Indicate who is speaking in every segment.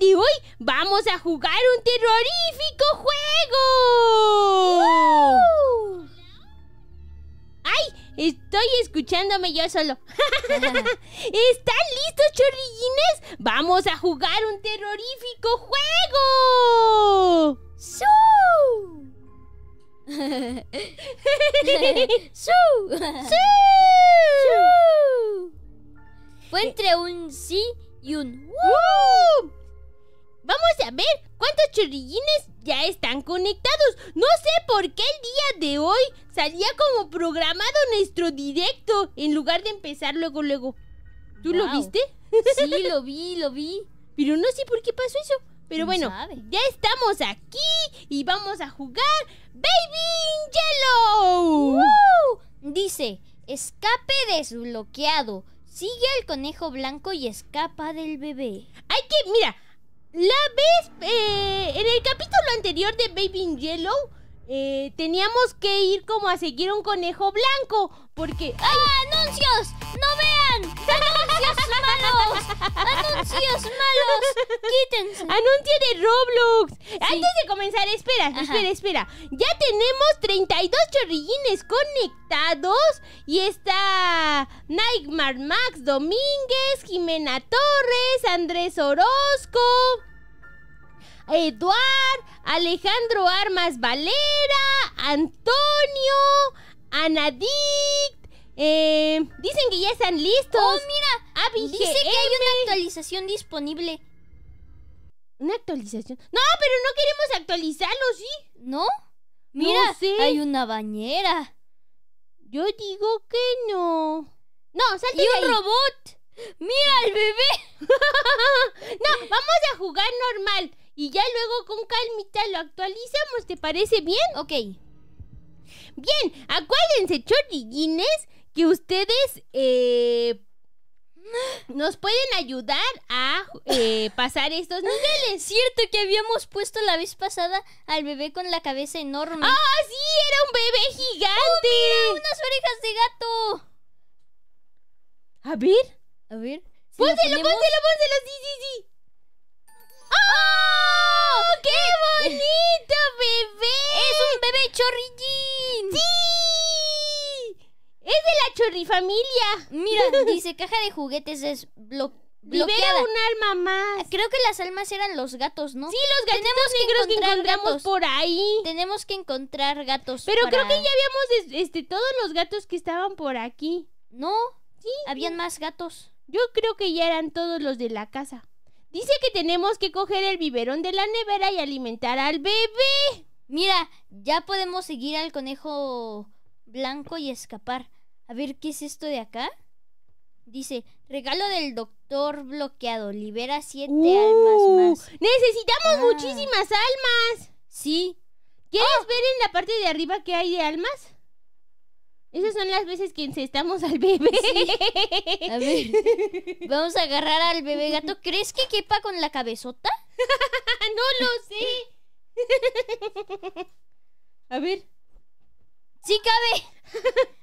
Speaker 1: de hoy vamos a jugar un terrorífico juego. ¡Ay! Estoy escuchándome yo solo. ¿Están listos, chorrillines? Vamos a jugar un terrorífico juego.
Speaker 2: ¡Su! ¡Su!
Speaker 1: ¡Su!
Speaker 2: Fue entre un sí y un
Speaker 1: ¡Woo! Vamos a ver cuántos chorrillines ya están conectados. No sé por qué el día de hoy salía como programado nuestro directo en lugar de empezar luego, luego. ¿Tú lo viste?
Speaker 2: Sí, lo vi, lo vi.
Speaker 1: Pero no sé por qué pasó eso. Pero
Speaker 2: ¿Quién
Speaker 1: bueno,
Speaker 2: sabe?
Speaker 1: ya estamos aquí y vamos a jugar Baby Yellow.
Speaker 2: ¡Woo! Dice, escape desbloqueado. Sigue al conejo blanco y escapa del bebé.
Speaker 1: Hay que, mira, la vez, eh, en el capítulo anterior de Baby in Yellow, eh, teníamos que ir como a seguir un conejo blanco, porque...
Speaker 2: ¡Ah, anuncios! ¡No vean! ¡Anuncios malos! ¡Anuncios malos! ¡Quítense!
Speaker 1: ¡Anuncio de Roblox! Antes de comenzar, espera,
Speaker 2: Ajá.
Speaker 1: espera, espera. Ya tenemos 32 chorrillines conectados y está Nightmare Max Domínguez, Jimena Torres, Andrés Orozco, Eduard, Alejandro Armas Valera, Antonio, Anadict. eh, dicen que ya están listos.
Speaker 2: ¡Oh, mira!
Speaker 1: Abby
Speaker 2: Dice que hay una actualización disponible.
Speaker 1: Una actualización. No, pero no queremos actualizarlo, ¿sí?
Speaker 2: ¿No? Mira,
Speaker 1: No sé.
Speaker 2: hay una bañera.
Speaker 1: Yo digo que no. No, salte de
Speaker 2: un
Speaker 1: ahí.
Speaker 2: robot. ¡Mira al bebé!
Speaker 1: No, vamos a jugar normal. Y ya luego con calmita lo actualizamos, ¿te parece bien?
Speaker 2: Ok.
Speaker 1: Bien, acuérdense, chorrillines, que ustedes eh, nos pueden ayudar a eh, pasar estos niveles.
Speaker 2: Cierto que habíamos puesto la vez pasada al bebé con la cabeza enorme.
Speaker 1: ¡Ah, sí! ¡Era un bebé gigante!
Speaker 2: ¡Oh, ¡Unas orejas de gato!
Speaker 1: A ver.
Speaker 2: A ver. si
Speaker 1: Pónselo,
Speaker 2: lo
Speaker 1: pónselo, pónselo, sí, sí, sí. ¡Oh! ¡Qué bonito bebé!
Speaker 2: ¡Es un bebé chorrillín!
Speaker 1: ¡Sí! ¡Es de la chorrifamilia!
Speaker 2: Mira, dice caja de juguetes desbloqueada.
Speaker 1: Libera un alma más.
Speaker 2: Creo que las almas eran los gatos, ¿no?
Speaker 1: Sí, los gatitos
Speaker 2: que
Speaker 1: negros que encontramos
Speaker 2: gatos.
Speaker 1: por ahí.
Speaker 2: Tenemos que encontrar gatos.
Speaker 1: Pero creo que ya habíamos es- este todos los gatos que estaban por aquí.
Speaker 2: No,
Speaker 1: Sí,
Speaker 2: habían más gatos.
Speaker 1: yo creo que ya eran todos los de la casa. Dice que tenemos que coger el biberón de la nevera y alimentar al bebé.
Speaker 2: Mira, ya podemos seguir al conejo blanco y escapar. A ver, ¿qué es esto de acá? Dice, regalo del doctor bloqueado. Libera siete
Speaker 1: Uh,
Speaker 2: almas más.
Speaker 1: Necesitamos
Speaker 2: Ah.
Speaker 1: muchísimas almas.
Speaker 2: Sí.
Speaker 1: ¿Quieres ver en la parte de arriba qué hay de almas? Esas son las veces que encestamos al bebé.
Speaker 2: A ver. Vamos a agarrar al bebé gato. ¿Crees que quepa con la cabezota?
Speaker 1: no lo sé. A ver.
Speaker 2: Sí cabe.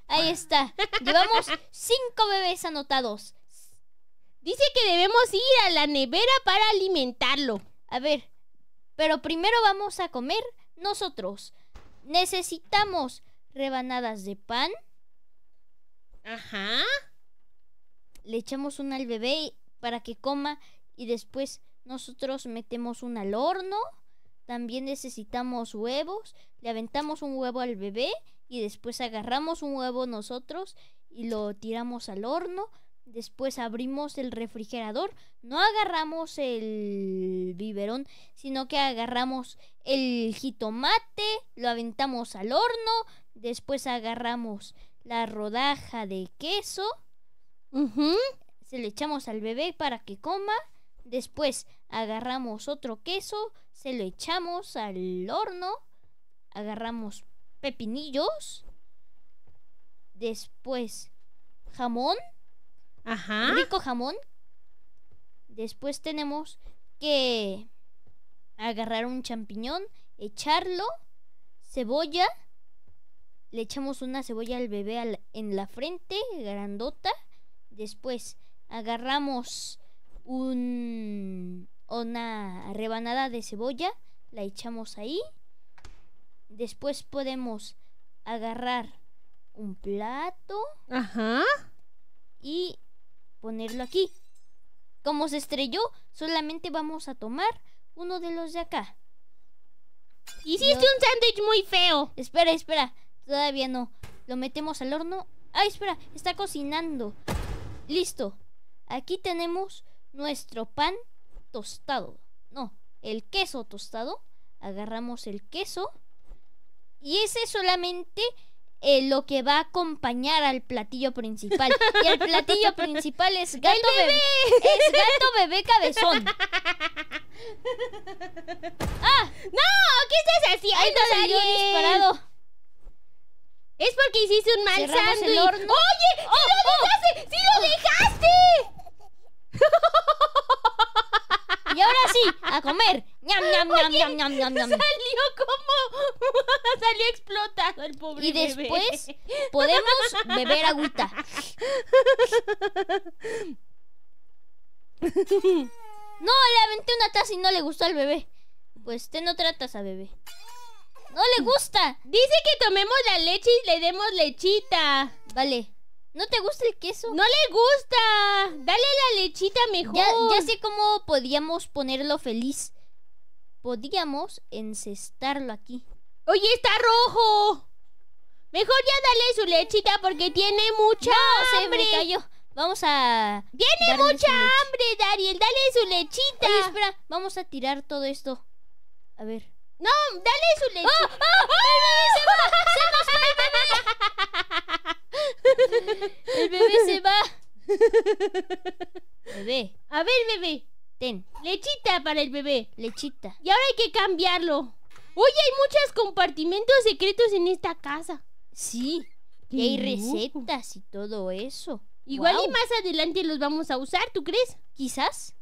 Speaker 2: Ahí está. Llevamos cinco bebés anotados.
Speaker 1: Dice que debemos ir a la nevera para alimentarlo.
Speaker 2: A ver, pero primero vamos a comer nosotros. Necesitamos rebanadas de pan.
Speaker 1: Ajá.
Speaker 2: Le echamos una al bebé para que coma y después nosotros metemos una al horno. También necesitamos huevos. Le aventamos un huevo al bebé y después agarramos un huevo nosotros y lo tiramos al horno. Después abrimos el refrigerador. No agarramos el biberón, sino que agarramos el jitomate, lo aventamos al horno. Después agarramos la rodaja de queso se le echamos al bebé para que coma. Después agarramos otro queso, se lo echamos al horno. Agarramos pepinillos. Después jamón,
Speaker 1: Ajá.
Speaker 2: rico jamón. Después tenemos que agarrar un champiñón, echarlo, cebolla. Le echamos una cebolla al bebé al- en la frente, grandota. Después agarramos un una rebanada de cebolla, la echamos ahí. Después podemos agarrar un plato
Speaker 1: Ajá.
Speaker 2: y ponerlo aquí. Como se estrelló, solamente vamos a tomar uno de los de acá.
Speaker 1: Hiciste un sándwich muy feo.
Speaker 2: Espera, espera, todavía no. Lo metemos al horno. Ay, espera, está cocinando. Listo. Aquí tenemos nuestro pan tostado. No, el queso tostado. Agarramos el queso. Y ese es solamente eh, lo que va a acompañar al platillo principal. Y el platillo principal es gato bebé. Es gato bebé cabezón. ¡Ah!
Speaker 1: ¡No! ¿Qué estás haciendo,
Speaker 2: ¡Ahí nos salió disparado!
Speaker 1: Es porque hiciste un mal sándwich. ¡Oye! ¡Sí
Speaker 2: ¡Oh,
Speaker 1: lo
Speaker 2: oh!
Speaker 1: dejaste! ¡Sí lo dejaste!
Speaker 2: Y ahora sí, a comer. ¡Ñam, ñam, ñam, ñam, ñam, ñam, ñam!
Speaker 1: Salió como... Salió explotado el pobre
Speaker 2: Y
Speaker 1: bebé.
Speaker 2: después podemos beber agüita. No, le aventé una taza y no le gustó al bebé. Pues ten otra taza, bebé. No le gusta.
Speaker 1: Dice que tomemos la leche y le demos lechita.
Speaker 2: Vale. ¿No te gusta el queso?
Speaker 1: No le gusta. Dale la lechita mejor.
Speaker 2: Ya, ya sé cómo podíamos ponerlo feliz. Podíamos encestarlo aquí.
Speaker 1: Oye, está rojo. Mejor ya dale su lechita porque tiene mucha
Speaker 2: No, se
Speaker 1: hambre.
Speaker 2: me cayó. Vamos a...
Speaker 1: Tiene mucha hambre, Dariel. Dale su lechita.
Speaker 2: Oye, espera. Vamos a tirar todo esto. A ver.
Speaker 1: No, dale su lechita.
Speaker 2: ¡Ah! ¡Ah! ¡El bebé se va! ¡Se fue el bebé! ¡El bebé! Bebé,
Speaker 1: A ver, bebé.
Speaker 2: ten,
Speaker 1: Lechita para el bebé.
Speaker 2: lechita.
Speaker 1: Y ahora hay que cambiarlo. Oye, hay muchos compartimentos secretos en esta casa.
Speaker 2: Sí, y hay recetas y todo eso.
Speaker 1: Igual y más adelante los vamos a usar, ¿tú crees?
Speaker 2: Quizás.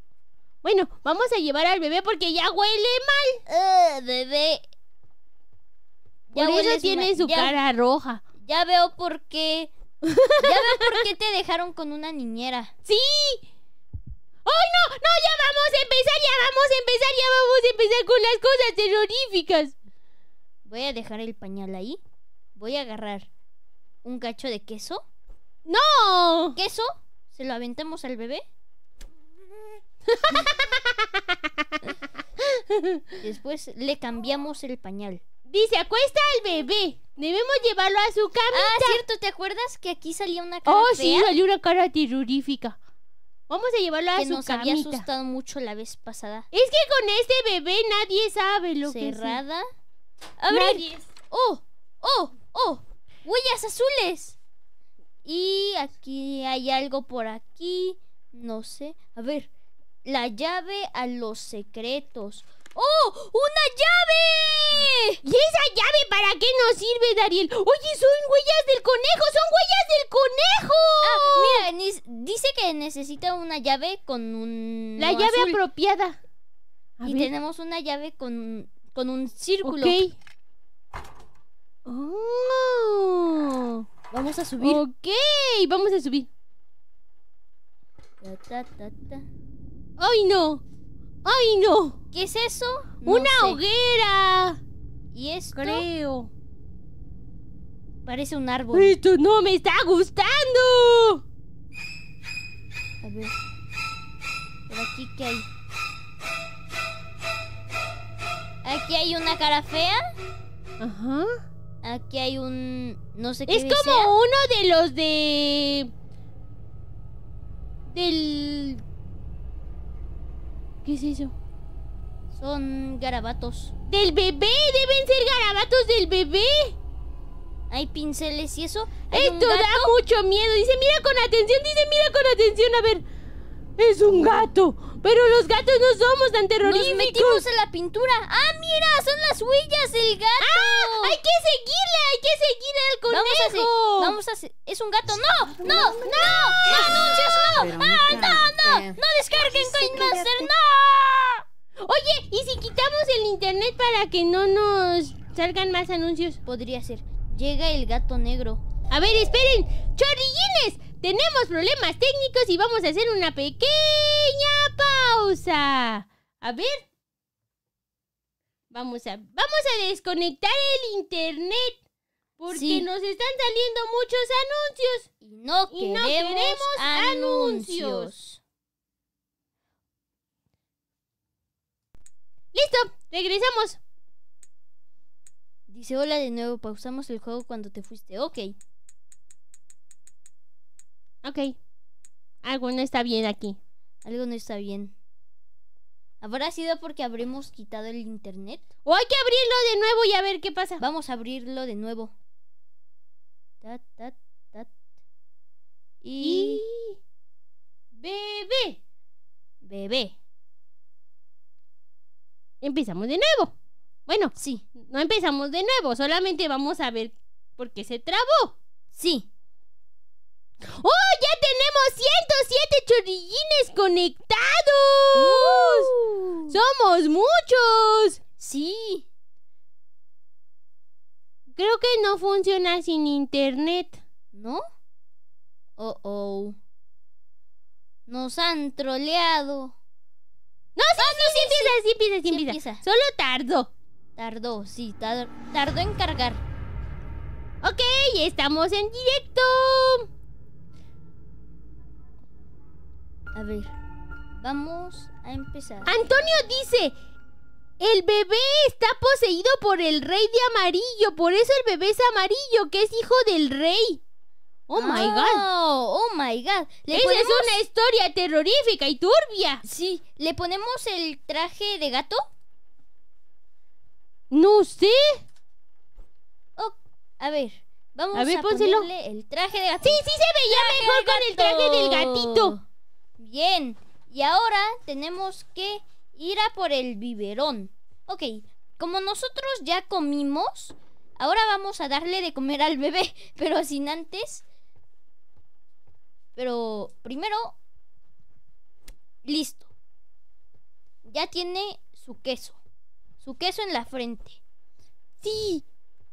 Speaker 1: Bueno, vamos a llevar al bebé porque ya huele mal.
Speaker 2: Bebé. Ya
Speaker 1: Por eso tiene
Speaker 2: mal.
Speaker 1: su
Speaker 2: Ya-
Speaker 1: cara roja.
Speaker 2: Ya veo por qué. Ya veo por qué te dejaron con una niñera.
Speaker 1: ¡Sí! ¡Ay, no! ¡No! ¡Ya vamos a empezar! ¡Ya vamos a empezar! ¡Ya vamos a empezar con las cosas terroríficas!
Speaker 2: Voy a dejar el pañal ahí. Voy a agarrar un cacho de queso.
Speaker 1: ¡No!
Speaker 2: Queso. Se lo aventamos al bebé. Después le cambiamos el pañal.
Speaker 1: Dice, acuesta al bebé. Debemos llevarlo a su cama.
Speaker 2: Ah, cierto, ¿te acuerdas que aquí salía una cara
Speaker 1: Oh, sí, salió una cara terrorífica. Vamos a llevarlo a
Speaker 2: que
Speaker 1: su
Speaker 2: nos había asustado mucho la vez pasada?
Speaker 1: Es que con este bebé nadie sabe lo que es.
Speaker 2: Cerrada. ¡Abrir! ¡Oh! ¡Oh! ¡Oh! ¡Huellas azules! Y aquí hay algo por aquí. No sé. A ver. La llave a los secretos. ¡Oh! ¡Una llave!
Speaker 1: ¿Y esa llave para qué nos sirve, Dariel? Oye, son huellas del conejo, son huellas del conejo.
Speaker 2: Ah, mira, dice que necesita una llave con un.
Speaker 1: La llave
Speaker 2: azul.
Speaker 1: apropiada. A
Speaker 2: Y
Speaker 1: ver,
Speaker 2: tenemos una llave con, con un círculo.
Speaker 1: Ok. Oh.
Speaker 2: Vamos a subir.
Speaker 1: Ok, vamos a subir.
Speaker 2: Ta, ta, ta, ta.
Speaker 1: ¡Ay, no! ¡Ay, no!
Speaker 2: ¿Qué es eso? No
Speaker 1: ¡Una
Speaker 2: sé.
Speaker 1: hoguera!
Speaker 2: Y esto
Speaker 1: Creo.
Speaker 2: parece un árbol.
Speaker 1: ¡Esto no me está gustando!
Speaker 2: A ver. Por aquí, ¿qué hay? Aquí hay una cara fea.
Speaker 1: Ajá.
Speaker 2: Aquí hay un. No sé qué
Speaker 1: Es como
Speaker 2: sea.
Speaker 1: uno de los de. Del. ¿Qué es eso?
Speaker 2: Son garabatos.
Speaker 1: ¡Del bebé! ¡Deben ser garabatos del bebé!
Speaker 2: Hay pinceles y eso. Hay
Speaker 1: Esto da mucho miedo. Dice, mira con atención, dice, mira con atención. A ver. Es un gato. Pero los gatos no somos tan
Speaker 2: Nos
Speaker 1: terroríficos.
Speaker 2: metimos a la pintura. ¡Ah, mira! Son las huellas del gato.
Speaker 1: ¡Ah! ¡Hay que seguirle! ¡Hay que seguir al conejo!
Speaker 2: Vamos a. Vamos a. ¡Es un gato! ¡No! ¡No! ¡No! ¡No anuncios! ¡No! ¡Ah, no! ¡No! ¡No descarguen Coinmaster! ¡No!
Speaker 1: Oye, ¿y si quitamos el internet para que no nos salgan más anuncios?
Speaker 2: Podría ser. Llega el gato negro.
Speaker 1: A ver, esperen. ¡Chorrillines! Tenemos problemas técnicos y vamos a hacer una pequeña pausa. A ver. Vamos a, vamos a desconectar el internet. Porque
Speaker 2: Sí.
Speaker 1: nos están saliendo muchos anuncios.
Speaker 2: Y no
Speaker 1: Y no
Speaker 2: queremos anuncios.
Speaker 1: anuncios. Listo, regresamos.
Speaker 2: Dice hola de nuevo, pausamos el juego cuando te fuiste. Ok.
Speaker 1: Ok. Algo no está bien aquí.
Speaker 2: Algo no está bien. ¿Habrá sido porque habremos quitado el internet?
Speaker 1: O hay que abrirlo de nuevo y a ver qué pasa.
Speaker 2: Vamos a abrirlo de nuevo. Tat, tat, tat.
Speaker 1: Y...
Speaker 2: Y...
Speaker 1: Bebé.
Speaker 2: Bebé.
Speaker 1: Empezamos de nuevo. Bueno,
Speaker 2: Sí,
Speaker 1: no empezamos de nuevo, solamente vamos a ver por qué se trabó.
Speaker 2: sí.
Speaker 1: ¡Oh, ya tenemos 107 chorrillines conectados!
Speaker 2: Uh.
Speaker 1: ¡Somos muchos!
Speaker 2: Sí.
Speaker 1: Creo que no funciona sin internet.
Speaker 2: ¿No? Oh, oh. Nos han troleado.
Speaker 1: No, sí, sí, sí, empieza, sí empieza, sí
Speaker 2: Sí
Speaker 1: empieza.
Speaker 2: empieza.
Speaker 1: Solo tardó.
Speaker 2: Tardó, sí, tar- tardó en cargar.
Speaker 1: Ok, estamos en directo.
Speaker 2: A ver, vamos a empezar.
Speaker 1: Antonio dice, el bebé está poseído por el rey de amarillo, por eso el bebé es amarillo, que es hijo del rey. Oh my god.
Speaker 2: Oh my god. ¿Le
Speaker 1: Esa
Speaker 2: ponemos-
Speaker 1: es una historia terrorífica y turbia.
Speaker 2: Sí, ¿le ponemos el traje de gato?
Speaker 1: No sé.
Speaker 2: Oh, a ver, vamos
Speaker 1: A ver,
Speaker 2: a ponerle el traje de gato.
Speaker 1: Sí, sí se veía mejor con el traje del gatito.
Speaker 2: Bien, y ahora tenemos que ir a por el biberón. Ok, como nosotros ya comimos, ahora vamos a darle de comer al bebé, pero sin antes... Pero primero... Listo. Ya tiene su queso. Su queso en la frente.
Speaker 1: Sí.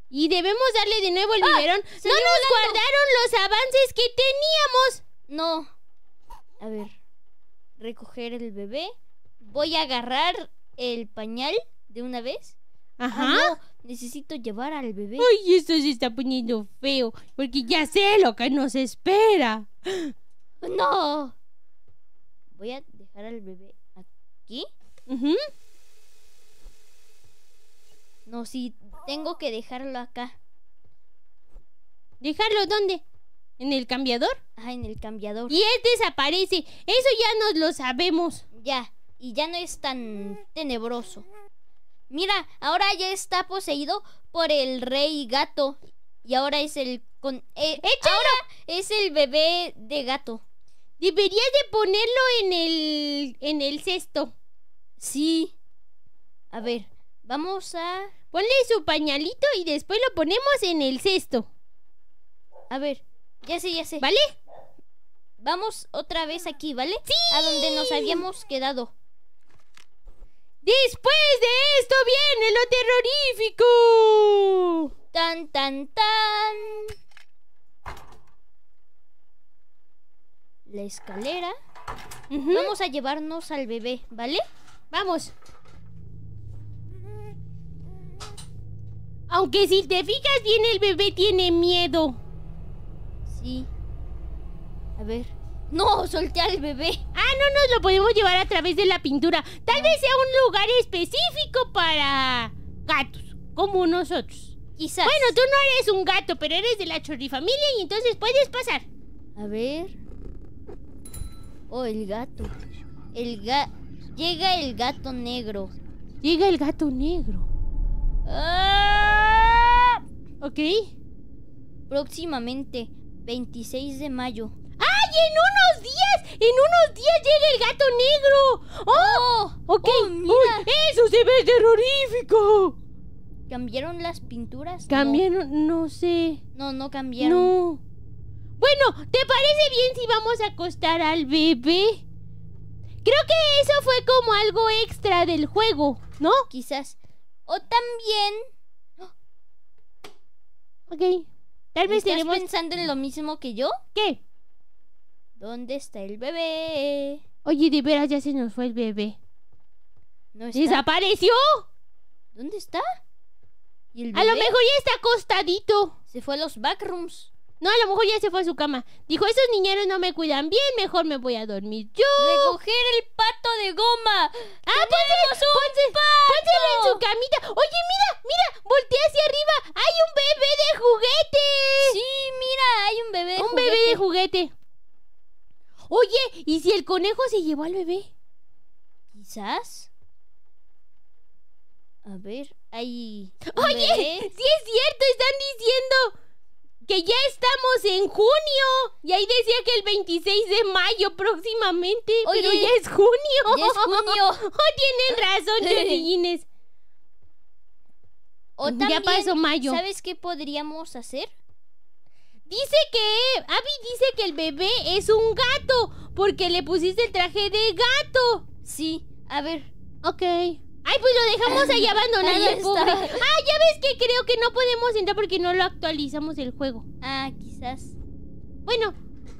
Speaker 1: Y debemos darle de nuevo el
Speaker 2: Ah,
Speaker 1: biberón. No nos guardaron los avances que teníamos.
Speaker 2: No. A ver. Recoger el bebé. Voy a agarrar el pañal de una vez.
Speaker 1: Ajá.
Speaker 2: Ah, no, necesito llevar al bebé.
Speaker 1: Ay, esto se está poniendo feo. Porque ya sé lo que nos espera.
Speaker 2: No. Voy a dejar al bebé aquí. No, sí, tengo que dejarlo acá.
Speaker 1: ¿Dejarlo dónde? ¿En el cambiador?
Speaker 2: Ah, en el cambiador.
Speaker 1: Y él desaparece. Eso ya nos lo sabemos.
Speaker 2: Ya, y ya no es tan tenebroso. Mira, ahora ya está poseído por el rey gato. Y ahora es el con eh, ahora es el bebé de gato.
Speaker 1: Deberías de ponerlo en el en el cesto.
Speaker 2: Sí. A ver, vamos a
Speaker 1: Ponle su pañalito y después lo ponemos en el cesto.
Speaker 2: a ver, ya sé, ya sé.
Speaker 1: ¿Vale?
Speaker 2: Vamos otra vez aquí, ¿vale?
Speaker 1: Sí.
Speaker 2: A donde nos habíamos quedado.
Speaker 1: Después de esto viene lo terrorífico.
Speaker 2: Tan tan tan. La escalera. Vamos a llevarnos al bebé, ¿vale?
Speaker 1: Vamos. Aunque si te fijas bien el bebé tiene miedo.
Speaker 2: Sí. A ver. No, solté al bebé.
Speaker 1: Ah, no nos lo podemos llevar a través de la pintura. Tal vez sea un lugar específico para gatos, como nosotros.
Speaker 2: Quizás.
Speaker 1: Bueno, tú no eres un gato, pero eres de la chorrifamilia y entonces puedes pasar.
Speaker 2: A ver. Oh, el gato. El ga Llega el gato negro.
Speaker 1: Llega el gato negro.
Speaker 2: ¡Ah!
Speaker 1: ¿Ok?
Speaker 2: Próximamente, 26 de mayo.
Speaker 1: ¡Ay, en unos días! ¡En unos días llega el gato negro! ¡Oh! ok.
Speaker 2: oh, mira.
Speaker 1: Uy, ¡Eso se ve terrorífico!
Speaker 2: ¿Cambiaron las pinturas? No.
Speaker 1: ¿Cambiaron? No, sé.
Speaker 2: No, no cambiaron.
Speaker 1: No. Bueno, ¿te parece bien si vamos a acostar al bebé? Creo que eso fue como algo extra del juego, ¿no?
Speaker 2: Quizás. O también.
Speaker 1: Ok. Tal vez
Speaker 2: ¿Estás
Speaker 1: tenemos...
Speaker 2: pensando en lo mismo que yo?
Speaker 1: ¿Qué?
Speaker 2: ¿Dónde está el bebé?
Speaker 1: Oye, de veras ya se nos fue el bebé.
Speaker 2: No está.
Speaker 1: ¡Desapareció!
Speaker 2: ¿Dónde está? ¿Y el
Speaker 1: A lo mejor ya está acostadito.
Speaker 2: Se fue a los backrooms.
Speaker 1: No, a lo mejor ya se fue a su cama. Dijo, esos niñeros no me cuidan bien, mejor me voy a dormir yo.
Speaker 2: ¡Recoger el pato de goma!
Speaker 1: ¡Ah, pónselo, en su camita! Oye, mira, mira, voltea hacia arriba. ¡Hay un bebé de juguete!
Speaker 2: Sí, mira, hay un bebé de
Speaker 1: un
Speaker 2: juguete.
Speaker 1: bebé de juguete. Oye, ¿y si el conejo se llevó al bebé?
Speaker 2: Quizás. A ver, un
Speaker 1: Oye,
Speaker 2: bebé.
Speaker 1: sí es cierto, están diciendo que ya estamos en junio. Y ahí decía que el 26 de mayo próximamente. pero ya es junio.
Speaker 2: ya es junio.
Speaker 1: Oh, tienen razón, chorrillines.
Speaker 2: O
Speaker 1: Ya pasó mayo.
Speaker 2: ¿Sabes qué podríamos hacer?
Speaker 1: Dice que. Abby dice que el bebé es un gato. Porque le pusiste el traje de gato.
Speaker 2: Sí, a ver.
Speaker 1: Ok. Ay, pues lo dejamos ahí abandonado pobre. Ah, ya ves que creo que no podemos entrar porque no lo actualizamos el juego.
Speaker 2: Ah, quizás.
Speaker 1: Bueno,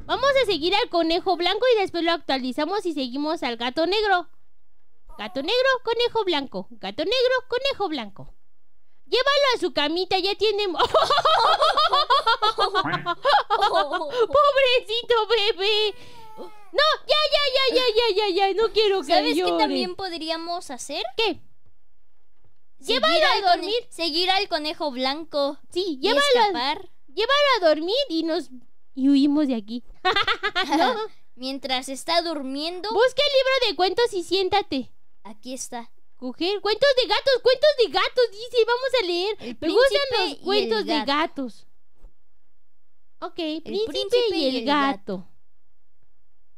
Speaker 1: vamos a seguir al conejo blanco y después lo actualizamos y seguimos al gato negro. Gato negro, conejo blanco. Gato negro, conejo blanco. Llévalo a su camita, ya tiene... ¡Pobrecito bebé! No, ya, ya, ya, ya, ya, ya, ya, no quiero que
Speaker 2: ¿Sabes qué también podríamos hacer?
Speaker 1: ¿Qué? Llévalo a dormir.
Speaker 2: Seguir al conejo blanco.
Speaker 1: Sí,
Speaker 2: Y
Speaker 1: llévalo, a-
Speaker 2: escapar.
Speaker 1: llévalo a dormir y nos... Y huimos de aquí. No.
Speaker 2: Mientras está durmiendo,
Speaker 1: Busca el libro de cuentos y siéntate.
Speaker 2: aquí está.
Speaker 1: Coger cuentos de gatos, cuentos de gatos, dice, vamos a leer.
Speaker 2: El
Speaker 1: Me gustan los
Speaker 2: el
Speaker 1: cuentos de
Speaker 2: gato.
Speaker 1: gatos. Ok, príncipe,
Speaker 2: príncipe
Speaker 1: y el,
Speaker 2: y el
Speaker 1: gato.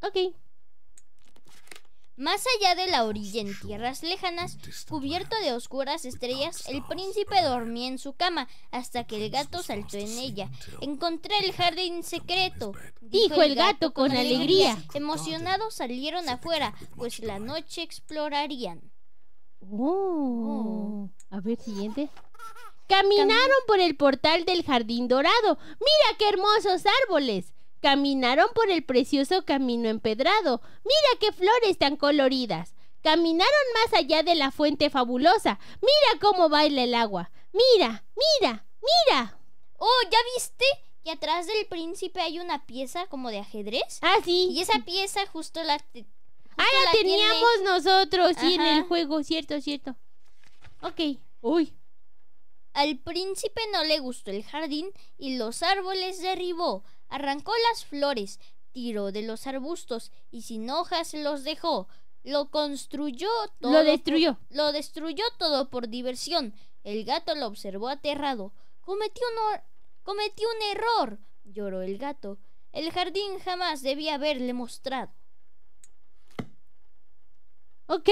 Speaker 1: Ok.
Speaker 2: Más allá de la orilla en tierras lejanas, cubierto de oscuras estrellas, el príncipe dormía en su cama hasta que el gato saltó en ella. Encontré el jardín secreto,
Speaker 1: Dijo el gato con alegría.
Speaker 2: Emocionados salieron afuera, pues la noche explorarían.
Speaker 1: Oh. A ver, siguiente. Caminaron por el portal del jardín dorado. Mira qué hermosos árboles. Caminaron por el precioso camino empedrado. Mira qué flores tan coloridas. Caminaron más allá de la fuente fabulosa. Mira cómo baila el agua. Mira, mira, mira.
Speaker 2: Oh, ¿ya viste? Que atrás del príncipe hay una pieza como de ajedrez.
Speaker 1: Ah, sí.
Speaker 2: Y esa pieza justo la... justo
Speaker 1: Ah, la teníamos nosotros, sí, en el
Speaker 2: Ajá.
Speaker 1: juego, cierto, cierto. Ok. Uy.
Speaker 2: Al príncipe no le gustó el jardín y los árboles derribó. Arrancó las flores, tiró de los arbustos y sin hojas los dejó. Lo construyó todo.
Speaker 1: Lo destruyó.
Speaker 2: por- lo destruyó todo por diversión. El gato lo observó aterrado. Cometió un, un error, lloró el gato. El jardín jamás debía haberle mostrado.
Speaker 1: Ok.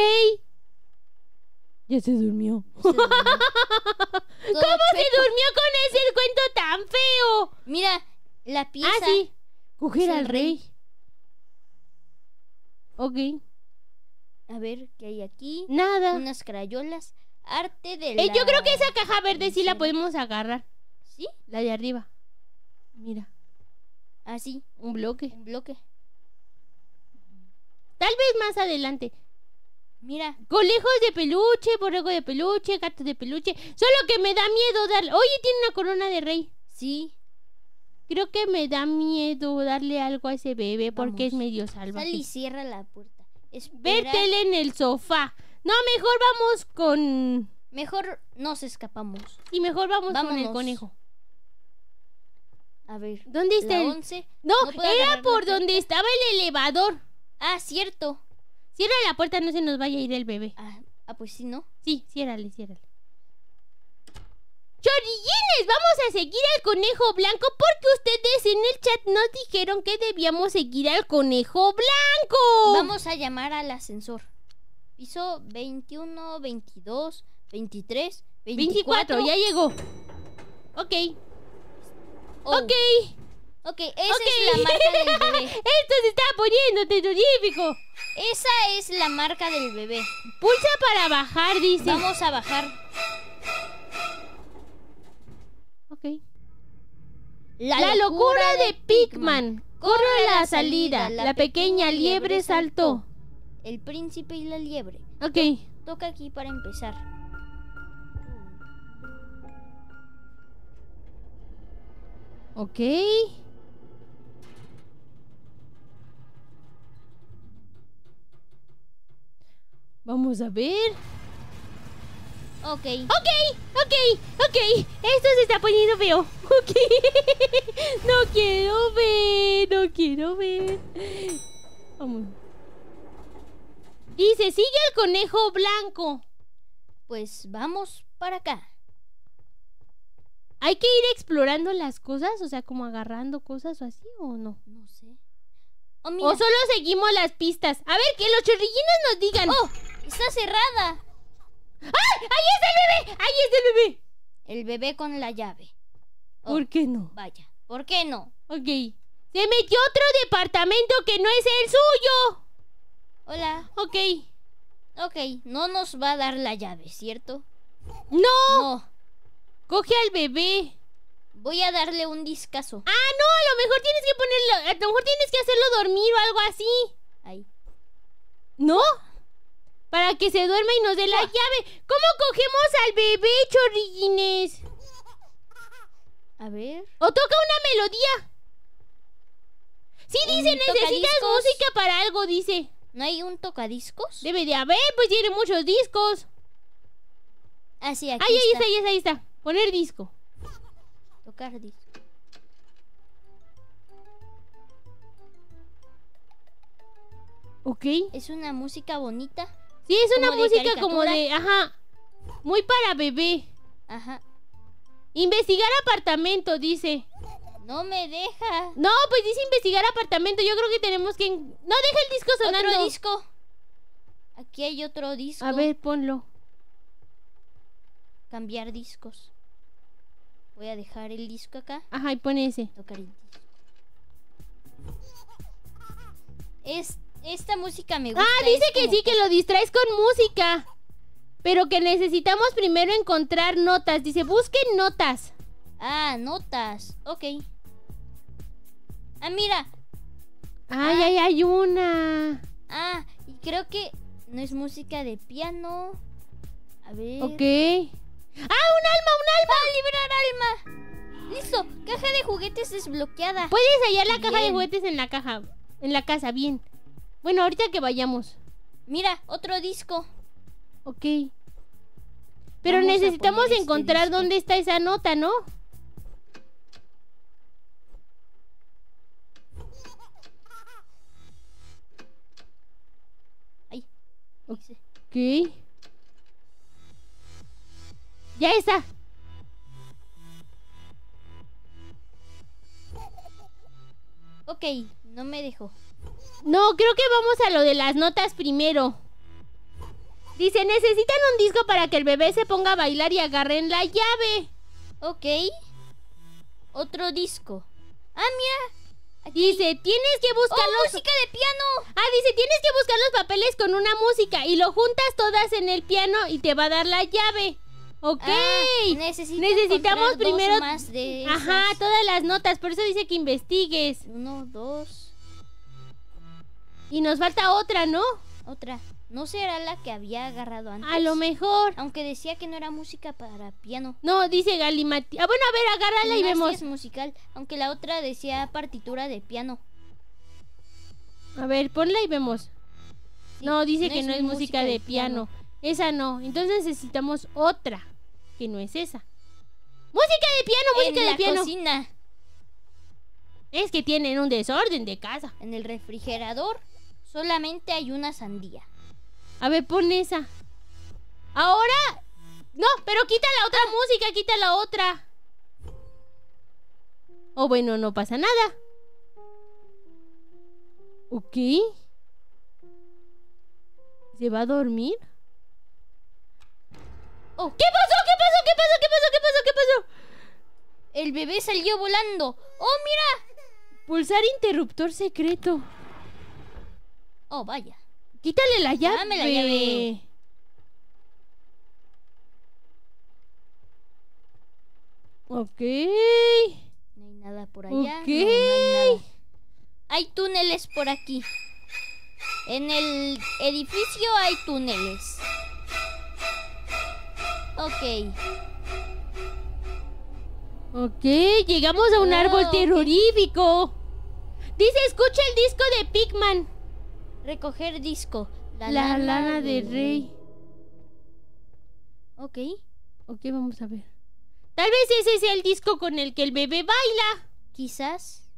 Speaker 1: Ya se durmió.
Speaker 2: Se durmió. Todo
Speaker 1: ¿Cómo se durmió con ese cuento tan feo?
Speaker 2: Mira, la pieza.
Speaker 1: Ah, sí. Coger al rey. Ok.
Speaker 2: A ver, ¿qué hay aquí?
Speaker 1: Nada.
Speaker 2: Unas crayolas. Arte de
Speaker 1: Eh, yo creo que esa caja verde sí la podemos agarrar.
Speaker 2: ¿Sí?
Speaker 1: La de arriba. Mira,
Speaker 2: Así,
Speaker 1: un bloque.
Speaker 2: un bloque.
Speaker 1: Tal vez más adelante.
Speaker 2: Mira,
Speaker 1: Conejos de peluche, borrego de peluche, gato de peluche. Solo que me da miedo darle. Oye, tiene una corona de rey.
Speaker 2: sí.
Speaker 1: Creo que me da miedo darle algo a ese bebé porque es medio
Speaker 2: Sal y
Speaker 1: salvaje.
Speaker 2: cierra la puerta. Espera.
Speaker 1: Ver tele en el sofá. No, mejor vamos con.
Speaker 2: Mejor nos escapamos.
Speaker 1: Y mejor vamos con el conejo.
Speaker 2: A ver.
Speaker 1: ¿Dónde está
Speaker 2: La
Speaker 1: el.?
Speaker 2: 11.
Speaker 1: No, era por donde estaba el elevador.
Speaker 2: Ah, cierto.
Speaker 1: Cierra la puerta, no se nos vaya a ir el bebé.
Speaker 2: Ah, ah, pues sí, ¿no?
Speaker 1: Sí, ciérrale, ciérrale. Chorillines, vamos a seguir al conejo blanco porque ustedes en el chat nos dijeron que debíamos seguir al conejo blanco.
Speaker 2: Vamos a llamar al ascensor. Piso 21, 22, 23, 24.
Speaker 1: 24, ya llegó. Ok,
Speaker 2: Oh,
Speaker 1: ok.
Speaker 2: Ok, esa
Speaker 1: Ok.
Speaker 2: es la marca del bebé.
Speaker 1: Esto se está poniendo terrorífico.
Speaker 2: Esa es la marca del bebé.
Speaker 1: Pulsa para bajar, dice.
Speaker 2: Vamos a bajar.
Speaker 1: Ok. La, locura de Pigman. Corre a la salida. La pequeña liebre saltó.
Speaker 2: El príncipe y la liebre.
Speaker 1: Ok.
Speaker 2: toca aquí para empezar.
Speaker 1: Ok. Vamos a ver.
Speaker 2: Ok.
Speaker 1: Ok, ok, ok. Esto se está poniendo feo. Ok. No quiero ver, no quiero ver. Vamos. Dice, sigue el conejo blanco.
Speaker 2: Pues vamos para acá.
Speaker 1: ¿Hay que ir explorando las cosas? O sea, como agarrando cosas o así o no.
Speaker 2: No sé. Oh.
Speaker 1: O solo seguimos las pistas. A ver, que los chorrillines nos digan.
Speaker 2: ¡Oh! Está cerrada.
Speaker 1: ¡Ay! ¡Ahí está el bebé! ¡Ahí está el bebé!
Speaker 2: El bebé con la llave. Oh,
Speaker 1: ¿Por qué no?
Speaker 2: Vaya. ¿Por qué no?
Speaker 1: Ok. Se metió otro departamento que no es el suyo.
Speaker 2: Hola.
Speaker 1: Ok.
Speaker 2: Ok, no nos va a dar la llave, ¿cierto?
Speaker 1: No.
Speaker 2: No.
Speaker 1: Coge al bebé.
Speaker 2: Voy a darle un discazo.
Speaker 1: Ah, no, a lo mejor tienes que ponerlo. A lo mejor tienes que hacerlo dormir o algo así.
Speaker 2: Ahí.
Speaker 1: ¿No? Para que se duerma y nos dé la
Speaker 2: Ah.
Speaker 1: llave. ¿Cómo cogemos al bebé, chorrillines?
Speaker 2: A ver.
Speaker 1: ¿O toca una melodía? Sí, dice, necesitas
Speaker 2: tocadiscos.
Speaker 1: música para algo, dice.
Speaker 2: ¿No hay un tocadiscos?
Speaker 1: Debe de haber, pues tiene muchos discos.
Speaker 2: Ah, sí, aquí
Speaker 1: Ahí, ahí
Speaker 2: está.
Speaker 1: está, ahí está, ahí está. Poner disco.
Speaker 2: Tocar disco.
Speaker 1: Ok.
Speaker 2: Es una música bonita.
Speaker 1: Sí, es una
Speaker 2: Como de
Speaker 1: música como de, ajá, muy para bebé.
Speaker 2: Ajá.
Speaker 1: Investigar apartamento, dice.
Speaker 2: No me deja.
Speaker 1: No, pues dice investigar apartamento. Yo creo que tenemos que... No, deja el disco sonando.
Speaker 2: Otro disco. Aquí hay otro disco.
Speaker 1: A ver, ponlo.
Speaker 2: Cambiar discos. Voy a dejar el disco acá.
Speaker 1: Ajá, y pone ese.
Speaker 2: Tocar el disco. Es, esta música me gusta.
Speaker 1: Ah, dice que
Speaker 2: como-
Speaker 1: sí, que lo distraes con música. Pero que necesitamos primero encontrar notas. Dice, busquen notas.
Speaker 2: Ah, notas. Ok. Ah, mira.
Speaker 1: Ay,
Speaker 2: Ah.
Speaker 1: ay, hay una.
Speaker 2: Ah, y creo que no es música de piano. A ver.
Speaker 1: Ok. ¡Ah, un alma, un alma!
Speaker 2: ¡Ah, liberar alma! Listo, caja de juguetes desbloqueada.
Speaker 1: Puedes hallar la caja de juguetes en la caja. En la casa, bien. Bueno, ahorita que vayamos.
Speaker 2: Mira, otro disco.
Speaker 1: Ok. Pero
Speaker 2: Vamos
Speaker 1: necesitamos
Speaker 2: este
Speaker 1: encontrar dónde está esa nota, ¿no?
Speaker 2: Dice.
Speaker 1: Ok. Ya está.
Speaker 2: Ok, no me dejó.
Speaker 1: No, creo que vamos a lo de las notas primero. Dice, necesitan un disco para que el bebé se ponga a bailar y agarren la llave.
Speaker 2: Ok. Otro disco. Ah, mira.
Speaker 1: Dice, tienes que buscar
Speaker 2: ¡Oh,
Speaker 1: los...
Speaker 2: música de piano!
Speaker 1: Ah, dice, tienes que buscar los papeles con una música y lo juntas todas en el piano y te va a dar la llave. Ok.
Speaker 2: Ah,
Speaker 1: Necesitamos primero...
Speaker 2: más de
Speaker 1: Ajá, todas las notas, por eso dice que investigues.
Speaker 2: Uno, dos.
Speaker 1: Y nos falta otra, ¿no?
Speaker 2: Otra. ¿No será la que había agarrado antes?
Speaker 1: A lo mejor.
Speaker 2: Aunque decía que no era música para piano.
Speaker 1: No, dice Galimati. Ah, bueno, a ver, agárrala y vemos.
Speaker 2: es musical, aunque la otra decía partitura de piano.
Speaker 1: A ver, ponla y vemos.
Speaker 2: Sí,
Speaker 1: No, dice
Speaker 2: no
Speaker 1: que
Speaker 2: es
Speaker 1: no es música,
Speaker 2: música
Speaker 1: de piano. Esa no. Entonces necesitamos otra. Que no es esa. Música de piano,
Speaker 2: en
Speaker 1: música de
Speaker 2: la
Speaker 1: piano.
Speaker 2: cocina,
Speaker 1: Es que tienen un desorden de casa.
Speaker 2: en el refrigerador, solamente hay una sandía.
Speaker 1: A ver, pon esa. Ahora. No, pero quita la otra música, quita la otra. O bueno, no pasa nada. Ok. ¿Se va a dormir?
Speaker 2: Oh,
Speaker 1: ¿Qué pasó? ¿Qué pasó? ¿Qué pasó? ¿Qué pasó? ¿Qué pasó? ¿Qué pasó?
Speaker 2: el bebé salió volando. ¡Oh, mira!
Speaker 1: Pulsar interruptor secreto.
Speaker 2: Oh, vaya.
Speaker 1: Quítale la llave.
Speaker 2: Dame la llave.
Speaker 1: Ok.
Speaker 2: No hay nada por allá.
Speaker 1: Ok.
Speaker 2: No, no hay nada. Hay túneles por aquí. En el edificio hay túneles. Ok.
Speaker 1: Ok, llegamos a un
Speaker 2: Ah,
Speaker 1: árbol terrorífico. Dice, escucha el disco de Pigman.
Speaker 2: Recoger disco.
Speaker 1: La, lana del rey.
Speaker 2: Ok.
Speaker 1: Ok, vamos a ver. Tal vez ese sea el disco con el que el bebé baila.
Speaker 2: Quizás.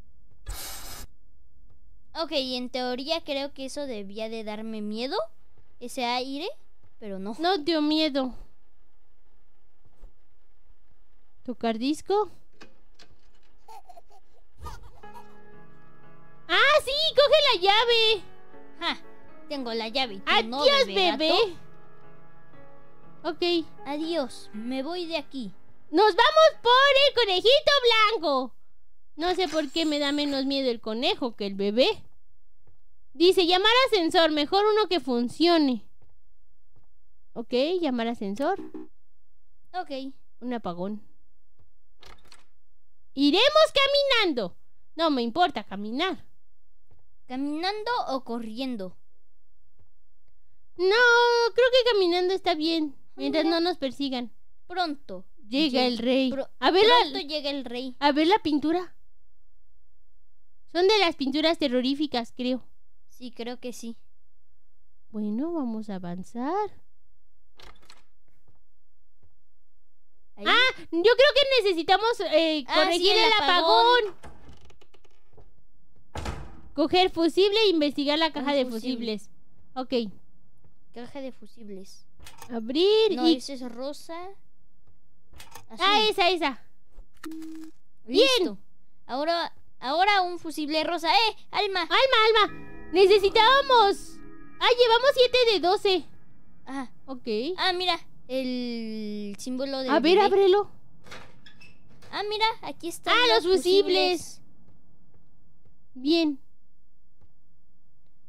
Speaker 2: Ok, en teoría creo que eso debía de darme miedo. Ese aire. Pero no.
Speaker 1: No dio miedo. Tocar disco. Ah, sí, coge la llave.
Speaker 2: Ja, tengo la llave.
Speaker 1: Adiós,
Speaker 2: no,
Speaker 1: bebé.
Speaker 2: gato.
Speaker 1: Ok.
Speaker 2: Adiós. Me voy de aquí.
Speaker 1: Nos vamos por el conejito blanco. No sé por qué me da menos miedo el conejo que el bebé. Dice, llamar ascensor, mejor uno que funcione. Ok, llamar ascensor.
Speaker 2: Ok.
Speaker 1: Un apagón. Iremos caminando. No me importa caminar.
Speaker 2: ¿Caminando o corriendo?
Speaker 1: No, creo que caminando está bien. Mientras
Speaker 2: Mira.
Speaker 1: no nos persigan.
Speaker 2: Pronto.
Speaker 1: Llega
Speaker 2: Lle-
Speaker 1: el rey.
Speaker 2: pro-
Speaker 1: A ver
Speaker 2: pronto
Speaker 1: la,
Speaker 2: llega el rey.
Speaker 1: a ver la pintura. Son de las pinturas terroríficas, creo.
Speaker 2: Sí, creo que sí.
Speaker 1: Bueno, vamos a avanzar.
Speaker 2: Ahí.
Speaker 1: Ah, yo creo que necesitamos eh,
Speaker 2: Ah,
Speaker 1: corregir
Speaker 2: sí, el
Speaker 1: el apagón. Coger fusible e investigar la caja
Speaker 2: Un
Speaker 1: de
Speaker 2: fusible.
Speaker 1: fusibles. Ok,
Speaker 2: Caja de fusibles.
Speaker 1: abrir
Speaker 2: No,
Speaker 1: y...
Speaker 2: es rosa.
Speaker 1: Ah,
Speaker 2: Azul.
Speaker 1: esa, esa.
Speaker 2: Listo. Ahora, ahora un fusible rosa. ¡Eh! ¡Alma!
Speaker 1: Alma, alma. Necesitábamos... Ah, llevamos 7 de 12.
Speaker 2: Ah,
Speaker 1: Ok.
Speaker 2: ah, mira. El símbolo de.
Speaker 1: A ver, ábrelo.
Speaker 2: Ah, mira, aquí están.
Speaker 1: Ah, los fusibles. Bien.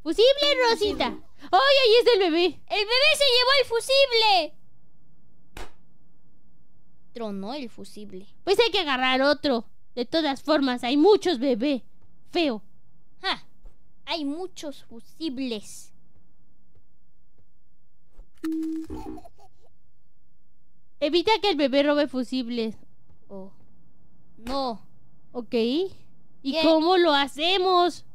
Speaker 1: Fusible, Rosita. ¡Ay, ahí está el bebé!
Speaker 2: ¡El bebé se llevó el fusible! Tronó el fusible.
Speaker 1: Pues hay que agarrar otro. De todas formas, hay muchos bebé. Feo.
Speaker 2: ¡Ja! Hay muchos fusibles.
Speaker 1: Evita que el bebé robe fusibles.
Speaker 2: Oh. No.
Speaker 1: ¿Ok? ¿Y
Speaker 2: ¿Qué?
Speaker 1: cómo lo hacemos?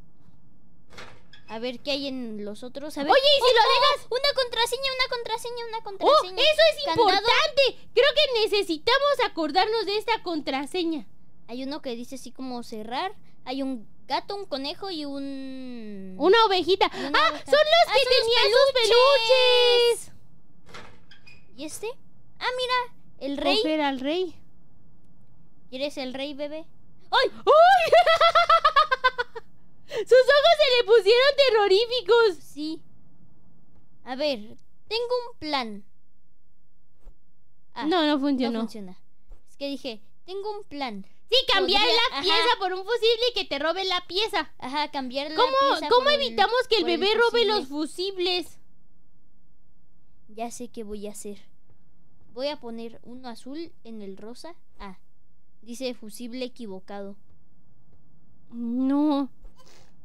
Speaker 2: A ver qué hay en los otros. A ver.
Speaker 1: Oye, ¿y si
Speaker 2: ¡Oh,
Speaker 1: lo
Speaker 2: oh!
Speaker 1: dejas?
Speaker 2: Una contraseña, una contraseña, una
Speaker 1: ¡Oh!
Speaker 2: contraseña.
Speaker 1: ¡Eso es
Speaker 2: Candado.
Speaker 1: importante! Creo que necesitamos acordarnos de esta contraseña.
Speaker 2: Hay uno que dice así como cerrar. Hay un gato, un conejo y un.
Speaker 1: Una ovejita.
Speaker 2: Y una
Speaker 1: ¡Ah!
Speaker 2: oveja.
Speaker 1: ¡Son los
Speaker 2: Ah,
Speaker 1: que
Speaker 2: son los
Speaker 1: tenían sus peluches!
Speaker 2: ¿Y este? Ah, mira. El rey.
Speaker 1: Coger al rey.
Speaker 2: ¿Quieres el rey, bebé?
Speaker 1: ¡Ay! ¡Ay! ¡Sus ojos se le pusieron terroríficos!
Speaker 2: Sí. A ver, tengo un plan. Ah,
Speaker 1: no, no
Speaker 2: no
Speaker 1: funcionó.
Speaker 2: funciona. Es que dije, tengo un plan.
Speaker 1: sí, cambiar
Speaker 2: Podría-
Speaker 1: la
Speaker 2: ajá.
Speaker 1: pieza por un fusible y que te robe la pieza.
Speaker 2: Ajá, cambiar la
Speaker 1: ¿Cómo,
Speaker 2: pieza
Speaker 1: ¿cómo
Speaker 2: por el-
Speaker 1: evitamos que el bebé robe los fusibles?
Speaker 2: Ya sé qué voy a hacer. Voy a poner uno azul en el rosa. Ah, dice fusible equivocado.
Speaker 1: No.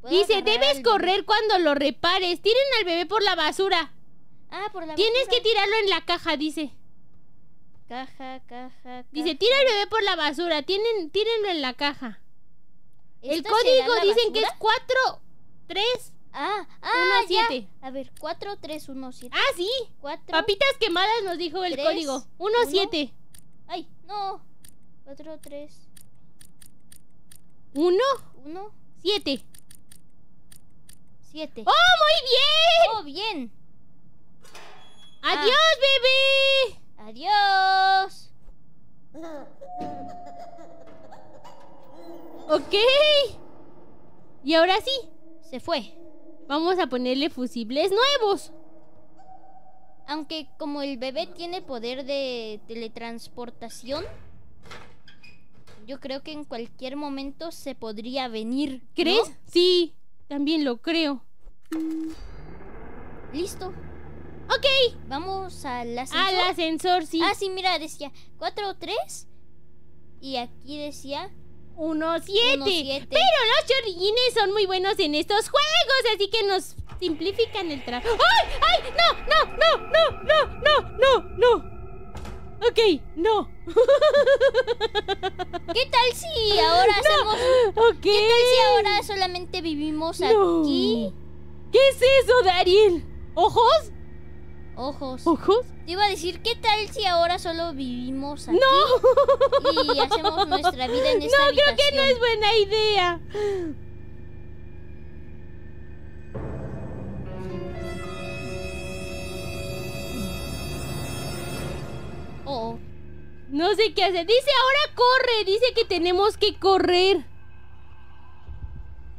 Speaker 2: ¿Puedo
Speaker 1: Dice, debes correr cuando lo repares. Tiren al bebé por la basura.
Speaker 2: Ah, por la
Speaker 1: Tienes
Speaker 2: basura.
Speaker 1: que tirarlo en la caja, dice.
Speaker 2: Caja, caja,
Speaker 1: Dice,
Speaker 2: caja.
Speaker 1: tira al bebé por la basura. Tienen, tírenlo en la caja. El
Speaker 2: ¿Esta será
Speaker 1: código dicen que es
Speaker 2: basura?
Speaker 1: 4, 3,
Speaker 2: Ah,
Speaker 1: 1,
Speaker 2: ah, ya.
Speaker 1: 7.
Speaker 2: A ver, 4, 3, 1, 7.
Speaker 1: Ah, sí.
Speaker 2: 4.
Speaker 1: Papitas quemadas nos dijo el
Speaker 2: Tres,
Speaker 1: código. 1,
Speaker 2: uno.
Speaker 1: 7.
Speaker 2: Ay, no. 4, 3,
Speaker 1: 1,
Speaker 2: 1,
Speaker 1: 7.
Speaker 2: 7.
Speaker 1: ¡Oh, muy bien!
Speaker 2: ¡Oh, bien!
Speaker 1: ¡Adiós, bebé!
Speaker 2: ¡Adiós!
Speaker 1: Ok. Y ahora sí,
Speaker 2: Se fue.
Speaker 1: vamos a ponerle fusibles nuevos.
Speaker 2: Aunque como el bebé tiene poder de teletransportación, yo creo que en cualquier momento se podría venir. ¿no?
Speaker 1: ¿Crees? Sí, también lo creo.
Speaker 2: Listo.
Speaker 1: Ok,
Speaker 2: Vamos al ascensor.
Speaker 1: al ascensor, sí.
Speaker 2: Ah, sí, mira, decía 4 3 y aquí decía
Speaker 1: 1, 7.
Speaker 2: Uno, siete.
Speaker 1: Pero los chorrillines son muy buenos en estos juegos, así que nos simplifican el trabajo. ¡Ay! ¡Ay! ¡No! ¡No! ¡No! ¡No! ¡No! ¡No! ¡No! Ok. Ok, no.
Speaker 2: ¿Qué tal si ahora hacemos...
Speaker 1: Ok.
Speaker 2: ¿Qué tal si ahora solamente vivimos
Speaker 1: No.
Speaker 2: aquí?
Speaker 1: ¿Qué es eso, Dariel? ¿Ojos?
Speaker 2: Ojos.
Speaker 1: ¿Ojos?
Speaker 2: Te iba a decir, ¿qué tal si ahora solo vivimos aquí
Speaker 1: No.
Speaker 2: y hacemos nuestra vida en esta
Speaker 1: No, creo que no es buena idea.
Speaker 2: Oh,
Speaker 1: No sé qué hacer. Dice ahora corre. Dice que tenemos que correr.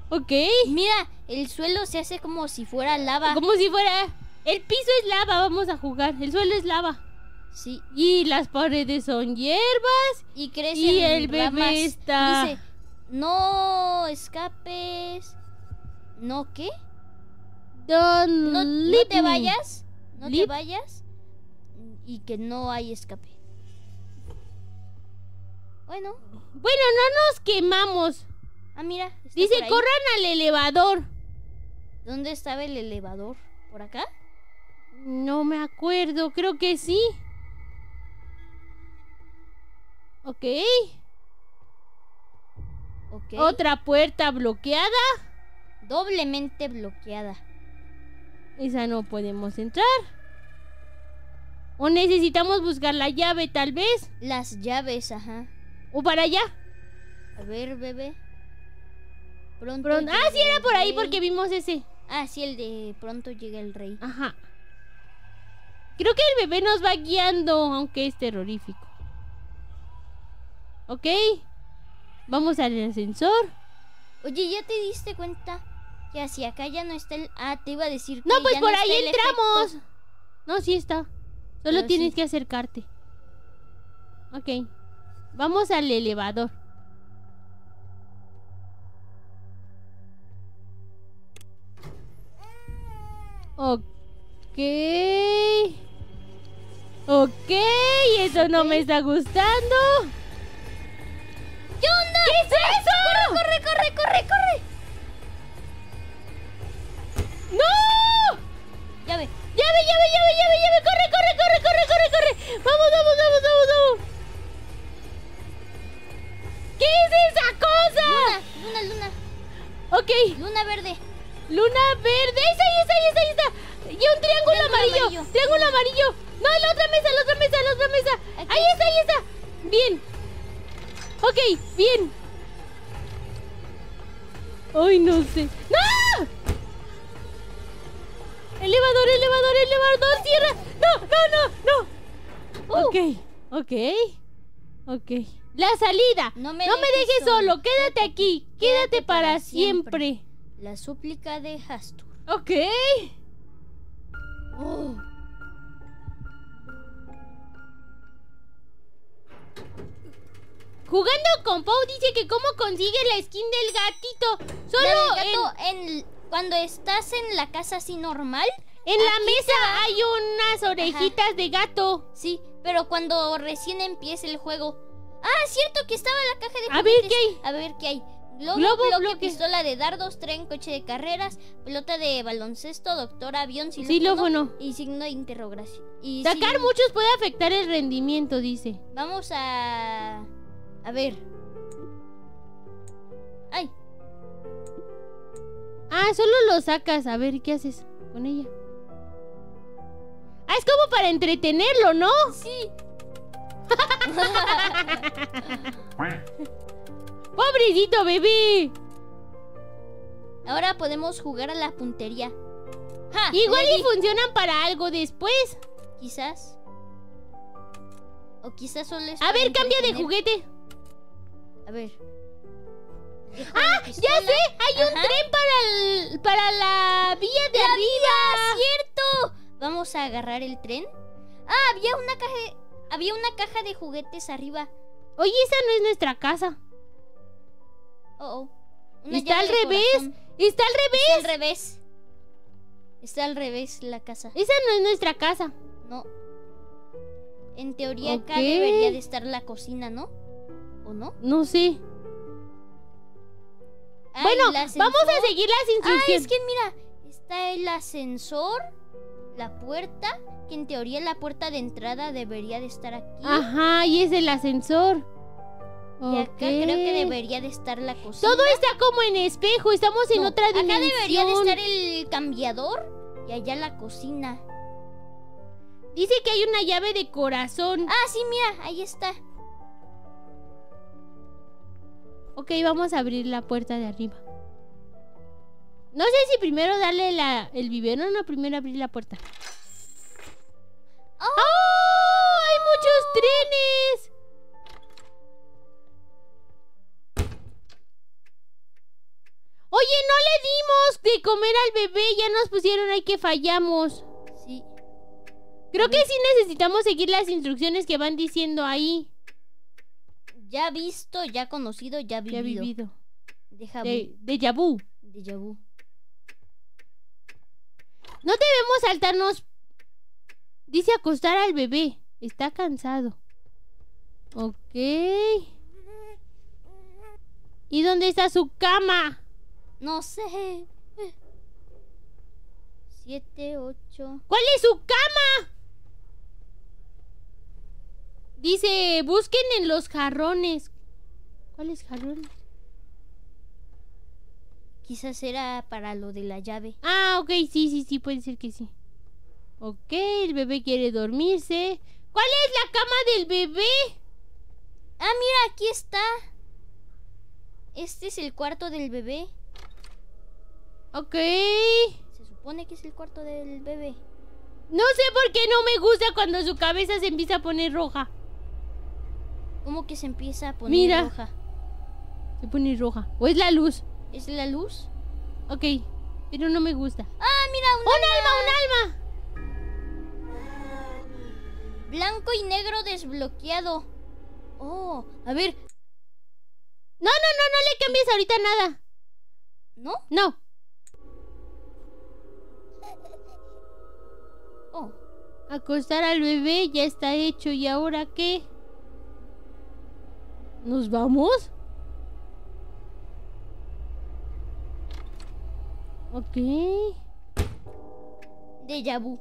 Speaker 1: Ok.
Speaker 2: mira, el suelo se hace como si fuera lava.
Speaker 1: Como si fuera... El piso es lava. Vamos a jugar. El suelo es lava.
Speaker 2: Sí,
Speaker 1: Y las paredes son hierbas.
Speaker 2: y crecen
Speaker 1: Y el bebé está-
Speaker 2: Dice, no escapes. ¿No qué?
Speaker 1: Don't
Speaker 2: No, no te vayas. No te vayas. Y que no hay escape. Bueno.
Speaker 1: Bueno, no nos quemamos.
Speaker 2: Ah, mira.
Speaker 1: Dice, corran al elevador.
Speaker 2: ¿Dónde estaba el elevador? ¿Por acá?
Speaker 1: No me acuerdo, creo que sí. Ok.
Speaker 2: Ok.
Speaker 1: Otra puerta bloqueada.
Speaker 2: Doblemente bloqueada.
Speaker 1: Esa no podemos entrar. O necesitamos buscar la llave, tal vez.
Speaker 2: Las llaves, ajá.
Speaker 1: O para allá.
Speaker 2: A ver, bebé. Pronto.
Speaker 1: Pronto- Ah, sí, era por ahí porque vimos ese.
Speaker 2: Ah, sí, el de pronto llega el rey.
Speaker 1: Ajá. Creo que el bebé nos va guiando, aunque es terrorífico. Ok. Vamos al ascensor.
Speaker 2: Oye, ¿ya te diste cuenta que hacia acá ya no está el... Ah, te iba a decir que
Speaker 1: No, pues
Speaker 2: ya
Speaker 1: por
Speaker 2: no
Speaker 1: ahí entramos.
Speaker 2: efecto.
Speaker 1: No, sí está. Solo
Speaker 2: Pero
Speaker 1: tienes
Speaker 2: sí.
Speaker 1: que acercarte. Ok. Vamos al elevador. Ok. Ok, eso no me está gustando.
Speaker 2: ¿Qué onda?
Speaker 1: ¿Qué es eso?
Speaker 2: ¡Corre, corre, corre, corre!
Speaker 1: ¡No!
Speaker 2: Ya ve.
Speaker 1: ¡Llave, llave, llave, llave, llave! ¡Corre, corre, corre, corre, corre, corre! ¡Vamos, vamos, vamos, vamos, vamos! ¿Qué es esa cosa?
Speaker 2: Luna, luna, luna.
Speaker 1: Ok,
Speaker 2: Luna verde.
Speaker 1: Luna verde. ¡Esa, ahí está, ahí está, ahí está! Y un triángulo,
Speaker 2: Triángulo
Speaker 1: amarillo.
Speaker 2: amarillo.
Speaker 1: Triángulo amarillo. No, la otra mesa, la otra mesa, la otra mesa.
Speaker 2: Aquí.
Speaker 1: Ahí está, ahí está. Bien. Ok, bien. Ay, no sé. ¡No! Elevador, elevador, elevador, cierra. No, no, no, no.
Speaker 2: Uh.
Speaker 1: Ok, ok, ok. La salida.
Speaker 2: No me
Speaker 1: dejes
Speaker 2: dejes
Speaker 1: solo.
Speaker 2: solo.
Speaker 1: Quédate aquí. Quédate para siempre.
Speaker 2: La súplica de Hastur.
Speaker 1: Ok.
Speaker 2: Oh.
Speaker 1: Jugando con Pau dice que cómo consigue la skin del gatito. Solo
Speaker 2: del gato, en- cuando estás en la casa así normal,
Speaker 1: en la mesa hay unas orejitas de gato.
Speaker 2: sí, pero cuando recién empieza el juego. Ah, cierto que estaba la caja de
Speaker 1: A ver,
Speaker 2: juguetes.
Speaker 1: ¿qué hay?
Speaker 2: A ver qué hay. Globo,
Speaker 1: Globo,
Speaker 2: bloque,
Speaker 1: bloque.
Speaker 2: pistola de dardos, tren, coche de carreras, pelota de baloncesto, doctor, avión, xilófono, y signo de interrogación. Y
Speaker 1: Sacar muchos puede afectar el rendimiento, dice.
Speaker 2: Vamos a... A ver. Ay,
Speaker 1: Ah, solo lo sacas. A ver, ¿qué haces con ella? Ah, es como para entretenerlo, ¿no?
Speaker 2: sí.
Speaker 1: Pobrecito bebé.
Speaker 2: Ahora podemos jugar a la puntería. ¡Ja!
Speaker 1: Igual y funcionan para algo después.
Speaker 2: Quizás. O quizás solo es
Speaker 1: A ver, cambia de juguete.
Speaker 2: A ver.
Speaker 1: ¡Ah! ¡Ya sé! ¡Hay un tren para, el- para la vía de arriba!
Speaker 2: ¡Cierto! Vamos a agarrar el tren. Ah, había una caja de... Había una caja de juguetes arriba.
Speaker 1: Oye, esa no es nuestra casa.
Speaker 2: Oh, oh. Una
Speaker 1: Está al revés. Está al
Speaker 2: Está
Speaker 1: revés.
Speaker 2: al revés. Está al revés la casa.
Speaker 1: Esa no es nuestra casa.
Speaker 2: No. En teoría acá debería de estar la cocina, ¿no? ¿O no?
Speaker 1: No sé.
Speaker 2: Ah,
Speaker 1: bueno, vamos a seguir las
Speaker 2: Ah,
Speaker 1: instrucciones.
Speaker 2: es que mira, está el ascensor, la puerta, que en teoría la puerta de entrada debería de estar aquí.
Speaker 1: Ajá, y es el ascensor.
Speaker 2: Y acá creo que debería de estar la cocina.
Speaker 1: Todo está como en espejo, estamos en
Speaker 2: No,
Speaker 1: otra
Speaker 2: Acá
Speaker 1: dimensión.
Speaker 2: debería de estar el cambiador y allá la cocina.
Speaker 1: Dice que hay una llave de corazón.
Speaker 2: Ah, sí, mira, ahí está.
Speaker 1: Ok, vamos a abrir la puerta de arriba. No sé si primero darle la, el biberón o primero abrir la puerta. ¡Oh! ¡Hay muchos trenes! Oye, no le dimos de comer al bebé. Ya nos pusieron ahí que fallamos.
Speaker 2: Sí.
Speaker 1: Creo que sí necesitamos seguir las instrucciones que van diciendo ahí.
Speaker 2: Ya visto, ya conocido, ya
Speaker 1: Que ha
Speaker 2: vivido.
Speaker 1: vivido.
Speaker 2: Deja
Speaker 1: De, de.
Speaker 2: Déjà vu.
Speaker 1: No debemos saltarnos. Dice acostar al bebé. Está cansado. Ok. ¿Y dónde está su cama?
Speaker 2: No sé. Siete, ocho.
Speaker 1: ¿Cuál es su cama? Dice, busquen en los jarrones. ¿Cuáles jarrones?
Speaker 2: Quizás era para lo de la llave.
Speaker 1: Ah, ok, sí, sí, sí, puede ser que sí. Ok, el bebé quiere dormirse. ¿Cuál es la cama del bebé?
Speaker 2: Ah, mira, aquí está. Este es el cuarto del bebé.
Speaker 1: Ok.
Speaker 2: Se supone que es el cuarto del bebé.
Speaker 1: No sé por qué no me gusta cuando su cabeza se empieza a poner roja.
Speaker 2: ¿Cómo que se empieza a poner
Speaker 1: Mira.
Speaker 2: roja?
Speaker 1: Se pone roja. ¿O es la luz?
Speaker 2: ¿Es la luz?
Speaker 1: Ok, pero no me gusta.
Speaker 2: Ah, mira, un,
Speaker 1: ¡Un alma, un alma!
Speaker 2: blanco y negro desbloqueado. Oh, a ver,
Speaker 1: No, no, no, no le cambies ahorita nada.
Speaker 2: ¿no?
Speaker 1: No.
Speaker 2: Oh,
Speaker 1: Acostar al bebé ya está hecho. ¿Y ahora qué? ¿Nos vamos? Ok.
Speaker 2: déjà vu.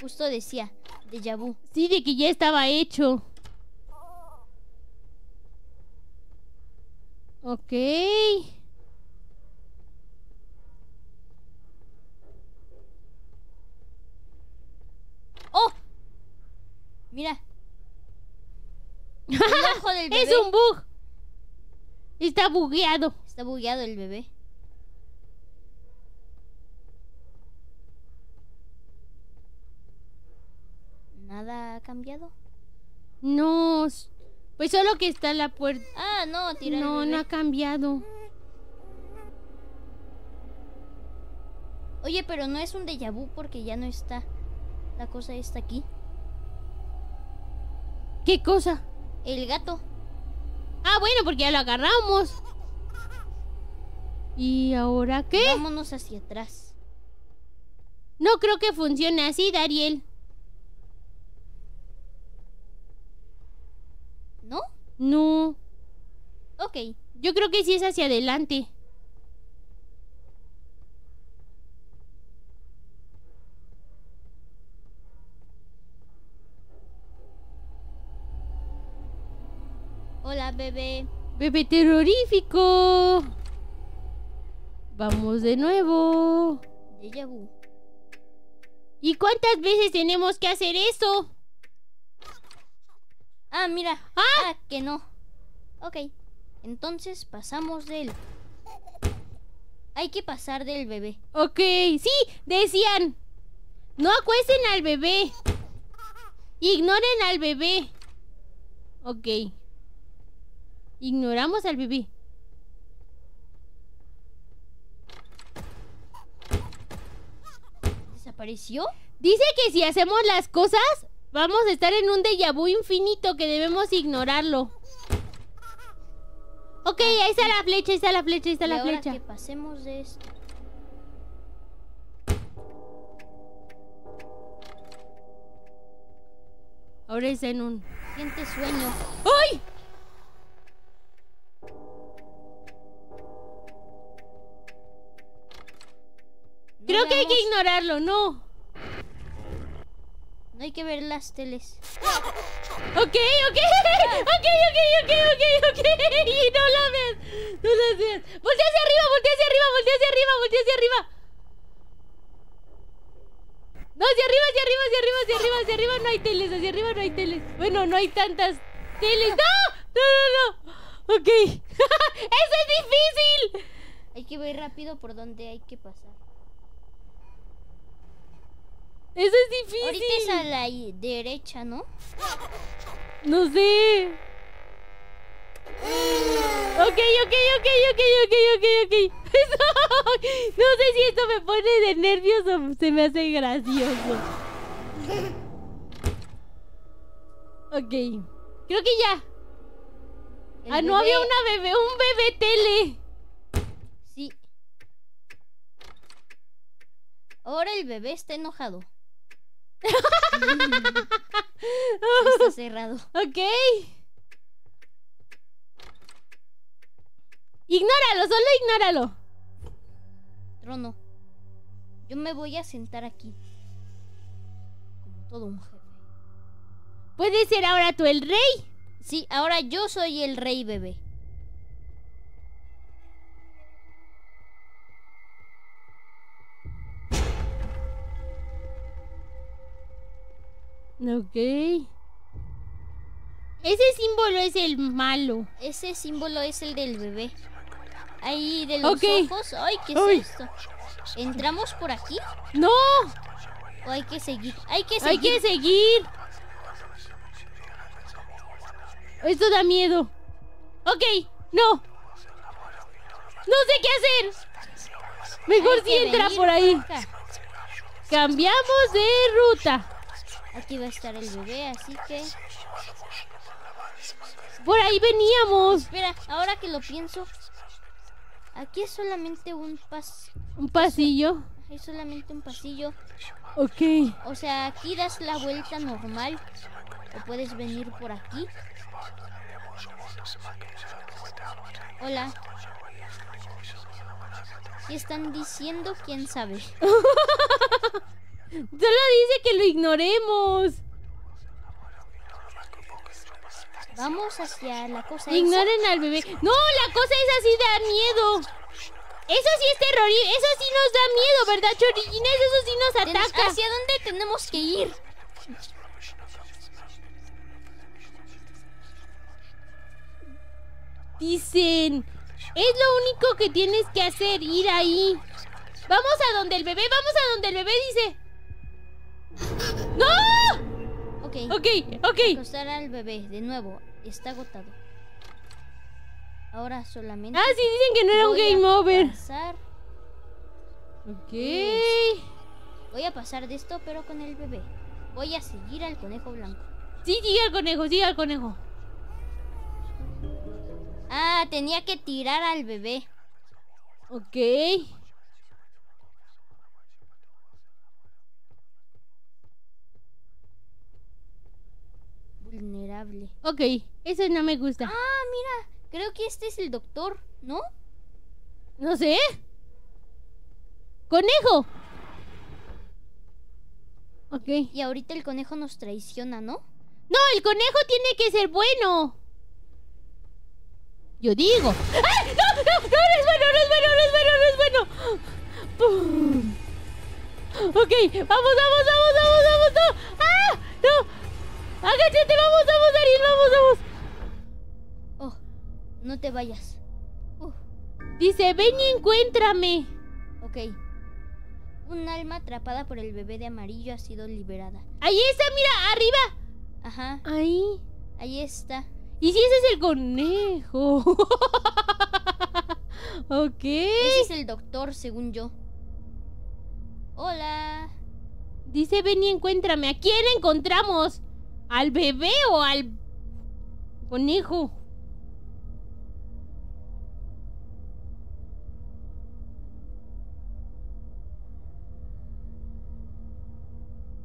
Speaker 2: Justo decía, déjà vu.
Speaker 1: Sí, de que ya estaba hecho. Ok.
Speaker 2: ¡Oh! Mira. Ojo del bebé.
Speaker 1: Es un bug. Está bugueado.
Speaker 2: Está bugueado el bebé. ¿Nada ha cambiado?
Speaker 1: No. Pues solo que está la puerta.
Speaker 2: Ah, no, tira
Speaker 1: No,
Speaker 2: el
Speaker 1: no ha cambiado.
Speaker 2: Oye, pero no es un déjà vu porque ya no está. La cosa está aquí.
Speaker 1: ¿Qué cosa?
Speaker 2: El gato.
Speaker 1: Ah, bueno, porque ya lo agarramos. ¿Y ahora qué?
Speaker 2: Vámonos hacia atrás.
Speaker 1: No creo que funcione así, Dariel.
Speaker 2: ¿No?
Speaker 1: No.
Speaker 2: Ok.
Speaker 1: Yo creo que sí es hacia adelante.
Speaker 2: Hola, bebé.
Speaker 1: Bebé terrorífico. Vamos de nuevo.
Speaker 2: Déjà vu.
Speaker 1: ¿Y cuántas veces tenemos que hacer eso?
Speaker 2: Ah, mira.
Speaker 1: ¡Ah!
Speaker 2: Ah, que no. Ok. Entonces pasamos del. Hay que pasar del bebé.
Speaker 1: Ok, sí, decían. No acuesten al bebé. Ignoren al bebé. Ok. Ignoramos al bebé.
Speaker 2: ¿Desapareció?
Speaker 1: Dice que si hacemos las cosas, vamos a estar en un déjà vu infinito que debemos ignorarlo. Ok, ahí está la flecha, ahí está la flecha, ahí está
Speaker 2: y
Speaker 1: la
Speaker 2: ahora
Speaker 1: flecha.
Speaker 2: que pasemos de esto.
Speaker 1: Ahora está en un...
Speaker 2: Siente sueño.
Speaker 1: ¡Ay! Creo que hay que ignorarlo, no.
Speaker 2: No hay que ver las teles.
Speaker 1: Ok, ok, ok, ok, ok, ok, ok. No la veas, no la veas. Voltea hacia arriba, voltea hacia arriba, voltea hacia arriba, voltea hacia arriba. No, hacia arriba, hacia arriba, hacia arriba, hacia arriba, hacia arriba no hay teles, hacia arriba no hay teles. Bueno, no hay tantas teles. ¡No! No, no, no. Ok. ¡Eso es difícil!
Speaker 2: Hay que ver rápido por dónde hay que pasar.
Speaker 1: Eso es difícil.
Speaker 2: Ahorita es a la derecha, ¿no?
Speaker 1: No sé. Ok, ok, ok, ok, ok, ok, ok. no sé si esto me pone de nervios o se me hace gracioso. Ok. Creo que ya.
Speaker 2: El
Speaker 1: ah, no
Speaker 2: bebé-
Speaker 1: había una bebé, un bebé tele.
Speaker 2: Sí. Ahora el bebé está enojado. Está cerrado.
Speaker 1: Ok. Ignóralo, solo ignóralo.
Speaker 2: Trono. Yo me voy a sentar aquí. Como todo un jefe.
Speaker 1: ¿Puedes ser ahora tú el rey?
Speaker 2: Sí, ahora yo soy el rey bebé.
Speaker 1: Ok. Ese símbolo es el malo.
Speaker 2: Ese símbolo es el del bebé. Ahí de los ojos. Ay, ¿qué
Speaker 1: Uy.
Speaker 2: es esto? ¿Entramos por aquí?
Speaker 1: ¡No!
Speaker 2: ¿O hay que seguir? Hay que seguir.
Speaker 1: Hay que seguir. Esto da miedo. Ok, no. No sé qué hacer. Mejor si entra por ahí. Cambiamos de ruta.
Speaker 2: Aquí va a estar el bebé, así que...
Speaker 1: Por ahí veníamos.
Speaker 2: Espera, ahora que lo pienso... Aquí es solamente un pas...
Speaker 1: Un pasillo.
Speaker 2: Hay solamente un pasillo.
Speaker 1: Ok.
Speaker 2: O sea, aquí das la vuelta normal. O puedes venir por aquí. Hola. ¿Qué están diciendo? ¿Quién sabe?
Speaker 1: Solo dice que lo ignoremos.
Speaker 2: Vamos hacia la cosa esa.
Speaker 1: Ignoren al bebé. No, la cosa es así, da miedo. Eso sí es terror. Eso sí nos da miedo, ¿verdad, Chorillines? Eso sí nos ataca.
Speaker 2: ¿Hacia dónde tenemos que ir?
Speaker 1: Dicen, es lo único que tienes que hacer, ir ahí. Vamos a donde el bebé, vamos a donde el bebé dice. ¡No!
Speaker 2: Ok.
Speaker 1: Ok, ok.
Speaker 2: Acostar al bebé, de nuevo. Está agotado. Ahora solamente.
Speaker 1: Ah, sí, dicen que no era un game over.
Speaker 2: Pasar.
Speaker 1: Ok.
Speaker 2: Voy a pasar de esto, pero con el bebé. Voy a seguir al conejo blanco.
Speaker 1: Sí, sigue al conejo, sigue al conejo.
Speaker 2: Ah, tenía que tirar al bebé.
Speaker 1: Ok.
Speaker 2: Vulnerable.
Speaker 1: Ok, eso no me gusta.
Speaker 2: Ah, mira. Creo que este es el doctor, ¿no?
Speaker 1: No sé. Conejo. Ok.
Speaker 2: Y ahorita el conejo nos traiciona, ¿no?
Speaker 1: No, el conejo tiene que ser bueno. Yo digo. ¡Ah! ¡No! ¡No! ¡No es bueno! ¡No es bueno! ¡No es bueno! ¡No es bueno! Pum. Ok, vamos, vamos, vamos, vamos, vamos, no. ¡Ah! ¡No! ¡Agáchate! ¡Vamos, vamos, Ariel! ¡Vamos, vamos!
Speaker 2: Oh, no te vayas. Uf,
Speaker 1: Dice, ven y encuéntrame.
Speaker 2: ok. Un alma atrapada por el bebé de amarillo ha sido liberada.
Speaker 1: Ahí está, mira, arriba.
Speaker 2: Ajá,
Speaker 1: Ahí.
Speaker 2: ahí está.
Speaker 1: ¿Y si ese es el conejo? ok.
Speaker 2: Ese es el doctor, según yo. Hola.
Speaker 1: Dice, ven y encuéntrame. ¿A quién encontramos? ¿Al bebé o al conejo?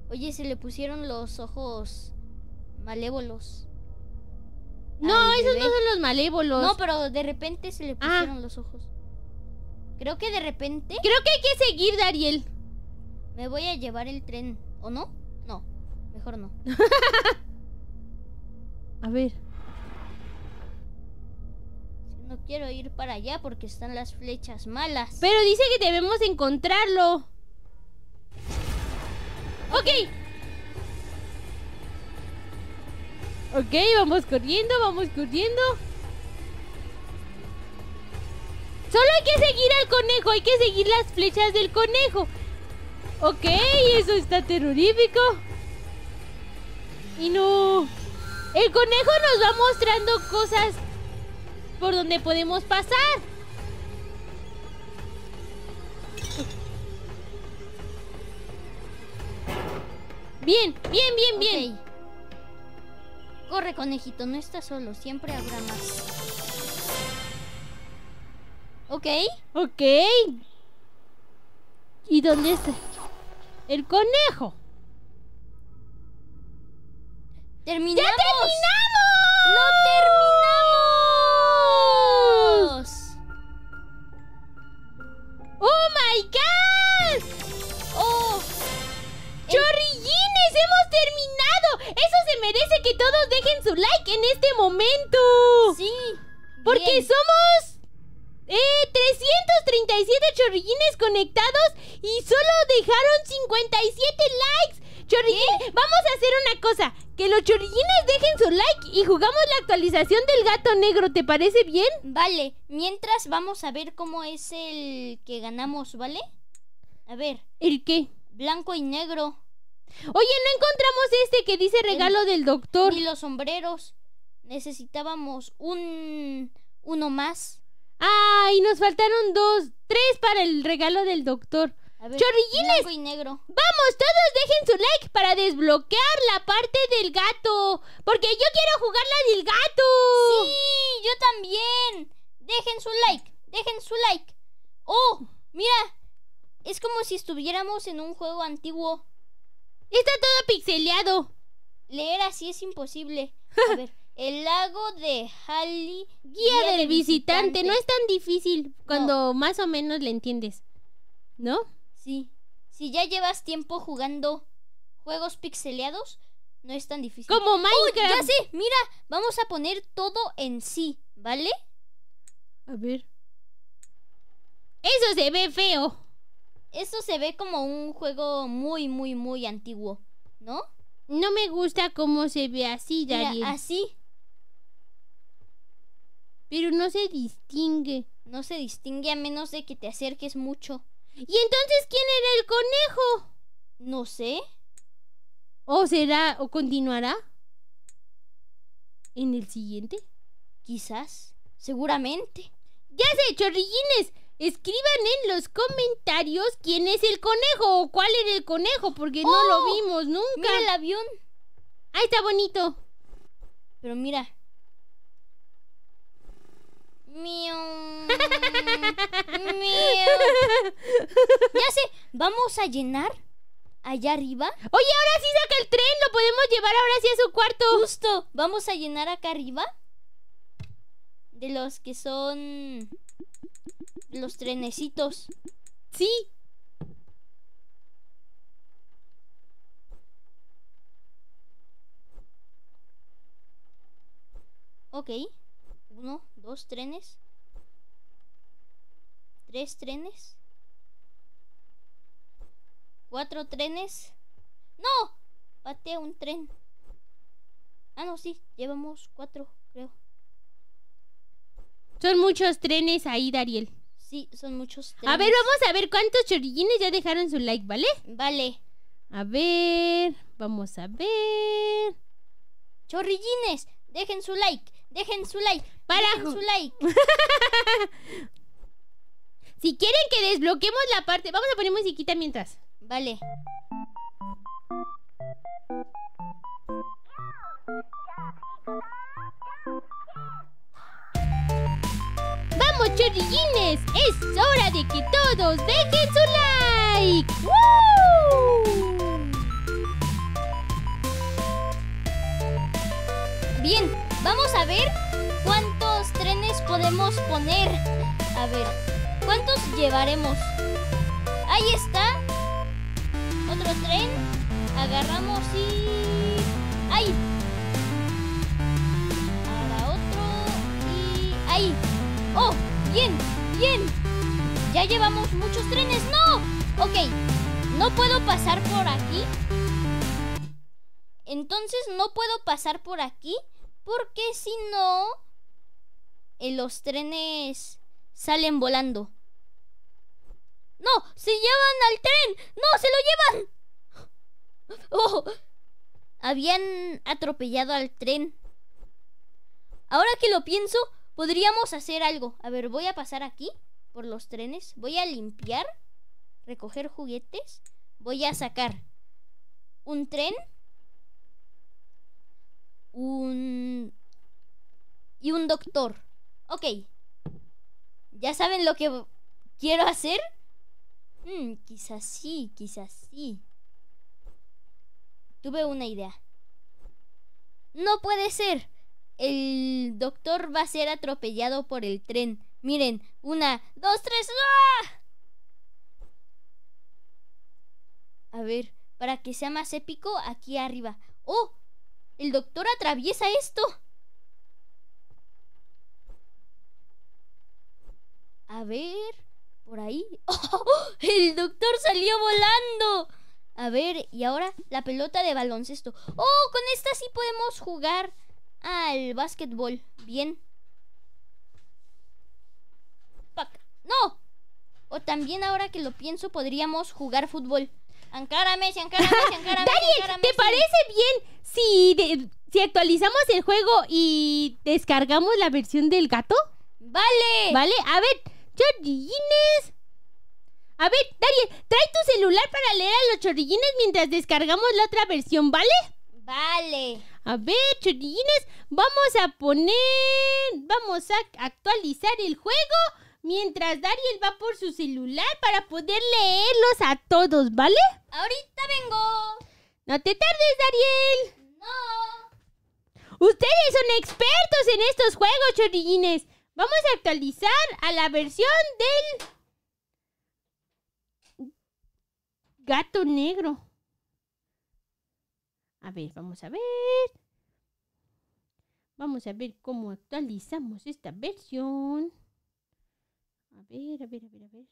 Speaker 2: Oye, se le pusieron los ojos malévolos.
Speaker 1: No, esos
Speaker 2: bebé.
Speaker 1: no son los malévolos.
Speaker 2: No, pero de repente se le
Speaker 1: Ah.
Speaker 2: pusieron los ojos. Creo que de repente
Speaker 1: Creo que hay que seguir, Dariel.
Speaker 2: me voy a llevar el tren. ¿O no? Mejor no.
Speaker 1: A ver.
Speaker 2: No quiero ir para allá porque están las flechas malas.
Speaker 1: Pero dice que debemos encontrarlo. Ok. Ok, vamos corriendo, vamos corriendo. Solo hay que seguir al conejo, hay que seguir las flechas del conejo. Ok, eso está terrorífico. Y no... El conejo nos va mostrando cosas por donde podemos pasar. Bien, bien, bien, bien.
Speaker 2: Corre, conejito, no estás solo, siempre habrá más. Ok.
Speaker 1: Ok. ¿Y dónde está? El conejo.
Speaker 2: ¡Terminamos!
Speaker 1: ¡Ya terminamos!
Speaker 2: ¡Lo terminamos!
Speaker 1: ¡Oh my god!
Speaker 2: ¡Oh!
Speaker 1: ¡Chorrillines! ¡Hemos terminado! Eso se merece que todos dejen su like en este momento.
Speaker 2: Sí.
Speaker 1: Porque
Speaker 2: bien.
Speaker 1: somos eh, 337 chorrillines conectados y solo dejaron 57 likes. Chorrillines, vamos a hacer una cosa. Que los chorrillines dejen su like y jugamos la actualización del gato negro. ¿Te parece bien?
Speaker 2: Vale, mientras vamos a ver cómo es el que ganamos, ¿vale? A ver,
Speaker 1: ¿El qué?
Speaker 2: blanco y negro.
Speaker 1: Oye, no encontramos este que dice regalo del doctor.
Speaker 2: Ni los sombreros. Necesitábamos un... uno más.
Speaker 1: Ay, nos faltaron dos. Tres para el regalo del doctor.
Speaker 2: Ver,
Speaker 1: ¡Chorrillines!
Speaker 2: Blanco y negro.
Speaker 1: Vamos, todos dejen su like para desbloquear la parte del gato. Porque yo quiero jugar la del gato.
Speaker 2: Sí, yo también. Dejen su like, dejen su like. Oh, mira. Es como si estuviéramos en un juego antiguo.
Speaker 1: Está todo pixeleado.
Speaker 2: Leer así es imposible. A ver, el lago de Halley.
Speaker 1: Guía, del visitante. No es tan difícil cuando más o menos le entiendes. ¿No?
Speaker 2: Sí. Si ya llevas tiempo jugando juegos pixeleados, no es tan difícil.
Speaker 1: Como
Speaker 2: ¡Oh,
Speaker 1: Minecraft.
Speaker 2: ya sé! Mira, vamos a poner todo en sí, ¿vale?
Speaker 1: A ver. Eso se ve feo.
Speaker 2: Esto se ve como un juego muy, muy, muy antiguo, ¿no?
Speaker 1: No me gusta cómo se ve así,
Speaker 2: Mira,
Speaker 1: Dariel.
Speaker 2: así
Speaker 1: Pero no se distingue.
Speaker 2: no se distingue a menos de que te acerques mucho.
Speaker 1: ¿Y entonces quién era el conejo?
Speaker 2: No sé.
Speaker 1: ¿O será o continuará? ¿En el siguiente?
Speaker 2: Quizás. Seguramente.
Speaker 1: Ya sé, chorrillines. Escriban en los comentarios quién es el conejo o cuál era el conejo, porque no lo
Speaker 2: ¡Oh!
Speaker 1: vimos nunca.
Speaker 2: Mira el avión.
Speaker 1: Ahí está bonito.
Speaker 2: Pero mira. Miau. Miau. Ya sé. Vamos a llenar allá arriba.
Speaker 1: Oye, ahora sí saca el tren. Lo podemos llevar ahora sí a su cuarto.
Speaker 2: Justo. Vamos a llenar acá arriba. De los que son. Los trenecitos.
Speaker 1: Sí.
Speaker 2: Ok. Uno, dos trenes. Tres trenes. Cuatro trenes. ¡No! Pateé un tren. Ah, no, sí. Llevamos cuatro, creo.
Speaker 1: Son muchos trenes ahí, Dariel.
Speaker 2: Sí, son muchos trenes.
Speaker 1: A ver, vamos a ver cuántos chorrillines ya dejaron su like, ¿vale?
Speaker 2: Vale.
Speaker 1: A ver, vamos a ver.
Speaker 2: Chorrillines, dejen su like. Dejen su like.
Speaker 1: Para
Speaker 2: Dejen su like.
Speaker 1: Si quieren que desbloquemos la parte, vamos a poner musiquita mientras.
Speaker 2: Vale.
Speaker 1: ¡Vamos, chorrillines! ¡Es hora de que todos dejen su like!
Speaker 2: Bien, vamos a ver cuántos trenes podemos poner. A ver, ¿cuántos llevaremos? Ahí está. Otro tren. Agarramos y... ¡Ahí! Ahora otro y... ¡Ahí! ¡Oh! ¡Bien! ¡Bien! Ya llevamos muchos trenes. ¡No! Ok, no puedo pasar por aquí. Entonces no puedo pasar por aquí porque si no, los trenes salen volando. ¡No! ¡Se llevan al tren! ¡No! ¡Se lo llevan! ¡Oh! Habían atropellado al tren. Ahora que lo pienso, podríamos hacer algo. A ver, voy a pasar aquí por los trenes. Voy a limpiar, recoger juguetes. Voy a sacar un tren, un... y un doctor. Ok. ¿Ya saben lo que quiero hacer? Hmm, quizás sí, quizás sí. Tuve una idea. No puede ser. El doctor va a ser atropellado por el tren. Miren, una, dos, tres. ¡ah! A ver, para que sea más épico, aquí arriba. ¡Oh! El doctor atraviesa esto. A ver, por ahí. ¡Oh! El doctor salió volando. A ver, y ahora la pelota de baloncesto. ¡Oh! Con esta sí podemos jugar al básquetbol. Bien. Pac. ¡No! O también ahora que lo pienso podríamos jugar fútbol. Ankara Messi, Ankara
Speaker 1: Daniel, ¿te parece bien si, de- si actualizamos el juego y descargamos la versión del gato?
Speaker 2: Vale.
Speaker 1: ¿Vale? A ver, chorrillines. A ver, Daniel, trae tu celular para leer a los chorrillines mientras descargamos la otra versión, ¿vale?
Speaker 2: Vale.
Speaker 1: A ver, chorrillines, vamos a poner... Vamos a actualizar el juego mientras Dariel va por su celular para poder leerlos a todos, ¿vale?
Speaker 2: Ahorita vengo.
Speaker 1: No te tardes, Dariel.
Speaker 2: No.
Speaker 1: Ustedes son expertos en estos juegos, chorrillines. Vamos a actualizar a la versión del gato negro. A ver, vamos a ver. Vamos a ver cómo actualizamos esta versión. A ver, a ver, a ver, a ver.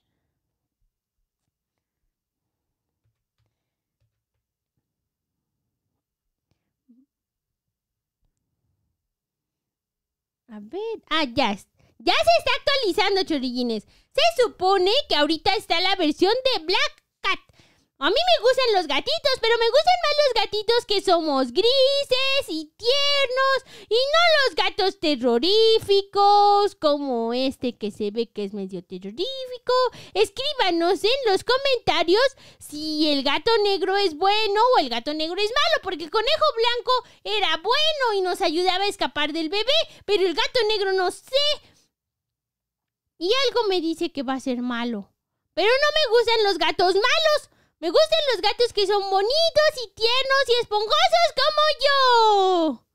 Speaker 1: A ver. Ah, ya. Ya se está actualizando, chorrillines. Se supone que ahorita está la versión de Black Cat. A mí me gustan los gatitos, pero me gustan más los gatitos que somos grises y tiernos y no los gatos terroríficos como este que se ve que es medio terrorífico. Escríbanos en los comentarios si el gato negro es bueno o el gato negro es malo, porque el conejo blanco era bueno y nos ayudaba a escapar del bebé, pero el gato negro no sé. Y algo me dice que va a ser malo. Pero no me gustan los gatos malos. Me gustan los gatos que son bonitos y tiernos y esponjosos como yo.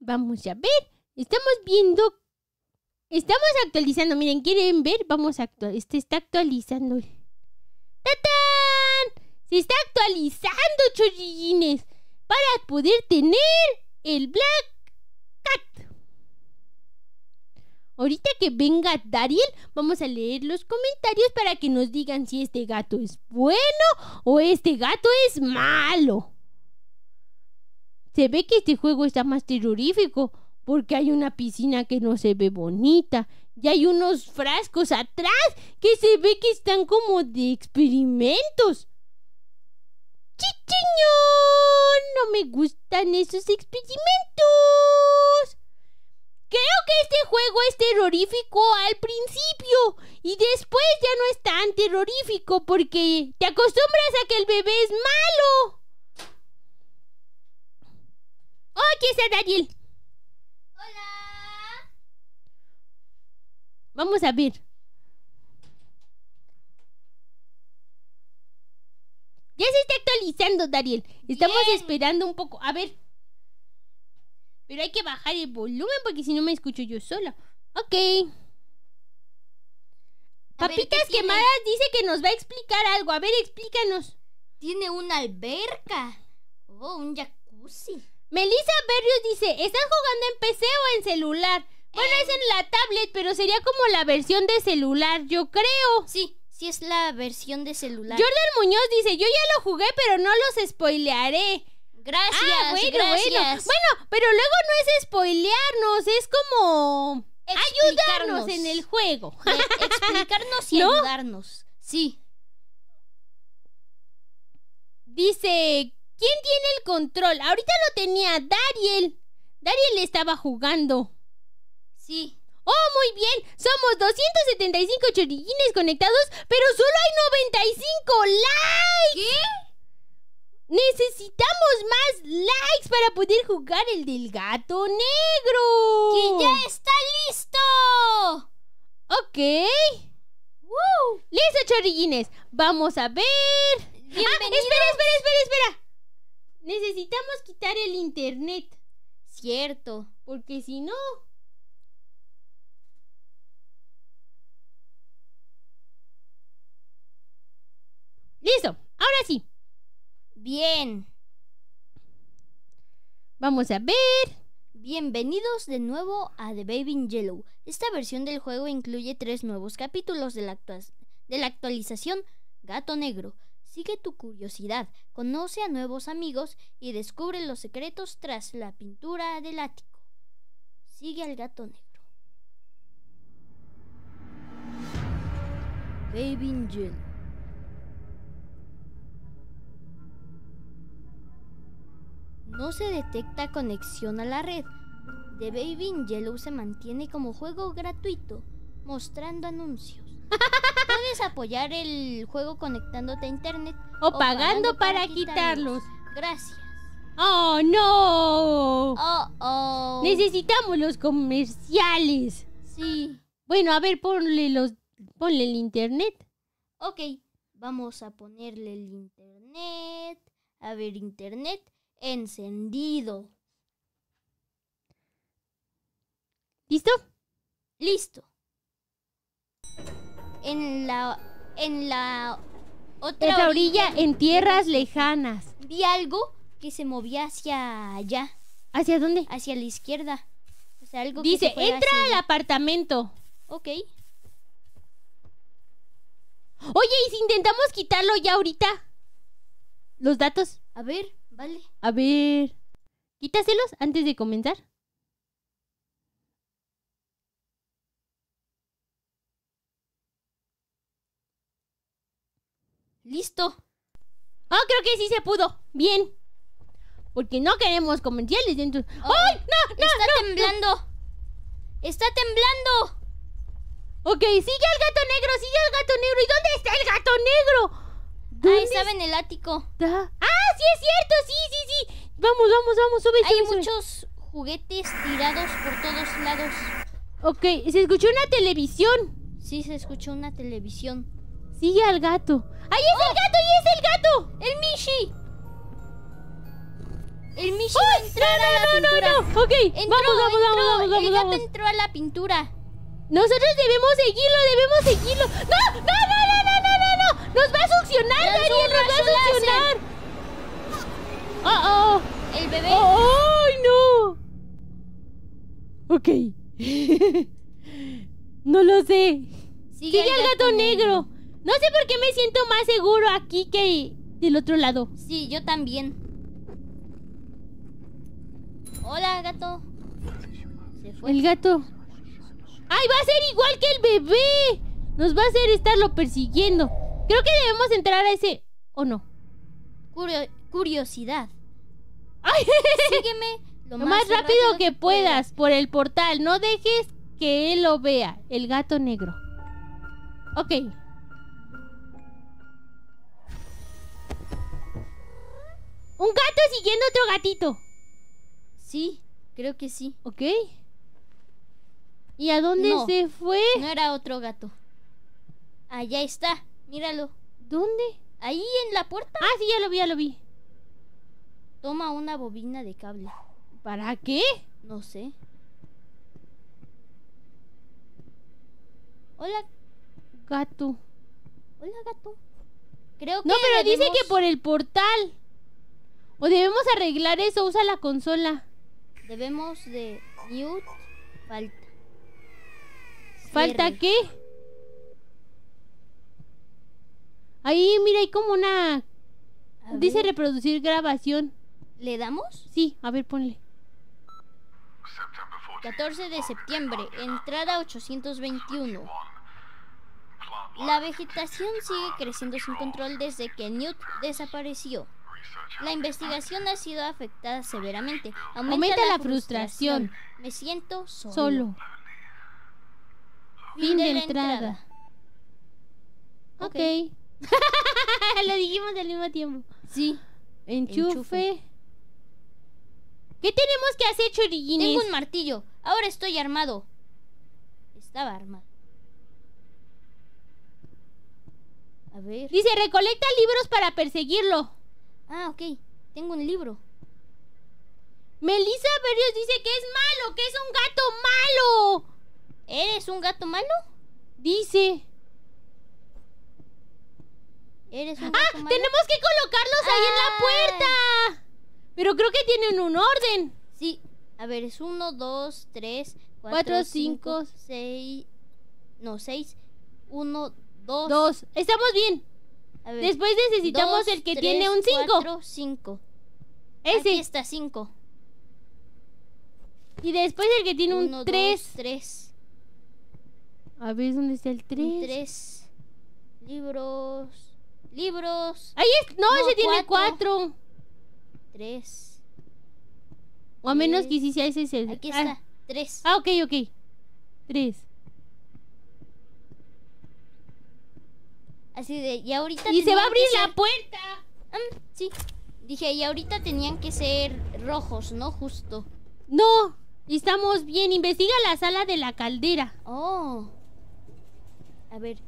Speaker 1: Vamos a ver. Estamos viendo. Estamos actualizando. Miren, ¿quieren ver? Vamos a actualizar. Este está actualizando. ¡Tatán! Se está actualizando, chorrillines. Para poder tener el Black Cat. Ahorita que venga Dariel, vamos a leer los comentarios para que nos digan si este gato es bueno o este gato es malo. Se ve que este juego está más terrorífico porque hay una piscina que no se ve bonita y hay unos frascos atrás que se ve que están como de experimentos. ¡Chichiñón! No me gustan esos experimentos. Creo que este juego es terrorífico al principio y después ya no es tan terrorífico porque te acostumbras a que el bebé es malo. Oh, aquí está Daniel.
Speaker 2: Hola.
Speaker 1: Vamos a ver. Ya se está actualizando, Dariel. Estamos
Speaker 2: Bien.
Speaker 1: esperando un poco. A ver. Pero hay que bajar el volumen porque si no me escucho yo sola. Ok.
Speaker 2: A ver, ¿qué
Speaker 1: Papitas
Speaker 2: tiene?
Speaker 1: Quemadas dice que nos va a explicar algo. A ver, explícanos.
Speaker 2: Tiene una alberca. Oh, un jacuzzi.
Speaker 1: Melissa Berrios dice, ¿estás jugando en PC o en celular? Bueno, es en la tablet, pero sería como la versión de celular, yo creo.
Speaker 2: Sí, sí es la versión de celular.
Speaker 1: Jordan Muñoz dice, yo ya lo jugué, pero no los spoilearé.
Speaker 2: Gracias,
Speaker 1: ah, bueno,
Speaker 2: gracias.
Speaker 1: bueno. Bueno, pero luego no es spoilearnos, es como ayudarnos en el juego.
Speaker 2: Eh, explicarnos y
Speaker 1: ¿No?
Speaker 2: ayudarnos. Sí.
Speaker 1: Dice, ¿quién tiene el control? Ahorita lo tenía Dariel. Dariel estaba jugando.
Speaker 2: Sí.
Speaker 1: Oh, muy bien. Somos 275 chorillines conectados, pero solo hay 95 likes.
Speaker 2: ¿Qué?
Speaker 1: Necesitamos más likes para poder jugar el del gato negro.
Speaker 2: ¡Que ya está listo!
Speaker 1: Ok.
Speaker 2: ¡Woo!
Speaker 1: Listo, chorrillines. Vamos a ver. Ah,
Speaker 2: Bienvenidos.
Speaker 1: espera, espera, espera, espera. Necesitamos quitar el internet.
Speaker 2: Cierto.
Speaker 1: Porque si no. Listo. Ahora sí.
Speaker 2: Bien.
Speaker 1: Vamos a ver.
Speaker 2: Bienvenidos de nuevo a The Baby in Yellow. Esta versión del juego incluye tres nuevos capítulos de la, actua- de la actualización Gato Negro. Sigue tu curiosidad, conoce a nuevos amigos y descubre los secretos tras la pintura del ático. Sigue al gato negro. Baby in Yellow. No se detecta conexión a la red. The Baby in Yellow se mantiene como juego gratuito, mostrando anuncios. Puedes apoyar el juego conectándote a internet
Speaker 1: O pagando para quitarlos.
Speaker 2: Gracias.
Speaker 1: ¡Oh, no!
Speaker 2: Oh, oh.
Speaker 1: Necesitamos los comerciales.
Speaker 2: Sí.
Speaker 1: Bueno, a ver, ponle los. Ponle el internet.
Speaker 2: Ok. Vamos a ponerle el internet. A ver, internet encendido.
Speaker 1: ¿Listo?
Speaker 2: Listo. En la en la otra,
Speaker 1: Otra orilla en tierras lejanas.
Speaker 2: vi algo que se movía hacia allá,
Speaker 1: ¿Hacia dónde?
Speaker 2: hacia la izquierda. O sea, algo
Speaker 1: Dice, entra al
Speaker 2: allá.
Speaker 1: apartamento.
Speaker 2: Ok.
Speaker 1: Oye, ¿y si intentamos quitarlo ya ahorita? ¿Los datos?
Speaker 2: A ver, vale.
Speaker 1: A ver. Quítaselos antes de comenzar.
Speaker 2: Listo.
Speaker 1: Oh, creo que sí se pudo. Bien. Porque no queremos comerciales dentro.
Speaker 2: Oh,
Speaker 1: ¡Ay! ¡No! ¡No!
Speaker 2: Está
Speaker 1: no!
Speaker 2: temblando. Está temblando.
Speaker 1: Ok, sigue al gato negro, sigue al gato negro. ¿Y dónde está el gato negro? ¿Dónde
Speaker 2: Ahí estaba en el ático.
Speaker 1: está? ¡Ah, sí es cierto! Sí, sí, sí. Vamos, vamos, vamos. Sube,
Speaker 2: Hay
Speaker 1: sube, sube.
Speaker 2: muchos juguetes tirados por todos lados.
Speaker 1: Ok, se escuchó una televisión.
Speaker 2: Sí, se escuchó una televisión.
Speaker 1: Sigue al gato. ¡Ahí es el gato! ¡Ahí es el gato!
Speaker 2: ¡El Mishi! El Mishi
Speaker 1: ¡Ay!
Speaker 2: va a entrar a la
Speaker 1: no, no,
Speaker 2: pintura.
Speaker 1: no, no! Ok,
Speaker 2: Entró,
Speaker 1: vamos, vamos,
Speaker 2: entró.
Speaker 1: vamos, vamos,
Speaker 2: El gato
Speaker 1: vamos.
Speaker 2: entró a la pintura.
Speaker 1: Nosotros debemos seguirlo, debemos seguirlo. ¡No! ¡No, no, no, no, no, no! no! ¡Nos va a succionar, Daniel! ¡Nos va a succionar! ¡Oh, oh!
Speaker 2: El bebé.
Speaker 1: ¡Ay, no! Ok. no lo sé.
Speaker 2: Sigue,
Speaker 1: Sigue al gato negro. No sé por qué me siento más seguro aquí que del otro lado.
Speaker 2: Sí, yo también. Hola, gato. Se fue.
Speaker 1: El gato. ¡Ay, va a ser igual que el bebé! Nos va a hacer estarlo persiguiendo. Creo que debemos entrar a ese... ¿O no?
Speaker 2: Curio- curiosidad.
Speaker 1: ¡Ay!
Speaker 2: Sígueme lo,
Speaker 1: Lo más rápido que puedas por el portal. No dejes que él lo vea. El gato negro. Ok. Un gato siguiendo otro gatito.
Speaker 2: Sí, creo que sí.
Speaker 1: Ok. ¿Y a dónde
Speaker 2: No.
Speaker 1: se fue?
Speaker 2: No era otro gato. Allá está. Míralo.
Speaker 1: ¿Dónde?
Speaker 2: Ahí en la puerta.
Speaker 1: Ah, sí, ya lo vi, ya lo vi.
Speaker 2: Toma una bobina de cable.
Speaker 1: ¿Para qué?
Speaker 2: No sé. Hola,
Speaker 1: gato.
Speaker 2: Hola, gato. Creo que
Speaker 1: No, pero dice que por el portal. O debemos arreglar eso, usa la consola.
Speaker 2: Debemos de mute. Falta.
Speaker 1: ¿Falta qué? Ahí, mira, hay como una...
Speaker 2: A
Speaker 1: Dice
Speaker 2: ver,
Speaker 1: reproducir grabación.
Speaker 2: ¿Le damos?
Speaker 1: Sí, a ver, ponle.
Speaker 2: 14 de septiembre, entrada 821. La vegetación sigue creciendo sin control desde que Newt desapareció. La investigación ha sido afectada severamente. Aumenta,
Speaker 1: Aumenta
Speaker 2: la,
Speaker 1: la frustración.
Speaker 2: frustración. Me siento solo.
Speaker 1: Solo. Fin de
Speaker 2: la
Speaker 1: entrada. Ok. Lo dijimos al mismo tiempo.
Speaker 2: Sí.
Speaker 1: Enchufe.
Speaker 2: Enchufe.
Speaker 1: ¿Qué tenemos que hacer, chorillines?
Speaker 2: Tengo un martillo. Ahora estoy armado. Estaba armado. A ver.
Speaker 1: Dice, recolecta libros para perseguirlo.
Speaker 2: Ah, ok. Tengo un libro.
Speaker 1: Melissa Berrios dice que es malo, que es un gato malo.
Speaker 2: ¿Eres un gato malo?
Speaker 1: Dice.
Speaker 2: ¿Eres un
Speaker 1: Ah,
Speaker 2: gato malo?
Speaker 1: tenemos que colocarlos ahí en la
Speaker 2: Ah.
Speaker 1: puerta. Pero creo que tienen un orden.
Speaker 2: Sí. A ver, es 1,
Speaker 1: 2,
Speaker 2: 3,
Speaker 1: 4,
Speaker 2: 5, 6. No, 6. 1, 2.
Speaker 1: 2. Estamos bien. Después necesitamos el que tiene un
Speaker 2: 5. 4, 5.
Speaker 1: Ese.
Speaker 2: Aquí está 5.
Speaker 1: Y después el que tiene
Speaker 2: Uno,
Speaker 1: un 3.
Speaker 2: 3.
Speaker 1: A ver, ¿dónde está el 3?
Speaker 2: 3. Libros. Libros.
Speaker 1: Ahí es. No, ese tiene 4.
Speaker 2: Tres.
Speaker 1: O a menos que sí sea ese es el.
Speaker 2: Aquí
Speaker 1: ah.
Speaker 2: está. Tres.
Speaker 1: Ah, ok, ok. Tres.
Speaker 2: Así de. Y ahorita.
Speaker 1: Y se va a abrir la puerta.
Speaker 2: Sí. Dije, y ahorita tenían que ser rojos, ¿no? Justo.
Speaker 1: No, estamos bien. Investiga la sala de la caldera.
Speaker 2: Oh. A ver.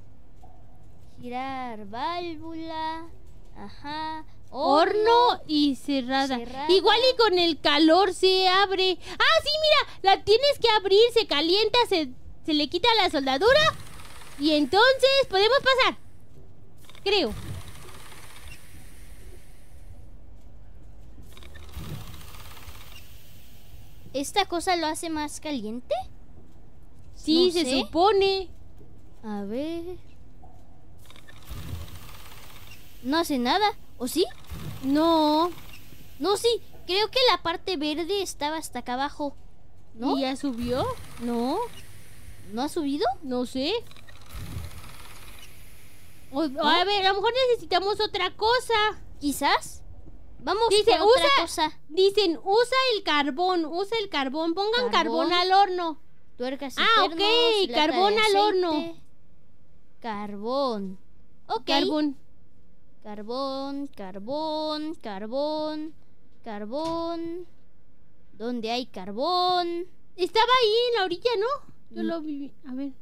Speaker 2: Girar válvula. Ajá.
Speaker 1: Horno y cerrada.
Speaker 2: Cerrada.
Speaker 1: Igual y con el calor se abre. Ah, sí, mira, la tienes que abrir, se calienta, se, se le quita la soldadura. Y entonces podemos pasar. Creo.
Speaker 2: ¿Esta cosa lo hace más caliente?
Speaker 1: Sí,
Speaker 2: No
Speaker 1: se
Speaker 2: sé.
Speaker 1: supone.
Speaker 2: A ver. No hace nada. ¿O sí?
Speaker 1: No.
Speaker 2: No, sí. Creo que la parte verde estaba hasta acá abajo. ¿No?
Speaker 1: ¿Y ya subió?
Speaker 2: No. ¿No ha subido?
Speaker 1: No sé. O- A ver, a lo mejor necesitamos otra cosa.
Speaker 2: Quizás. Vamos
Speaker 1: Dice,
Speaker 2: por otra
Speaker 1: usa-
Speaker 2: cosa.
Speaker 1: Dicen, usa el carbón, usa el carbón, pongan carbón,
Speaker 2: Carbón.
Speaker 1: al horno.
Speaker 2: Tuercas
Speaker 1: Ah, ok, carbón al horno.
Speaker 2: Carbón. Ok.
Speaker 1: Carbón.
Speaker 2: Carbón, carbón, carbón, carbón. ¿Dónde hay carbón?
Speaker 1: Estaba ahí en la orilla, ¿no? Yo
Speaker 2: Mm.
Speaker 1: lo vi. A ver.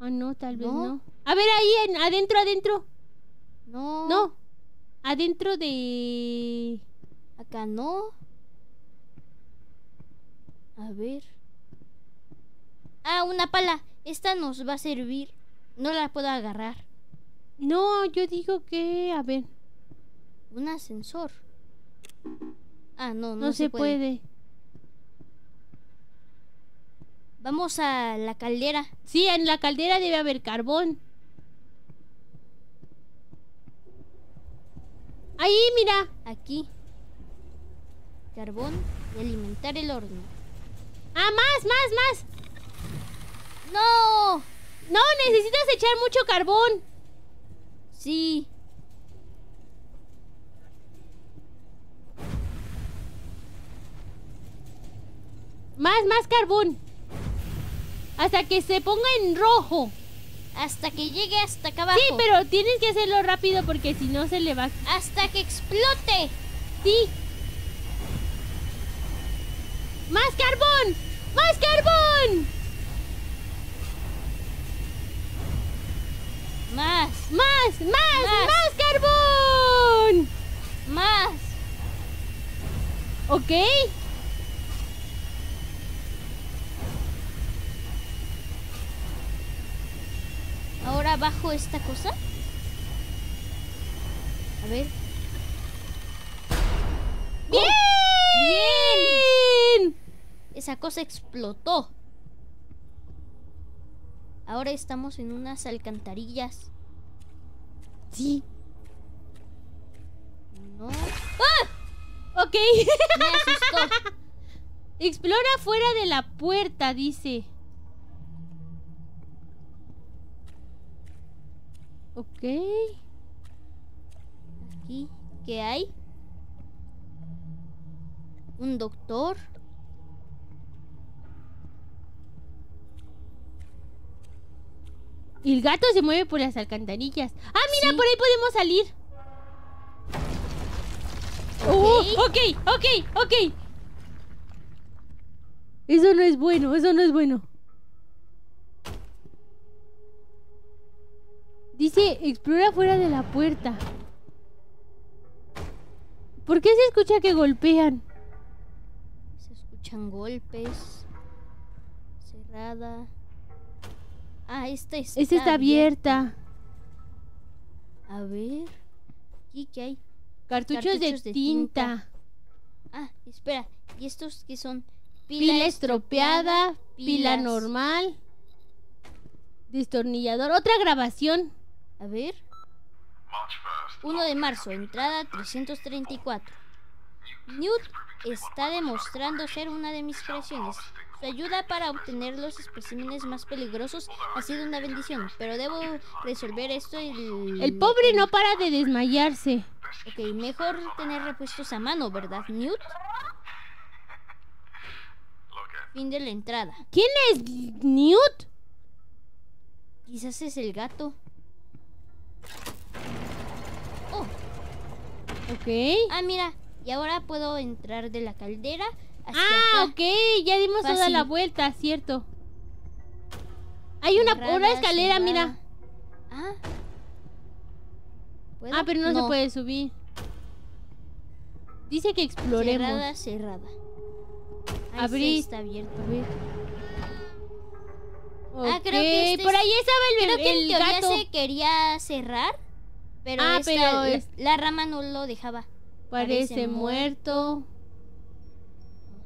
Speaker 1: Ah, no, tal vez
Speaker 2: No.
Speaker 1: no. A ver, ahí, en, adentro, adentro.
Speaker 2: No.
Speaker 1: No. Adentro de...
Speaker 2: Acá no. A ver. Ah, una pala. Esta nos va a servir. No la puedo agarrar.
Speaker 1: No, yo digo que... A ver,
Speaker 2: Un ascensor. Ah, no,
Speaker 1: no,
Speaker 2: no,
Speaker 1: se, puede.
Speaker 2: Vamos a la caldera.
Speaker 1: Sí, en la caldera debe haber carbón. Ahí, mira.
Speaker 2: Aquí. Carbón y alimentar el horno.
Speaker 1: Ah, más, más, más.
Speaker 2: ¡No!
Speaker 1: No, necesitas echar mucho carbón.
Speaker 2: Sí.
Speaker 1: Más, más carbón. Hasta que se ponga en rojo.
Speaker 2: Hasta que llegue hasta acá abajo.
Speaker 1: Sí, pero tienes que hacerlo rápido porque si no se le va.
Speaker 2: Hasta que explote.
Speaker 1: Sí. Más carbón. Más carbón.
Speaker 2: Más.
Speaker 1: Más, más,
Speaker 2: Más.
Speaker 1: más carbón.
Speaker 2: Más.
Speaker 1: ¿Ok?
Speaker 2: Ahora abajo esta cosa? A ver.
Speaker 1: ¡Bien! ¡Bien!
Speaker 2: Esa cosa explotó. Ahora estamos en unas alcantarillas.
Speaker 1: Sí.
Speaker 2: No.
Speaker 1: Ok.
Speaker 2: Me asustó.
Speaker 1: Explora fuera de la puerta, dice. Ok.
Speaker 2: Aquí, ¿qué hay? Un doctor.
Speaker 1: Y el gato se mueve por las alcantarillas. Ah, mira,
Speaker 2: Sí.
Speaker 1: por ahí podemos salir. Oh,
Speaker 2: Ok.
Speaker 1: ok, ok, ok. Eso no es bueno, eso no es bueno. Dice, explora fuera de la puerta. ¿Por qué se escucha que golpean?
Speaker 2: Se escuchan golpes. Cerrada. Ah, esta está,
Speaker 1: Esta está abierta.
Speaker 2: A ver. ¿Y qué hay?
Speaker 1: Cartuchos,
Speaker 2: Cartuchos
Speaker 1: de,
Speaker 2: de
Speaker 1: tinta.
Speaker 2: tinta. Ah, espera. ¿Y estos qué son?
Speaker 1: Pila estropeada, pila normal. Destornillador. Otra grabación.
Speaker 2: A ver. 1 de marzo, entrada 334. Newt está demostrando ser una de mis creaciones. Su ayuda para obtener los especímenes más peligrosos ha sido una bendición, pero debo resolver esto y...
Speaker 1: El pobre no para de desmayarse.
Speaker 2: Ok, mejor tener repuestos a mano, ¿verdad, Newt? Fin de la entrada.
Speaker 1: ¿Quién es Newt?
Speaker 2: Quizás es el gato. Oh,
Speaker 1: Ok.
Speaker 2: ah, mira. Y ahora puedo entrar de la caldera
Speaker 1: Ah,
Speaker 2: acá.
Speaker 1: ok. Ya dimos toda
Speaker 2: Fácil.
Speaker 1: la vuelta, cierto. Hay una, una escalera, mira.
Speaker 2: Ah. ¿Puedo?
Speaker 1: Ah, pero no, se puede subir. Dice que exploremos.
Speaker 2: Cerrada, cerrada. Ahí sí está abierto.
Speaker 1: Ver.
Speaker 2: Ah, creo que este
Speaker 1: Por ahí estaba el,
Speaker 2: Creo que en
Speaker 1: el
Speaker 2: teoría
Speaker 1: gato.
Speaker 2: se quería cerrar, pero,
Speaker 1: Ah,
Speaker 2: esta-
Speaker 1: pero
Speaker 2: la-
Speaker 1: es-
Speaker 2: la rama no lo dejaba.
Speaker 1: Parece,
Speaker 2: parece
Speaker 1: muerto.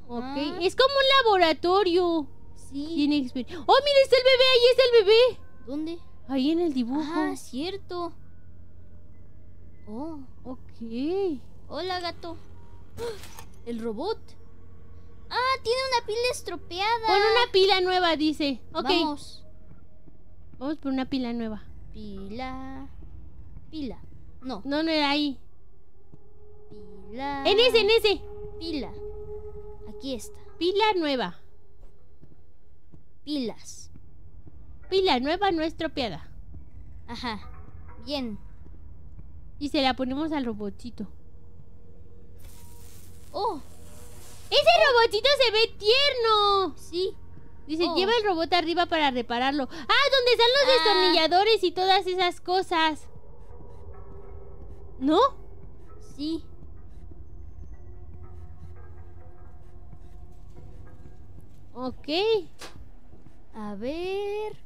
Speaker 1: Ok.
Speaker 2: Ajá.
Speaker 1: Es como un laboratorio.
Speaker 2: Sí.
Speaker 1: Tiene exper- Oh, mira, está el bebé. Ahí está el bebé.
Speaker 2: ¿Dónde?
Speaker 1: Ahí en el dibujo.
Speaker 2: Ah, cierto. Oh,
Speaker 1: Ok.
Speaker 2: hola gato. El robot. Ah, tiene una pila estropeada.
Speaker 1: Pon una pila nueva, dice. Ok. Vamos.
Speaker 2: Vamos.
Speaker 1: por una pila nueva.
Speaker 2: Pila. Pila. No.
Speaker 1: No, no era ahí.
Speaker 2: Pila.
Speaker 1: En ese, en ese.
Speaker 2: Pila. Aquí está.
Speaker 1: Pila nueva.
Speaker 2: Pilas.
Speaker 1: Pila nueva no estropeada.
Speaker 2: Ajá. Bien.
Speaker 1: Y se la ponemos al robotito.
Speaker 2: Oh,
Speaker 1: ¡Ese robotito se ve tierno!
Speaker 2: sí.
Speaker 1: Dice,
Speaker 2: Oh.
Speaker 1: lleva el robot arriba para repararlo. ¡Ah! ¿Dónde están los
Speaker 2: Ah.
Speaker 1: destornilladores y todas esas cosas? ¿No?
Speaker 2: Sí.
Speaker 1: Ok.
Speaker 2: A ver.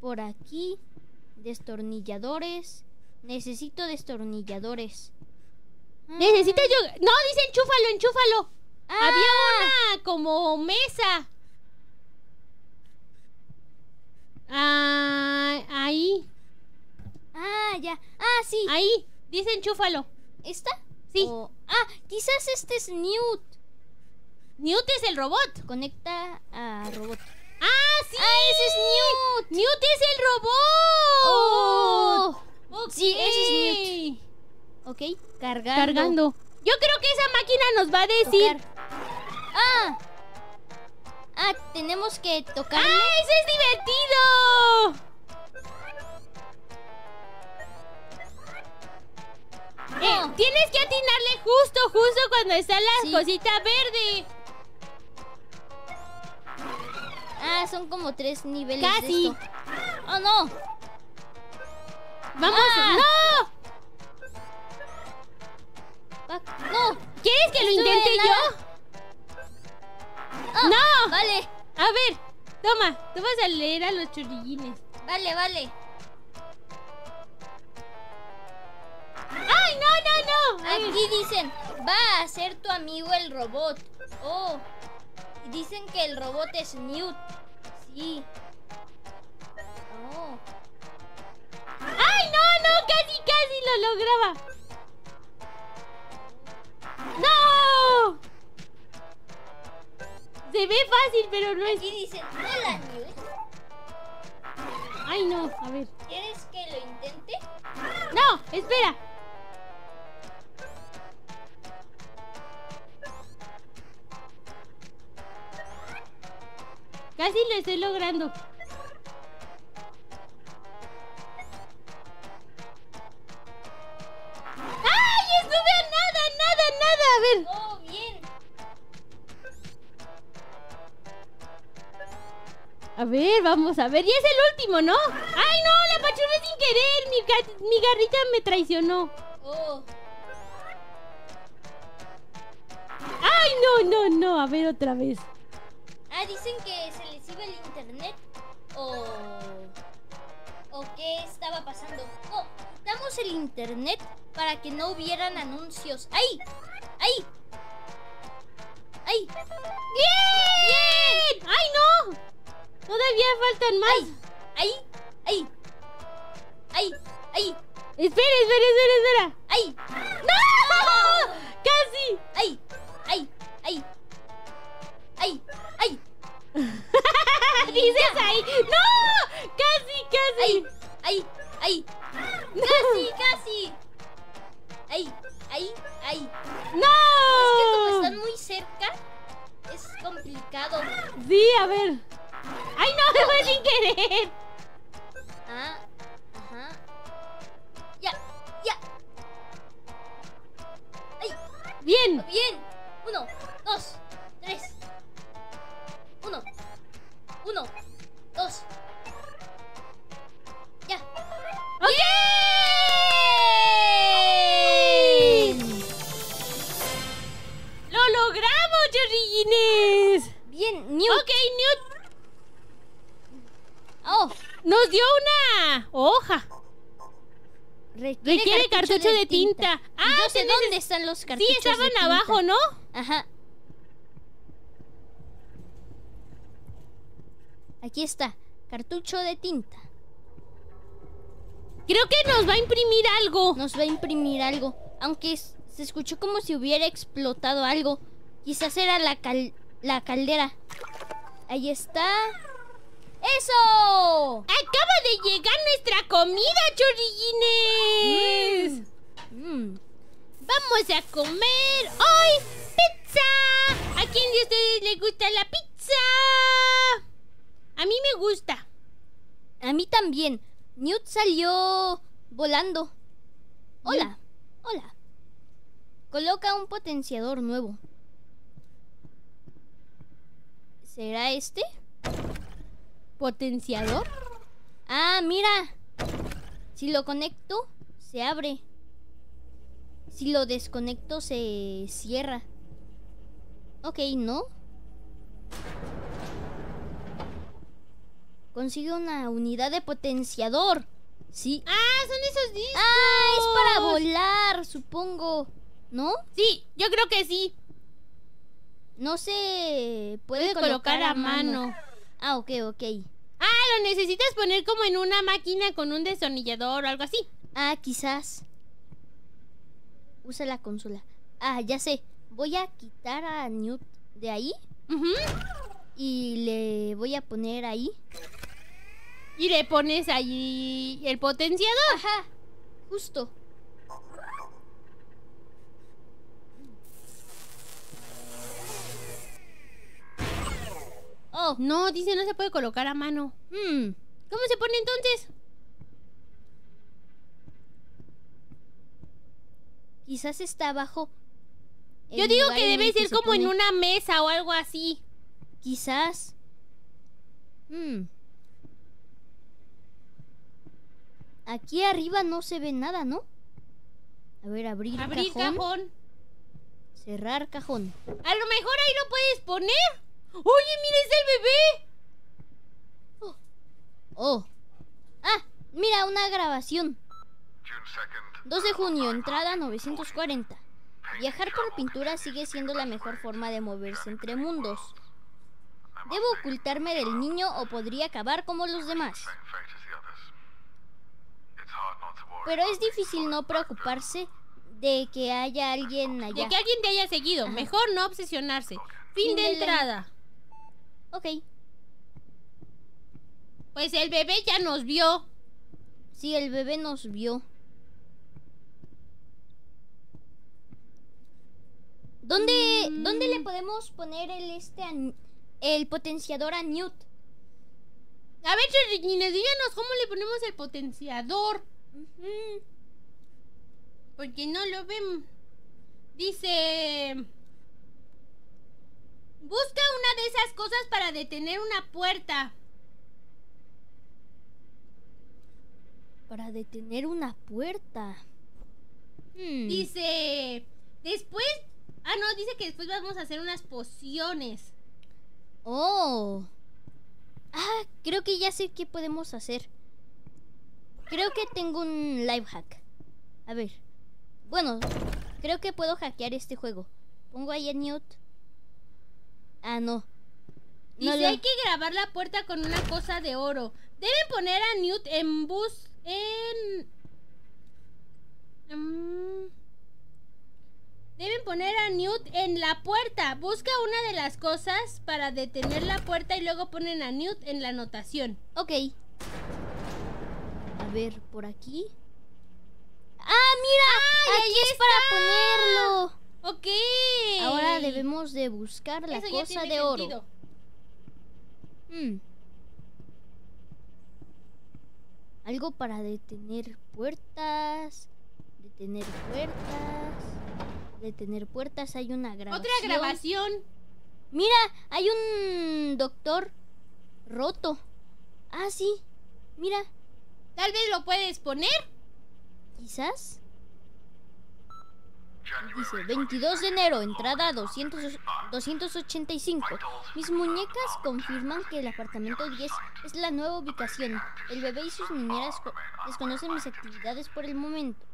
Speaker 2: Por aquí. Destornilladores. Necesito destornilladores. Ah.
Speaker 1: Necesito yo... No, dice enchúfalo, enchúfalo.
Speaker 2: Ah,
Speaker 1: Había una como mesa. Ah, ahí,
Speaker 2: Ah, ya. Ah, sí.
Speaker 1: ahí. Dice enchúfalo.
Speaker 2: ¿Esta?
Speaker 1: Sí.
Speaker 2: O- Ah, quizás este es Newt.
Speaker 1: Newt es el robot.
Speaker 2: Conecta a robot.
Speaker 1: ¡Ah, sí!
Speaker 2: ¡Ah, ese es Newt!
Speaker 1: ¡Newt es el robot!
Speaker 2: Oh. Sí, ese es Ok, cargando.
Speaker 1: Cargando. Yo creo que esa máquina nos va a decir...
Speaker 2: Tocar. Ah. Ah, tenemos que tocar.
Speaker 1: ¡Ah, eso es divertido! Eh, tienes que atinarle justo, justo cuando está la
Speaker 2: Sí.
Speaker 1: cosita verde.
Speaker 2: Ah, son como tres niveles.
Speaker 1: Casi.
Speaker 2: De. Oh, no.
Speaker 1: Vamos.
Speaker 2: Ah.
Speaker 1: No.
Speaker 2: No.
Speaker 1: ¿Quieres que lo intente yo?
Speaker 2: Ah.
Speaker 1: No.
Speaker 2: Vale.
Speaker 1: A ver. Toma. Tú vas a leer a los churrillines.
Speaker 2: Vale, vale.
Speaker 1: ¡Ay, no, no, no!
Speaker 2: Aquí dicen, va a ser tu amigo el robot. Oh. Y Dicen que el robot es Newt. Sí. Oh.
Speaker 1: ¡Ay, no, no! Casi, casi lo lograba. ¡No! Se ve fácil, pero no es.
Speaker 2: Aquí dicen, hola Newt.
Speaker 1: ¡Ay, no! A ver.
Speaker 2: ¿Quieres que lo intente?
Speaker 1: ¡No! ¡Espera! Casi lo estoy logrando. ¡Ay! Estuve a nada, nada, nada. A ver.
Speaker 2: Oh, bien.
Speaker 1: A ver, vamos a ver. Y es el último, ¿no? ¡Ay, no! La apachurré sin querer. Mi, ga- mi garrita me traicionó.
Speaker 2: Oh.
Speaker 1: ¡Ay, no, no, no! A ver otra vez.
Speaker 2: Ah, dicen que se les iba el internet. O. ¿O qué estaba pasando? Oh, quitamos el internet para que no hubieran anuncios. ¡Ay! ¡Ay! ¡Ay!
Speaker 1: ¡Bien! ¡Ay, no! Todavía faltan más.
Speaker 2: ¡Ay! ¡Ay! ¡Ay! ¡Ay!
Speaker 1: Espera, espera, espera, espera.
Speaker 2: ¡Ay!
Speaker 1: ¡No! Dices ahí. ¡No! ¡Casi, casi!
Speaker 2: ¡Ay! ¡Ay! ¡Ay! ¡Casi! ¡Casi! ¡Ay! ¡Ay! ¡Ay!
Speaker 1: ¡No!
Speaker 2: Es que como están muy cerca, es complicado.
Speaker 1: Sí, a ver. ¡Ay, no! Me fue sin querer.
Speaker 2: Ah, ajá. Ya, ya. ¡Ay!
Speaker 1: Bien.
Speaker 2: Bien. Uno, dos, uno, dos. Ya.
Speaker 1: ¡Ok! ¡Lo logramos, chorrillines!
Speaker 2: Bien, Newt.
Speaker 1: Ok, Newt
Speaker 2: Oh,
Speaker 1: nos dio una hoja. Requiere cartucho de tinta. Ah,
Speaker 2: Yo sé
Speaker 1: sí,
Speaker 2: dónde están los
Speaker 1: Sí,
Speaker 2: cartuchos. de
Speaker 1: estaban
Speaker 2: tinta.
Speaker 1: abajo, ¿no?
Speaker 2: Ajá. Aquí está, cartucho de tinta.
Speaker 1: Creo que nos va a imprimir algo.
Speaker 2: Nos va a imprimir algo. Aunque se escuchó como si hubiera explotado algo. Quizás era la, cal- la caldera. Ahí está. ¡Eso!
Speaker 1: Acaba de llegar nuestra comida, chorrillines.
Speaker 2: Mm.
Speaker 1: Vamos a comer hoy pizza. ¿A quién de ustedes le gusta la pizza? A mí me gusta.
Speaker 2: A mí también. Newt salió volando. Hola. Hola. Coloca un potenciador nuevo. ¿Será este?
Speaker 1: ¿Potenciador?
Speaker 2: Ah, mira. Si lo conecto, se abre. Si lo desconecto, se cierra. Ok, ¿no? Consigue una unidad de potenciador. Sí.
Speaker 1: Ah, son esos discos.
Speaker 2: Ah, es para volar, supongo. ¿No?
Speaker 1: Sí, yo creo que sí.
Speaker 2: No se puede
Speaker 1: Puede colocar a mano.
Speaker 2: Ah, ok, ok.
Speaker 1: Ah, lo necesitas poner como en una máquina con un destornillador o algo así.
Speaker 2: Ah, quizás. Usa la consola. Ah, ya sé. Voy a quitar a Newt de ahí. Y le voy a poner ahí.
Speaker 1: Y le pones allí el potenciador.
Speaker 2: Ajá, justo. Oh,
Speaker 1: No, dice no se puede colocar a mano.
Speaker 2: hmm.
Speaker 1: ¿Cómo se pone entonces?
Speaker 2: Quizás está abajo.
Speaker 1: Yo digo que debe ser
Speaker 2: se
Speaker 1: como en una mesa o algo así.
Speaker 2: Quizás. Hmm. Aquí arriba no se ve nada, ¿no? A ver, abrir,
Speaker 1: Abrir
Speaker 2: cajón,
Speaker 1: cajón.
Speaker 2: Cerrar cajón.
Speaker 1: A lo mejor ahí lo puedes poner. Oye, mira, es el bebé.
Speaker 2: Oh. Ah, mira, una grabación. 2 de junio, entrada 940. Viajar por pintura sigue siendo la mejor forma de moverse entre mundos. ¿Debo ocultarme del niño o podría acabar como los demás? Pero es difícil no preocuparse de que haya alguien allá.
Speaker 1: De que alguien te haya seguido.
Speaker 2: Ajá.
Speaker 1: Mejor no obsesionarse. Fin
Speaker 2: Fin
Speaker 1: de
Speaker 2: de la-
Speaker 1: entrada.
Speaker 2: Ok,
Speaker 1: Pues el bebé ya nos vio.
Speaker 2: sí, el bebé nos vio. ¿Dónde,
Speaker 1: Mm.
Speaker 2: ¿dónde le podemos poner el este a- el potenciador a Newt?
Speaker 1: A ver, chorriñines, díganos cómo le ponemos el potenciador. Porque no lo ven. Dice... Busca una de esas cosas para detener una puerta.
Speaker 2: Para detener una puerta. Hmm.
Speaker 1: Dice... Después... Ah, no, dice que después vamos a hacer unas pociones.
Speaker 2: Oh. Ah, creo que ya sé qué podemos hacer. Creo que tengo un live hack. A ver. Bueno, creo que puedo hackear este juego. Pongo ahí a Newt. Ah, no.
Speaker 1: Dice,
Speaker 2: No lo-
Speaker 1: hay que grabar la puerta con una cosa de oro. Deben poner a Newt en bus... En... Deben poner a Newt en la puerta. Busca una de las cosas para detener la puerta y luego ponen a Newt en la anotación.
Speaker 2: Ok. A ver, por aquí. ¡Ah, mira!
Speaker 1: ¡Ay,
Speaker 2: aquí
Speaker 1: ahí
Speaker 2: es para ponerlo.
Speaker 1: Ok.
Speaker 2: Ahora debemos de buscar la
Speaker 1: Eso
Speaker 2: cosa de oro.
Speaker 1: sentido.
Speaker 2: Hmm. Algo para detener puertas. Detener puertas. Detener puertas. Hay una grabación.
Speaker 1: Otra grabación.
Speaker 2: Mira, hay un doctor roto. Ah, sí. Mira,
Speaker 1: Tal vez lo puedes poner.
Speaker 2: quizás. Dice 22 de enero, entrada 200, 285. Mis muñecas confirman que el apartamento 10 es la nueva ubicación. El bebé y sus niñeras co- desconocen mis actividades por el momento.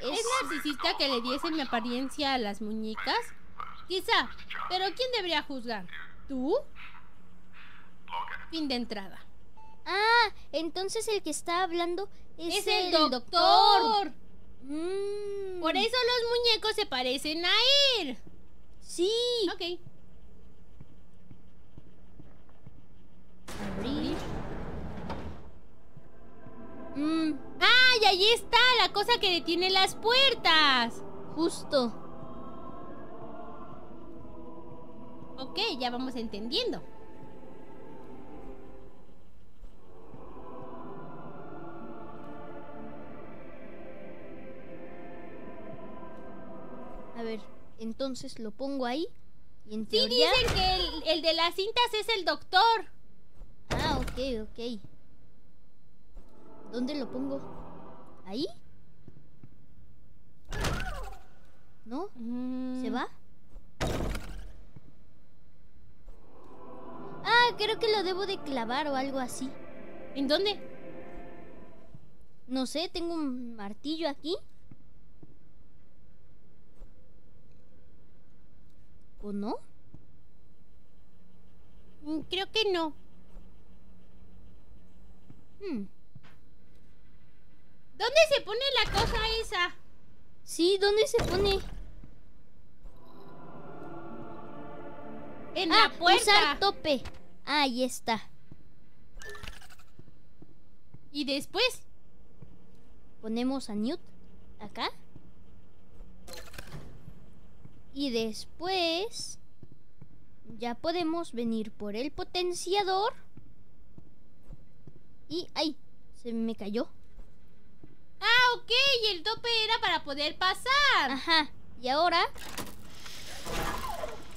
Speaker 2: Es,
Speaker 1: ¿Es narcisista que le diese mi apariencia a las muñecas? Quizá. Pero ¿quién debería juzgar? ¿Tú? Fin de entrada.
Speaker 2: Ah, entonces el que está hablando es,
Speaker 1: Es, el, doctor.
Speaker 2: Mm,
Speaker 1: Por eso los muñecos se parecen a él.
Speaker 2: Sí.
Speaker 1: Ok.
Speaker 2: Abrir. Mm,
Speaker 1: ¡Ay, ahí está! La cosa que detiene las puertas.
Speaker 2: justo.
Speaker 1: Ok, ya vamos entendiendo.
Speaker 2: A ver, entonces lo pongo ahí. Y en
Speaker 1: Sí,
Speaker 2: teoría.
Speaker 1: dicen que el, el de las cintas es el doctor.
Speaker 2: Ah, ok, ok. ¿Dónde lo pongo? ¿Ahí? ¿No? ¿Se
Speaker 1: Mm.
Speaker 2: va? Ah, creo que lo debo de clavar o algo así.
Speaker 1: ¿En dónde?
Speaker 2: No sé, tengo un martillo aquí. ¿O no?
Speaker 1: Mm, Creo que no.
Speaker 2: Hmm.
Speaker 1: ¿Dónde se pone la cosa esa?
Speaker 2: Sí, ¿dónde se pone?
Speaker 1: En
Speaker 2: ah,
Speaker 1: la puerta.
Speaker 2: usar tope. Ah, ahí está.
Speaker 1: Y después.
Speaker 2: Ponemos a Newt acá. Y después ya podemos venir por el potenciador. Y ¡ay! Se me cayó.
Speaker 1: Ah, ok. Y el tope era para poder pasar.
Speaker 2: Ajá. Y ahora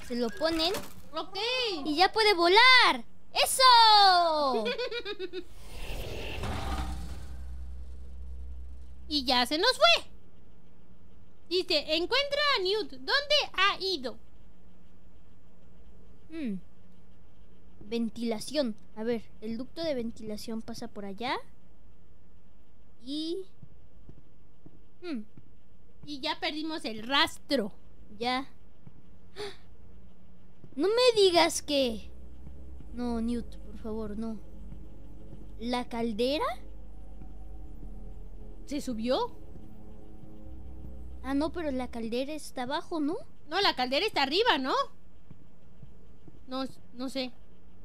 Speaker 2: se lo ponen
Speaker 1: Ok.
Speaker 2: y ya puede volar. ¡Eso!
Speaker 1: Y ya se nos fue. Dice, encuentra a Newt. ¿Dónde ha ido?
Speaker 2: Hmm. Ventilación. A ver, el ducto de ventilación pasa por allá. Y Hmm,
Speaker 1: Y ya perdimos el rastro.
Speaker 2: ya. No me digas que... No, Newt, por favor, no. ¿La caldera?
Speaker 1: ¿Se subió?
Speaker 2: Ah, no, pero la caldera está abajo, ¿no?
Speaker 1: No, la caldera está arriba, ¿no? No, no sé.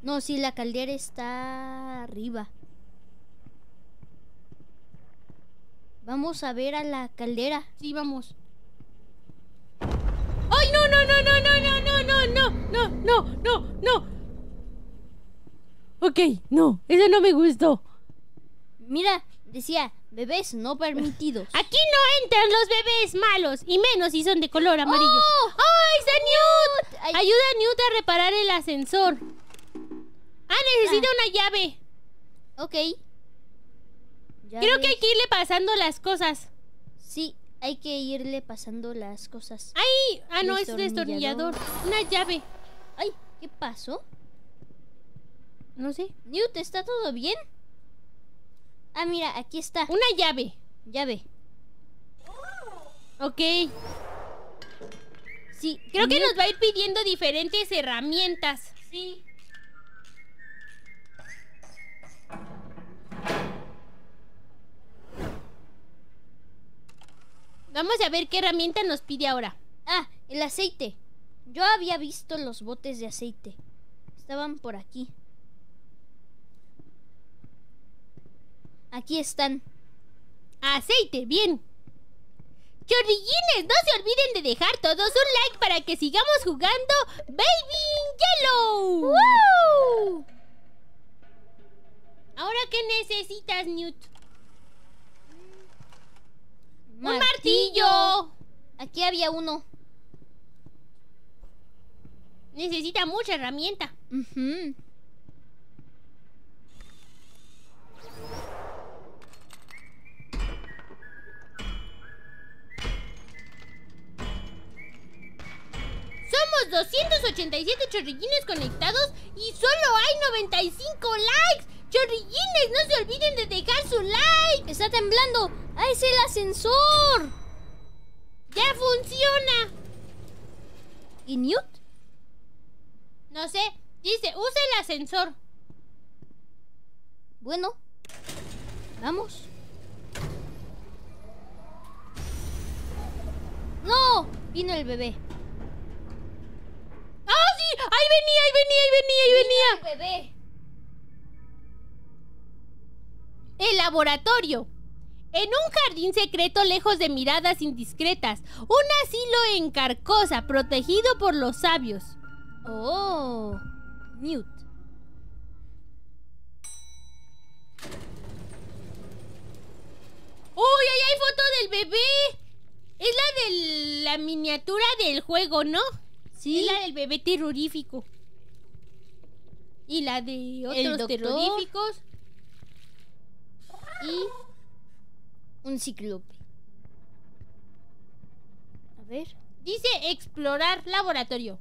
Speaker 2: No, sí, la caldera está arriba. Vamos a ver a la caldera.
Speaker 1: Sí, vamos. ¡Ay, no, no, no, no, no, no, no, no, no, no, no, no, no! Ok, no, eso no me gustó.
Speaker 2: Mira, decía, bebés no permitidos.
Speaker 1: Aquí no entran los bebés malos, y menos si son de color amarillo.
Speaker 2: ¡Oh!
Speaker 1: ¡Ay, está Newt!
Speaker 2: Ay.
Speaker 1: Ayuda a Newt a reparar el ascensor. Ah, necesita una llave.
Speaker 2: Ok.
Speaker 1: Creo
Speaker 2: ves.
Speaker 1: que hay que irle pasando las cosas.
Speaker 2: Sí, hay que irle pasando las cosas.
Speaker 1: ¡Ay! Ah, no, es destornillador.
Speaker 2: Destornillador.
Speaker 1: Una llave.
Speaker 2: Ay, ¿qué pasó?
Speaker 1: No sé.
Speaker 2: Newt, ¿está todo bien? Ah, mira, aquí está.
Speaker 1: Una llave.
Speaker 2: Llave.
Speaker 1: Ok.
Speaker 2: Sí,
Speaker 1: Creo que nos va a ir pidiendo diferentes herramientas. Sí. Vamos a ver qué herramienta nos pide ahora.
Speaker 2: Ah, el aceite. Yo había visto los botes de aceite. Estaban por aquí. Aquí están.
Speaker 1: Aceite, bien. Chorrillines, no se olviden de dejar todos un like para que sigamos jugando Baby Yellow. Ahora, ¿qué necesitas, Newt? ¡Un martillo!
Speaker 2: Aquí había uno.
Speaker 1: Necesita mucha herramienta.
Speaker 2: Ujú.
Speaker 1: Somos 287 chorrillines conectados y solo hay 95 likes. Chorrillines, no se olviden de dejar su like.
Speaker 2: ¡Está temblando! ¡Ah, es el ascensor!
Speaker 1: Ya funciona.
Speaker 2: ¿Y Newt?
Speaker 1: No sé, dice, usa el ascensor.
Speaker 2: Bueno. Vamos. ¡No! Vino el bebé.
Speaker 1: ¡Ah, sí! ¡Ahí venía, ahí venía, ahí venía, ahí venía!
Speaker 2: el bebé!
Speaker 1: El laboratorio. En un jardín secreto lejos de miradas indiscretas, un asilo en Carcosa protegido por los sabios.
Speaker 2: Oh. Newt.
Speaker 1: ¡Uy, ahí hay foto del bebé! Es la de la miniatura del juego, ¿no?
Speaker 2: Sí.
Speaker 1: Es la del bebé terrorífico. Y la de otros terroríficos.
Speaker 2: Y un ciclope. A ver.
Speaker 1: Dice explorar laboratorio.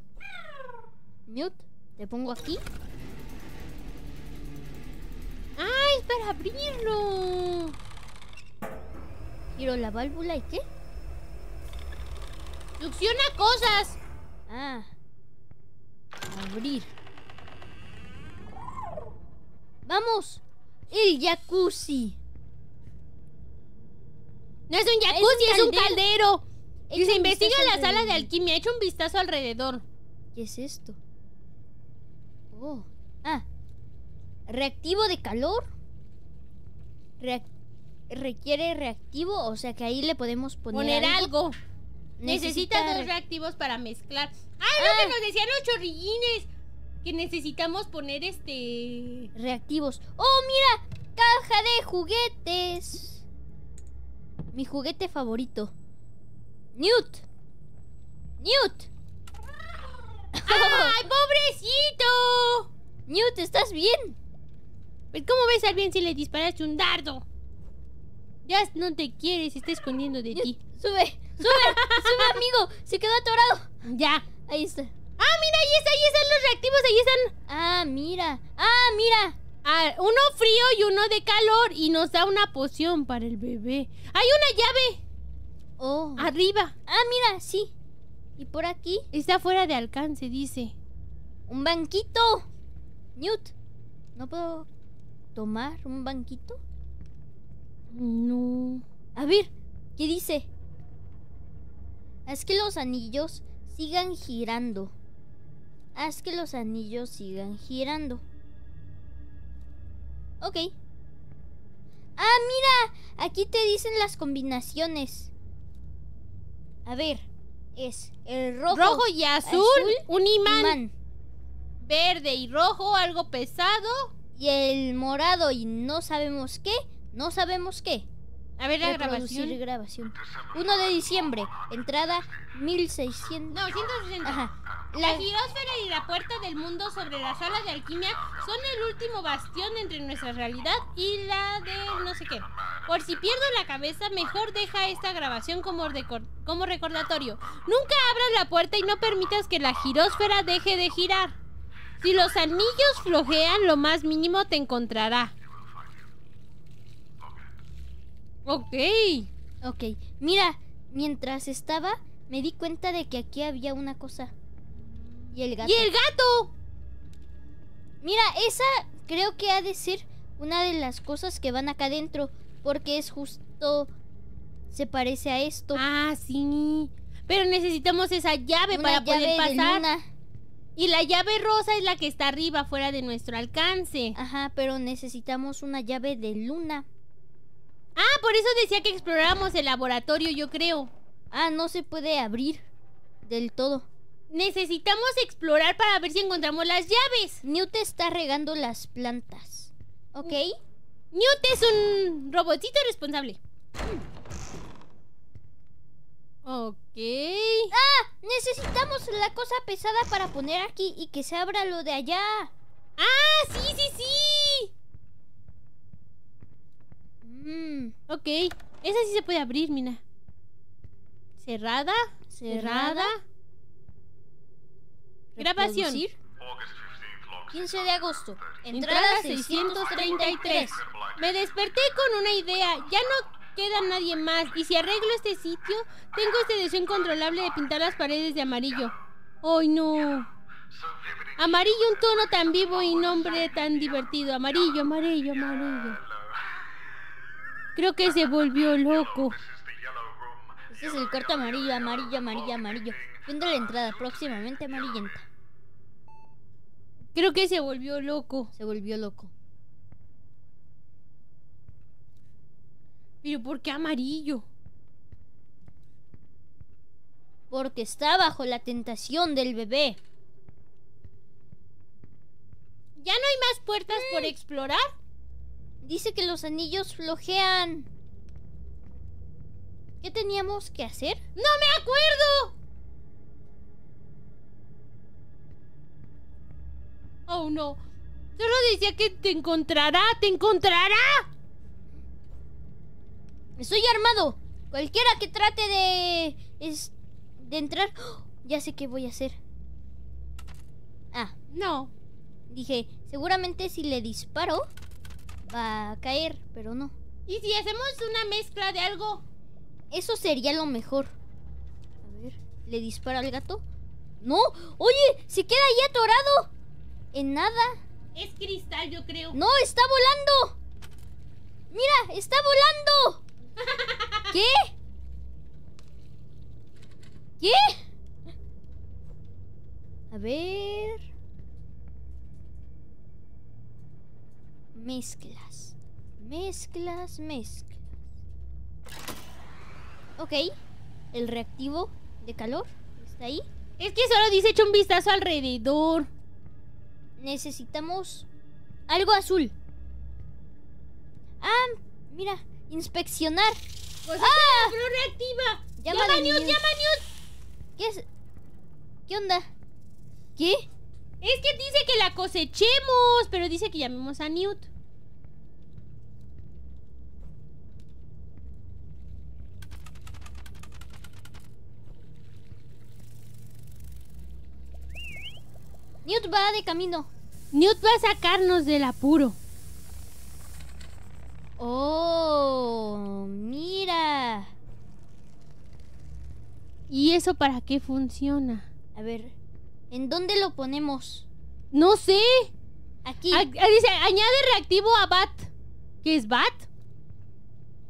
Speaker 2: Newt, te pongo aquí.
Speaker 1: ¡Ah, es para abrirlo!
Speaker 2: Giro la válvula y qué?
Speaker 1: Succiona cosas.
Speaker 2: Ah. Abrir. ¡Vamos! El jacuzzi.
Speaker 1: No es un jacuzzi, es un,
Speaker 2: caldero.
Speaker 1: caldero.
Speaker 2: Echa
Speaker 1: Dice,
Speaker 2: un
Speaker 1: investiga
Speaker 2: vistazo
Speaker 1: la sala de alquimia. Echa un vistazo alrededor.
Speaker 2: ¿Qué es esto? Oh. Ah. Reactivo de calor. Reac- requiere reactivo, o sea que ahí le podemos poner,
Speaker 1: Poner algo.
Speaker 2: Necesita
Speaker 1: Necesita dos
Speaker 2: re-
Speaker 1: reactivos para mezclar. Ah,
Speaker 2: Ah.
Speaker 1: lo que nos decían los chorrillines. Que necesitamos poner este.
Speaker 2: reactivos. ¡Oh, mira! Caja de juguetes. Mi juguete favorito. Newt. Newt.
Speaker 1: ¡Ay, pobrecito!
Speaker 2: Newt, ¿estás bien?
Speaker 1: Pues, ¿Cómo ves al bien si le disparaste un dardo? Ya no te quiere, se está escondiendo de ti.
Speaker 2: Sube, sube, sube, amigo. Se quedó atorado.
Speaker 1: Ya.
Speaker 2: Ahí está.
Speaker 1: Ah, mira, ahí está, ahí están los reactivos, ahí están.
Speaker 2: Ah, mira. Ah, mira.
Speaker 1: Ah, uno frío y uno de calor y nos da una poción para el bebé. Hay una llave.
Speaker 2: Oh.
Speaker 1: Arriba.
Speaker 2: Ah, mira, sí. Y por aquí,
Speaker 1: Está fuera de alcance, dice.
Speaker 2: un banquito. Newt, ¿no puedo tomar un banquito?
Speaker 1: No.
Speaker 2: A ver, ¿qué dice? Haz que los anillos sigan girando. Haz que los anillos sigan girando. Ok. Ah, mira, aquí te dicen las combinaciones. A ver, es el rojo,
Speaker 1: Rojo y azul,
Speaker 2: azul,
Speaker 1: un imán.
Speaker 2: imán,
Speaker 1: Verde y rojo, algo pesado.
Speaker 2: y el morado y no sabemos qué, no sabemos qué.
Speaker 1: A ver la grabación.
Speaker 2: grabación. 1 de diciembre, entrada 1600.
Speaker 1: No, 160.
Speaker 2: Ajá.
Speaker 1: La girósfera y la puerta del mundo sobre la sala de alquimia son el último bastión entre nuestra realidad y la de no sé qué. Por si pierdo la cabeza, mejor deja esta grabación como, como recordatorio. Nunca abras la puerta y no permitas que la girósfera deje de girar. Si los anillos flojean, lo más mínimo te encontrará. Ok.
Speaker 2: Ok, mira, mientras estaba, me di cuenta de que aquí había una cosa. Y el gato.
Speaker 1: ¡Y el gato!
Speaker 2: Mira, esa creo que ha de ser una de las cosas que van acá adentro. Porque es justo. Se parece a esto.
Speaker 1: Ah, sí. Pero necesitamos esa llave
Speaker 2: Una
Speaker 1: para poder
Speaker 2: llave de
Speaker 1: pasar.
Speaker 2: luna.
Speaker 1: Y la llave rosa es la que está arriba, fuera de nuestro alcance.
Speaker 2: Ajá, pero necesitamos una llave de luna.
Speaker 1: Ah, por eso decía que exploráramos el laboratorio, yo creo.
Speaker 2: Ah, no se puede abrir del todo.
Speaker 1: Necesitamos explorar para ver si encontramos las llaves.
Speaker 2: Newt está regando las plantas. ¿Ok?
Speaker 1: Newt es un robotcito responsable. Ok.
Speaker 2: ¡Ah! Necesitamos la cosa pesada para poner aquí y que se abra lo de allá.
Speaker 1: Ah, sí, sí, sí.
Speaker 2: Mmm.
Speaker 1: Ok. Esa sí se puede abrir, mira. Cerrada. Cerrada. Grabación.
Speaker 2: Reproducir. 15 de agosto.
Speaker 1: Entrada
Speaker 2: Entrada
Speaker 1: 633.
Speaker 2: 633.
Speaker 1: Me desperté con una idea. Ya no queda nadie más. Y si arreglo este sitio, tengo este deseo incontrolable de pintar las paredes de amarillo. ¡Ay, no! Amarillo, un tono tan vivo y nombre tan divertido. Amarillo, amarillo, amarillo. Creo que se volvió loco.
Speaker 2: Este es el cuarto amarillo, amarillo, amarillo, amarillo. Viendo la entrada próximamente amarillenta.
Speaker 1: Creo que se volvió loco.
Speaker 2: Se volvió loco.
Speaker 1: Pero ¿por qué amarillo?
Speaker 2: Porque está bajo la tentación del bebé.
Speaker 1: ¿Ya no hay más puertas por explorar?
Speaker 2: Dice que los anillos flojean. ¿Qué teníamos que hacer?
Speaker 1: ¡No me acuerdo! Oh no. Solo decía que te encontrará, te encontrará.
Speaker 2: Estoy armado. Cualquiera que trate de. Es, de entrar. ¡Oh! Ya sé qué voy a hacer. Ah,
Speaker 1: No.
Speaker 2: dije, seguramente si le disparo va a caer, pero no.
Speaker 1: ¿Y si hacemos una mezcla de algo?
Speaker 2: Eso sería lo mejor. A ver, ¿le disparo al gato? ¡No! ¡Oye! ¡Se queda ahí atorado! En nada.
Speaker 1: Es cristal, yo creo.
Speaker 2: ¡No! ¡Está volando! ¡Mira! ¡Está volando! ¿Qué? ¿Qué? A ver. Mezclas. Mezclas, mezclas. Ok. El reactivo de calor está ahí.
Speaker 1: Es que solo dice echa un vistazo alrededor.
Speaker 2: Necesitamos algo azul. Ah, mira, inspeccionar.
Speaker 1: Pues
Speaker 2: ¡Ah!
Speaker 1: pero reactiva.
Speaker 2: Llama
Speaker 1: llama Newt,
Speaker 2: Newt.
Speaker 1: llama a Newt.
Speaker 2: ¿Qué es? ¿Qué onda? ¿Qué?
Speaker 1: Es que dice que la cosechemos, pero dice que llamemos a Newt.
Speaker 2: Newt va de camino.
Speaker 1: Newt va a sacarnos del apuro.
Speaker 2: Oh, mira.
Speaker 1: ¿Y eso para qué funciona?
Speaker 2: A ver, ¿en dónde lo ponemos?
Speaker 1: No sé.
Speaker 2: Aquí.
Speaker 1: Dice, añade reactivo a BAT. ¿Qué es BAT?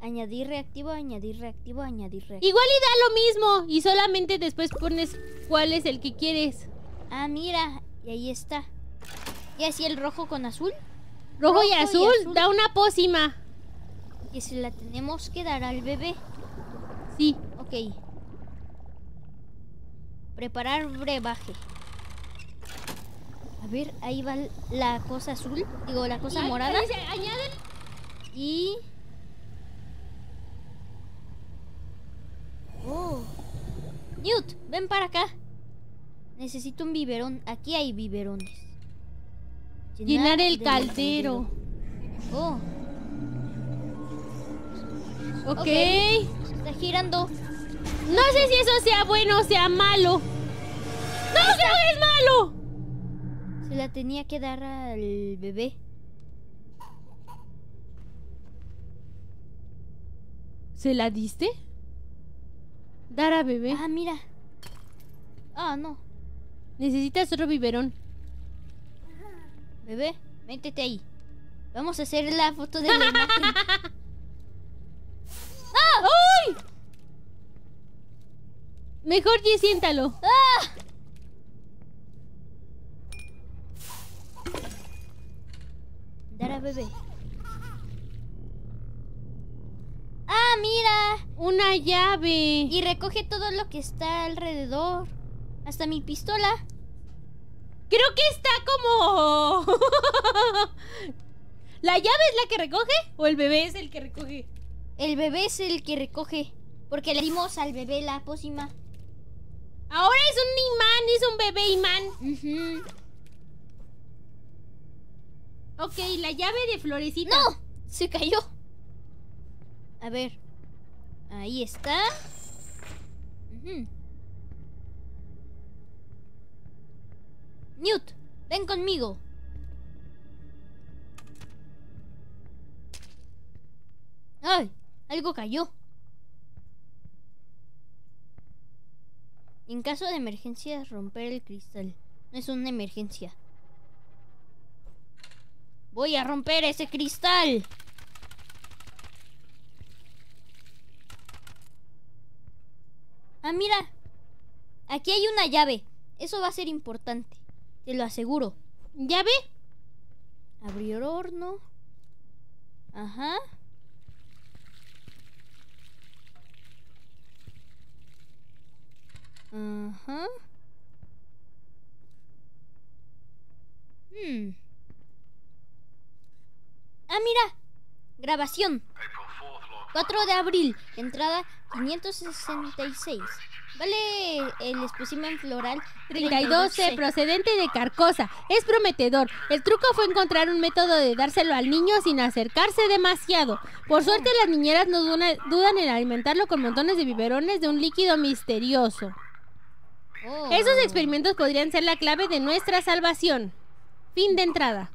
Speaker 2: Añadir reactivo, añadir reactivo, añadir reactivo.
Speaker 1: Igual y da lo mismo. Y solamente después pones cuál es el que quieres.
Speaker 2: Ah, mira. Y ahí está. ¿Y así el rojo con azul?
Speaker 1: Rojo, y,
Speaker 2: Rojo y
Speaker 1: azul,
Speaker 2: azul.
Speaker 1: da una pócima.
Speaker 2: Que se la tenemos que dar al bebé.
Speaker 1: Sí.
Speaker 2: Ok. Preparar brebaje. A ver, ahí va la cosa azul. Digo, la cosa
Speaker 1: Y-
Speaker 2: morada.
Speaker 1: añade
Speaker 2: Y... Oh. Newt, ven para acá. Necesito un biberón. Aquí hay biberones.
Speaker 1: llenar el caldero.
Speaker 2: Oh,
Speaker 1: Ok.
Speaker 2: Ok. está girando.
Speaker 1: No sé si eso sea bueno o sea malo. ¡No, creo que es malo!
Speaker 2: Se la tenía que dar al bebé.
Speaker 1: ¿Se la diste? Dar a bebé.
Speaker 2: Ah, mira. Ah, no.
Speaker 1: Necesitas otro biberón.
Speaker 2: Bebé, métete ahí. Vamos a hacer la foto de la imagen.
Speaker 1: ¡Ah! ¡Uy! Mejor ya siéntalo.
Speaker 2: ¡Ah! Dar a bebé. ¡Ah, mira!
Speaker 1: Una llave.
Speaker 2: Y recoge todo lo que está alrededor. Hasta mi pistola.
Speaker 1: Creo que está como... ¿La llave es la que recoge o el bebé es el que recoge?
Speaker 2: El bebé es el que recoge. Porque le dimos al bebé la pócima.
Speaker 1: Ahora es un imán, es un bebé imán.
Speaker 2: Ujú.
Speaker 1: Ok, la llave de florecita.
Speaker 2: ¡No! Se cayó. A ver. Ahí está. Ujú. Newt, ven conmigo. ¡Ay! Algo cayó. En caso de emergencia, romper el cristal. No es una emergencia. Voy a romper ese cristal. Ah, mira. Aquí hay una llave. Eso va a ser importante. Te lo aseguro.
Speaker 1: ¿Llave?
Speaker 2: Abrir horno. Ajá. Ajá. Hmm. Ah, mira. Grabación. 4 de abril. Entrada 566. Vale el espécimen floral
Speaker 1: 32C, procedente de Carcosa. Es prometedor. El truco fue encontrar un método de dárselo al niño sin acercarse demasiado. Por suerte las niñeras no dudan en alimentarlo con montones de biberones de un líquido misterioso.
Speaker 2: Oh.
Speaker 1: Esos experimentos podrían ser la clave de nuestra salvación. Fin de entrada.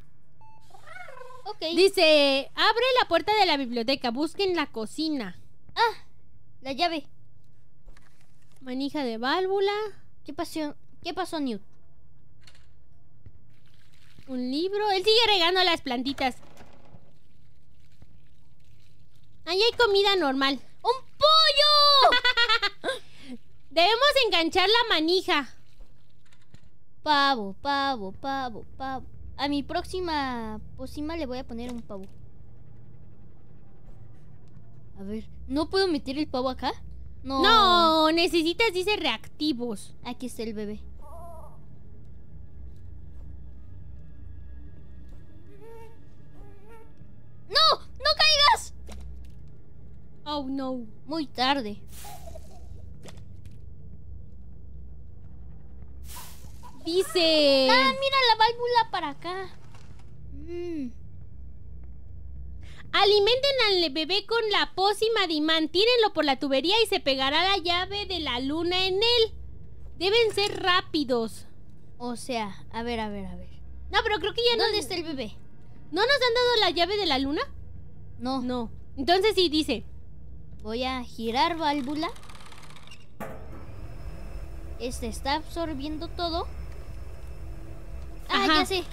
Speaker 2: Ok.
Speaker 1: Dice, abre la puerta de la biblioteca, busquen la cocina.
Speaker 2: Ah, la llave.
Speaker 1: Manija de válvula,
Speaker 2: ¿Qué pasó? ¿Qué pasó, Newt?
Speaker 1: un libro. Él sigue regando las plantitas. Ahí hay comida normal.
Speaker 2: ¡Un pollo!
Speaker 1: Debemos enganchar la manija.
Speaker 2: pavo, pavo, pavo, pavo. A mi próxima pócima le voy a poner un pavo. A ver, ¿no puedo meter el pavo acá? No.
Speaker 1: No, necesitas, dice, reactivos.
Speaker 2: Aquí está el bebé. ¡No! ¡No caigas!
Speaker 1: Oh, no.
Speaker 2: Muy tarde.
Speaker 1: Dice...
Speaker 2: Ah, mira la válvula para acá. Mm.
Speaker 1: Alimenten al bebé con la pócima de imán. Tírenlo por la tubería y se pegará la llave de la luna en él. Deben ser rápidos.
Speaker 2: O sea, a ver, a ver, a ver.
Speaker 1: No, pero creo que ya no...
Speaker 2: ¿Dónde está el bebé?
Speaker 1: ¿No nos han dado la llave de la luna?
Speaker 2: No.
Speaker 1: No. Entonces sí, dice.
Speaker 2: Voy a girar válvula. Este está absorbiendo todo. Ah,
Speaker 1: Ajá.
Speaker 2: ya sé.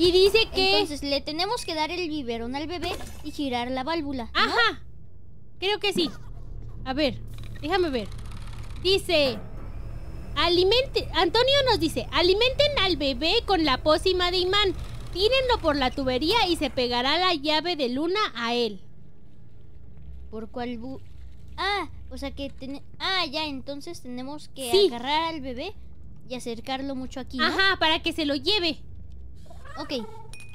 Speaker 1: Y dice que...
Speaker 2: Entonces le tenemos que dar el biberón al bebé y girar la válvula. ¿no?
Speaker 1: Ajá. Creo que sí. A ver, déjame ver. Dice... Alimente... Antonio nos dice, alimenten al bebé con la pócima de imán. Tírenlo por la tubería y se pegará la llave de luna a él.
Speaker 2: ¿Por cuál bu- Ah, o sea que... ten- Ah, ya, entonces tenemos que
Speaker 1: Sí.
Speaker 2: agarrar al bebé y acercarlo mucho aquí, ¿no?
Speaker 1: Ajá, para que se lo lleve.
Speaker 2: Ok,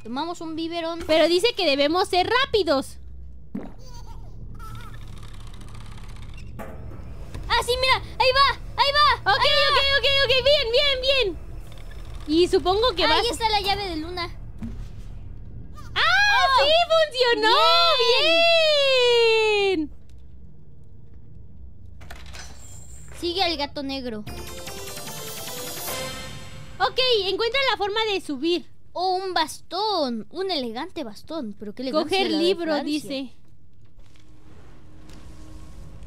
Speaker 2: tomamos un biberón.
Speaker 1: Pero dice que debemos ser rápidos.
Speaker 2: Ah, sí, mira, ahí va, ahí va.
Speaker 1: Ok, ok, ok, ok, bien, bien, bien. Y supongo que va
Speaker 2: Ahí está la llave de luna.
Speaker 1: ¡Ah! ¡Sí funcionó! ¡Bien!
Speaker 2: Sigue al gato negro.
Speaker 1: Ok, encuentra la forma de subir.
Speaker 2: Oh, un bastón. Un elegante bastón. Pero qué
Speaker 1: Coger libro, dice.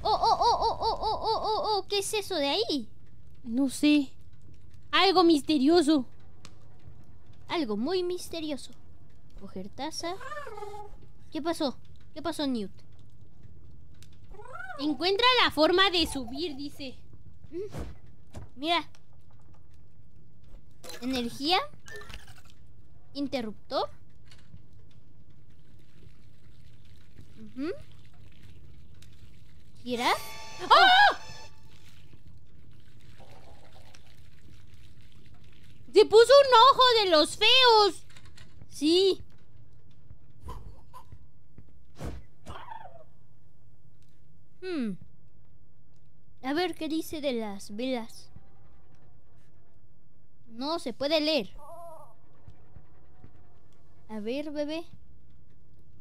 Speaker 2: Oh, oh, oh, oh, oh, oh, oh, oh, oh. ¿Qué es eso de ahí?
Speaker 1: No sé. Algo misterioso.
Speaker 2: Algo muy misterioso. Coger taza. ¿Qué pasó? ¿Qué pasó, Newt?
Speaker 1: Encuentra la forma de subir, dice.
Speaker 2: Mira. Energía. Interruptor. Ujú. Girar.
Speaker 1: ¡Ah! Se puso un ojo de los feos.
Speaker 2: Sí. Hmm. A ver qué dice de las velas. No se puede leer. A ver, bebé.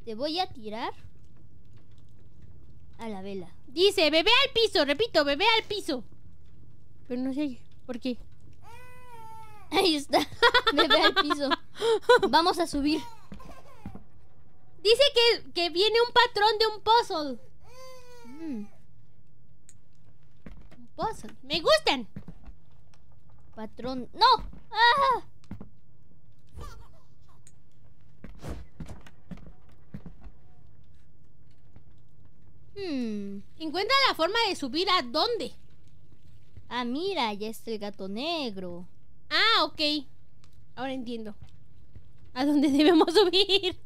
Speaker 2: Te voy a tirar a la vela.
Speaker 1: Dice, bebé al piso, repito, bebé al piso. Pero no sé por qué.
Speaker 2: Ahí está. Bebé al piso. Vamos a subir.
Speaker 1: Dice que, que viene un patrón de un puzzle.
Speaker 2: Mm,
Speaker 1: Un puzzle. Me gustan.
Speaker 2: patrón. ¡No! ¡Ah! Hmm.
Speaker 1: Encuentra la forma de subir a dónde.
Speaker 2: Ah, mira, ya está el gato negro.
Speaker 1: Ah, ok. Ahora entiendo. ¿A dónde debemos subir?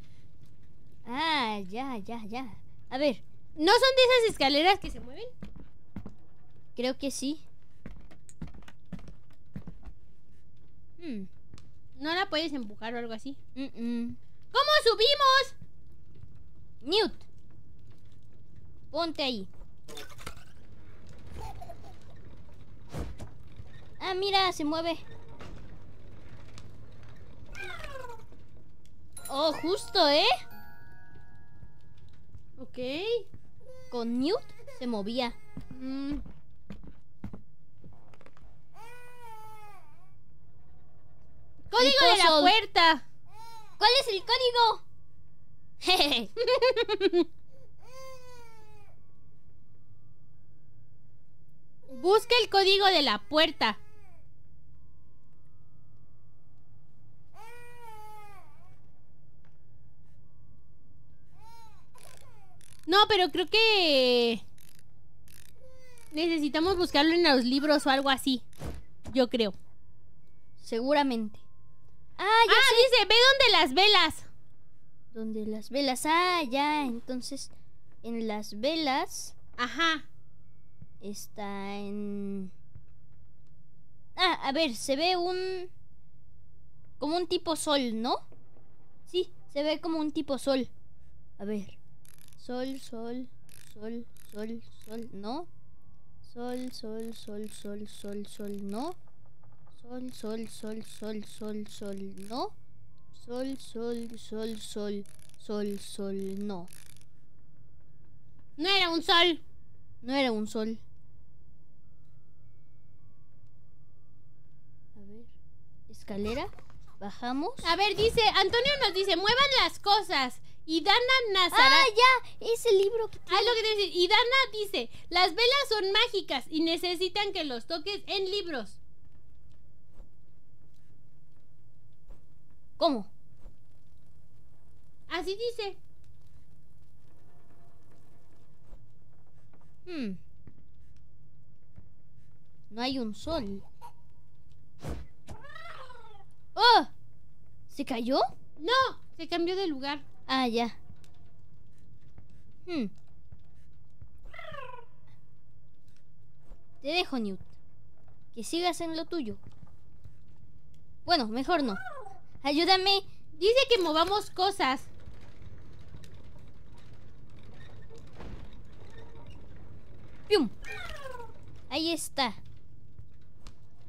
Speaker 2: Ah, ya, ya, ya. A ver,
Speaker 1: ¿No son de esas escaleras que se mueven?
Speaker 2: creo que sí. Hmm.
Speaker 1: ¿No la puedes empujar o algo así?
Speaker 2: mm, mm.
Speaker 1: ¿Cómo subimos?
Speaker 2: Newt. Ponte ahí. Ah, mira, se mueve. Oh, justo, ¿eh?
Speaker 1: Ok.
Speaker 2: Con Newt se movía.
Speaker 1: Mm. Código de la puerta.
Speaker 2: ¿Cuál es el código? Jeje.
Speaker 1: Busca el código de la puerta. No, pero creo que necesitamos buscarlo en los libros o algo así. Yo creo.
Speaker 2: Seguramente. Ah, ya
Speaker 1: Ah, dice, ve dónde las velas.
Speaker 2: Donde las velas. Ah, ya. Entonces, en las velas
Speaker 1: Ajá.
Speaker 2: Está en. Ah, a ver, se ve un. Como un tipo sol, ¿no? Sí, se ve como un tipo sol. A ver. Sol, sol, sol, sol, sol, ¿no? Sol, sol, sol, sol, sol, sol, ¿no? Sol, sol, sol, sol, sol, sol, ¿no? Sol, sol, sol, sol, sol, sol, no.
Speaker 1: No era un sol.
Speaker 2: No era un sol. Escalera. Bajamos.
Speaker 1: A ver, dice, Antonio nos dice, muevan las cosas. Y Dana Nazara...
Speaker 2: Ah, ya, ese libro que
Speaker 1: Ah, es lo que te decir. Y Dana dice, las velas son mágicas y necesitan que los toques en libros.
Speaker 2: ¿Cómo?
Speaker 1: Así dice.
Speaker 2: Hmm. No hay un sol. ¡Oh! ¿Se cayó?
Speaker 1: No, se cambió de lugar.
Speaker 2: Ah, ya. Hmm. Te dejo, Newt. Que sigas en lo tuyo. Bueno, mejor no. Ayúdame.
Speaker 1: Dice que movamos cosas.
Speaker 2: ¡Pium! Ahí está.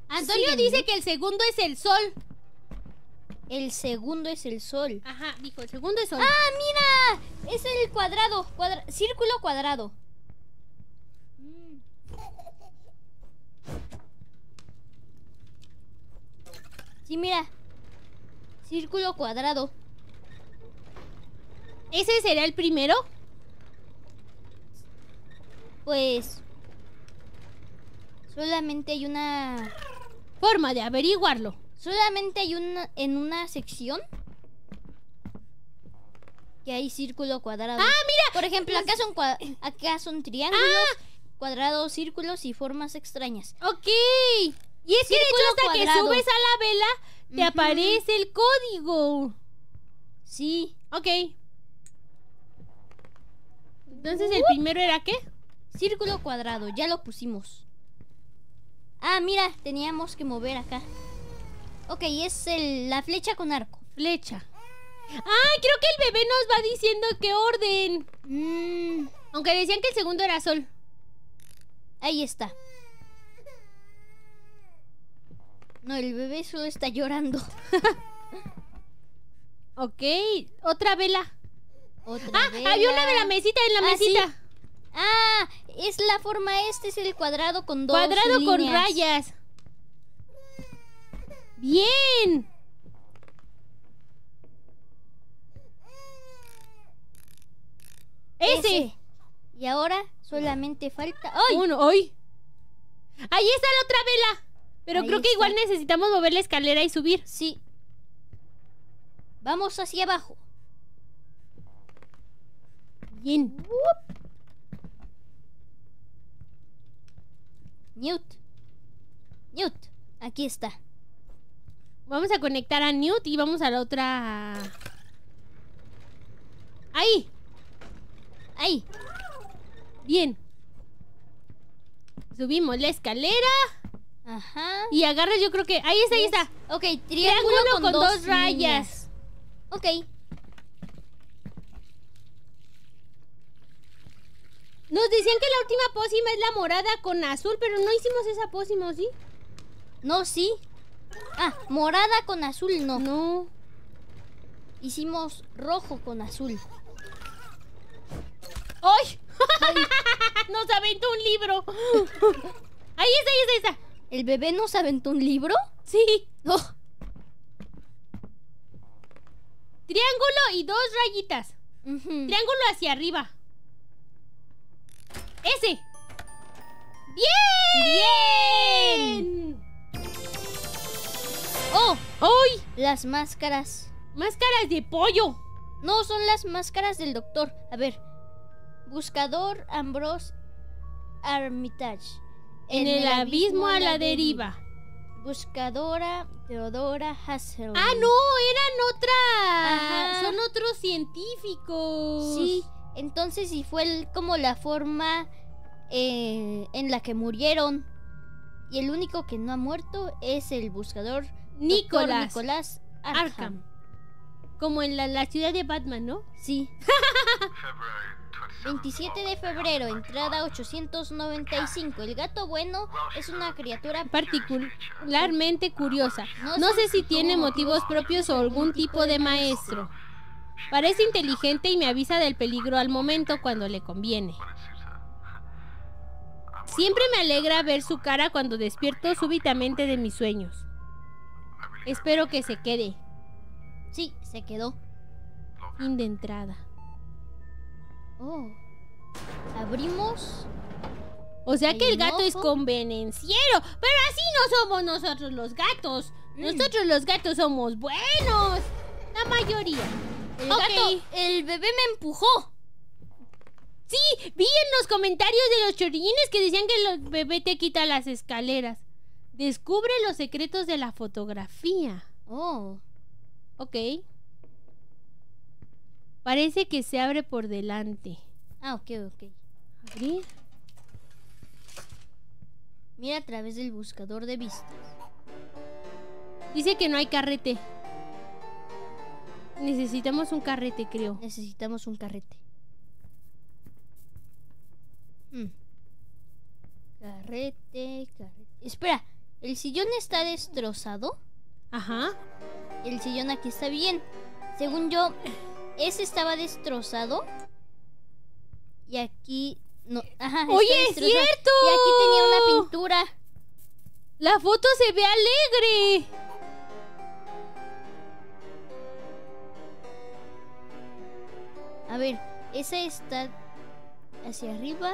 Speaker 1: Antonio dice que el segundo es el sol.
Speaker 2: El segundo es el sol.
Speaker 1: Ajá, dijo, el segundo es sol.
Speaker 2: ¡Ah, mira! Es el cuadrado. cuadra- círculo cuadrado.
Speaker 1: Mm.
Speaker 2: Sí, mira. Círculo cuadrado.
Speaker 1: ¿Ese será el primero?
Speaker 2: Pues... Solamente hay una...
Speaker 1: Forma de averiguarlo.
Speaker 2: Solamente hay una... En una sección... Que hay círculo cuadrado.
Speaker 1: ¡Ah, mira!
Speaker 2: Por ejemplo, acá son, cua- acá son triángulos,
Speaker 1: Ah.
Speaker 2: cuadrados, círculos y formas extrañas.
Speaker 1: Ok. Y es que de hecho hasta que subes a la vela te aparece el código.
Speaker 2: Sí,
Speaker 1: Ok. Entonces el primero era qué?
Speaker 2: círculo cuadrado, ya lo pusimos. Ah, mira, teníamos que mover acá. Ok, es el- la flecha con arco.
Speaker 1: Flecha. Ah, creo que el bebé nos va diciendo qué orden.
Speaker 2: Mm,
Speaker 1: Aunque decían que el segundo era sol.
Speaker 2: ahí está. No, el bebé solo está llorando.
Speaker 1: Ok. Otra vela.
Speaker 2: Otra
Speaker 1: Ah,
Speaker 2: vela.
Speaker 1: había una de la mesita en la
Speaker 2: Ah, sí.
Speaker 1: mesita.
Speaker 2: Ah, es la forma este, es el cuadrado con dos
Speaker 1: Cuadrado con
Speaker 2: líneas.
Speaker 1: rayas. Bien. Ese.
Speaker 2: Y ahora solamente falta. ¡Ay!
Speaker 1: Uno, hoy. Ahí está la otra vela. Pero
Speaker 2: Ahí
Speaker 1: creo que
Speaker 2: está.
Speaker 1: igual necesitamos mover la escalera y subir.
Speaker 2: Sí. Vamos hacia abajo.
Speaker 1: Bien.
Speaker 2: Newt. Newt. Aquí está.
Speaker 1: Vamos a conectar a Newt y vamos a la otra. Ahí.
Speaker 2: Ahí.
Speaker 1: Bien. Subimos la escalera
Speaker 2: Ajá.
Speaker 1: y agarras, yo creo que. Ahí está, ahí está.
Speaker 2: Ok, triángulo,
Speaker 1: Triángulo
Speaker 2: con,
Speaker 1: con
Speaker 2: dos,
Speaker 1: dos rayas.
Speaker 2: Ok.
Speaker 1: Nos decían que la última pócima es la morada con azul, pero no hicimos esa pócima, ¿o ¿sí?
Speaker 2: No, sí. Ah, morada con azul, no.
Speaker 1: No.
Speaker 2: Hicimos rojo con azul.
Speaker 1: ¡Ay! Nos aventó un libro. Ahí está, ahí está, ahí está.
Speaker 2: ¿El bebé nos aventó un libro?
Speaker 1: Sí.
Speaker 2: Oh,
Speaker 1: Triángulo y dos rayitas. Triángulo hacia arriba. Ese. ¡Bien!
Speaker 2: ¡Oh!
Speaker 1: ¡Ay!
Speaker 2: Las máscaras.
Speaker 1: Máscaras de pollo.
Speaker 2: No, son las máscaras del doctor. A ver. Buscador Ambrose Armitage.
Speaker 1: En el abismo a la deriva.
Speaker 2: Buscadora Teodora Hassel.
Speaker 1: Ah, no, eran otra.
Speaker 2: Ajá.
Speaker 1: Son otros científicos.
Speaker 2: Sí, entonces sí fue el- como la forma eh, en la que murieron. Y el único que no ha muerto es el buscador.
Speaker 1: Nicolás.
Speaker 2: Nicolás Arkham.
Speaker 1: Arkham. Como en la, la ciudad de Batman, ¿no?
Speaker 2: Sí. 27 de febrero, entrada 895. El gato bueno es una criatura
Speaker 1: Particularmente curiosa. No sé si tiene motivos propios o algún tipo de maestro. Parece inteligente y me avisa del peligro al momento cuando le conviene. Siempre me alegra ver su cara cuando despierto súbitamente de mis sueños. Espero que se quede.
Speaker 2: Sí, se quedó.
Speaker 1: Fin de entrada.
Speaker 2: Oh. Abrimos.
Speaker 1: O sea que el gato es convenenciero. Pero así no somos nosotros los gatos.
Speaker 2: Mm.
Speaker 1: Nosotros los gatos somos buenos. La mayoría.
Speaker 2: El
Speaker 1: Ok.
Speaker 2: gato, el bebé me empujó.
Speaker 1: Sí, vi en los comentarios de los chorrillines que decían que el bebé te quita las escaleras. Descubre los secretos de la fotografía.
Speaker 2: Oh.
Speaker 1: Ok. Parece que se abre por delante.
Speaker 2: Ah, ok, ok.
Speaker 1: Abrir.
Speaker 2: Mira a través del buscador de vistas.
Speaker 1: Dice que no hay carrete. Necesitamos un carrete, creo.
Speaker 2: Necesitamos un carrete. Hmm. Carrete, carrete. Espera, ¿el sillón está destrozado?
Speaker 1: Ajá.
Speaker 2: El sillón aquí está bien. Según yo, ese estaba destrozado. Y aquí no. Ajá,
Speaker 1: Oye, es cierto.
Speaker 2: Y aquí tenía una pintura.
Speaker 1: La foto se ve alegre.
Speaker 2: A ver, esa está hacia arriba.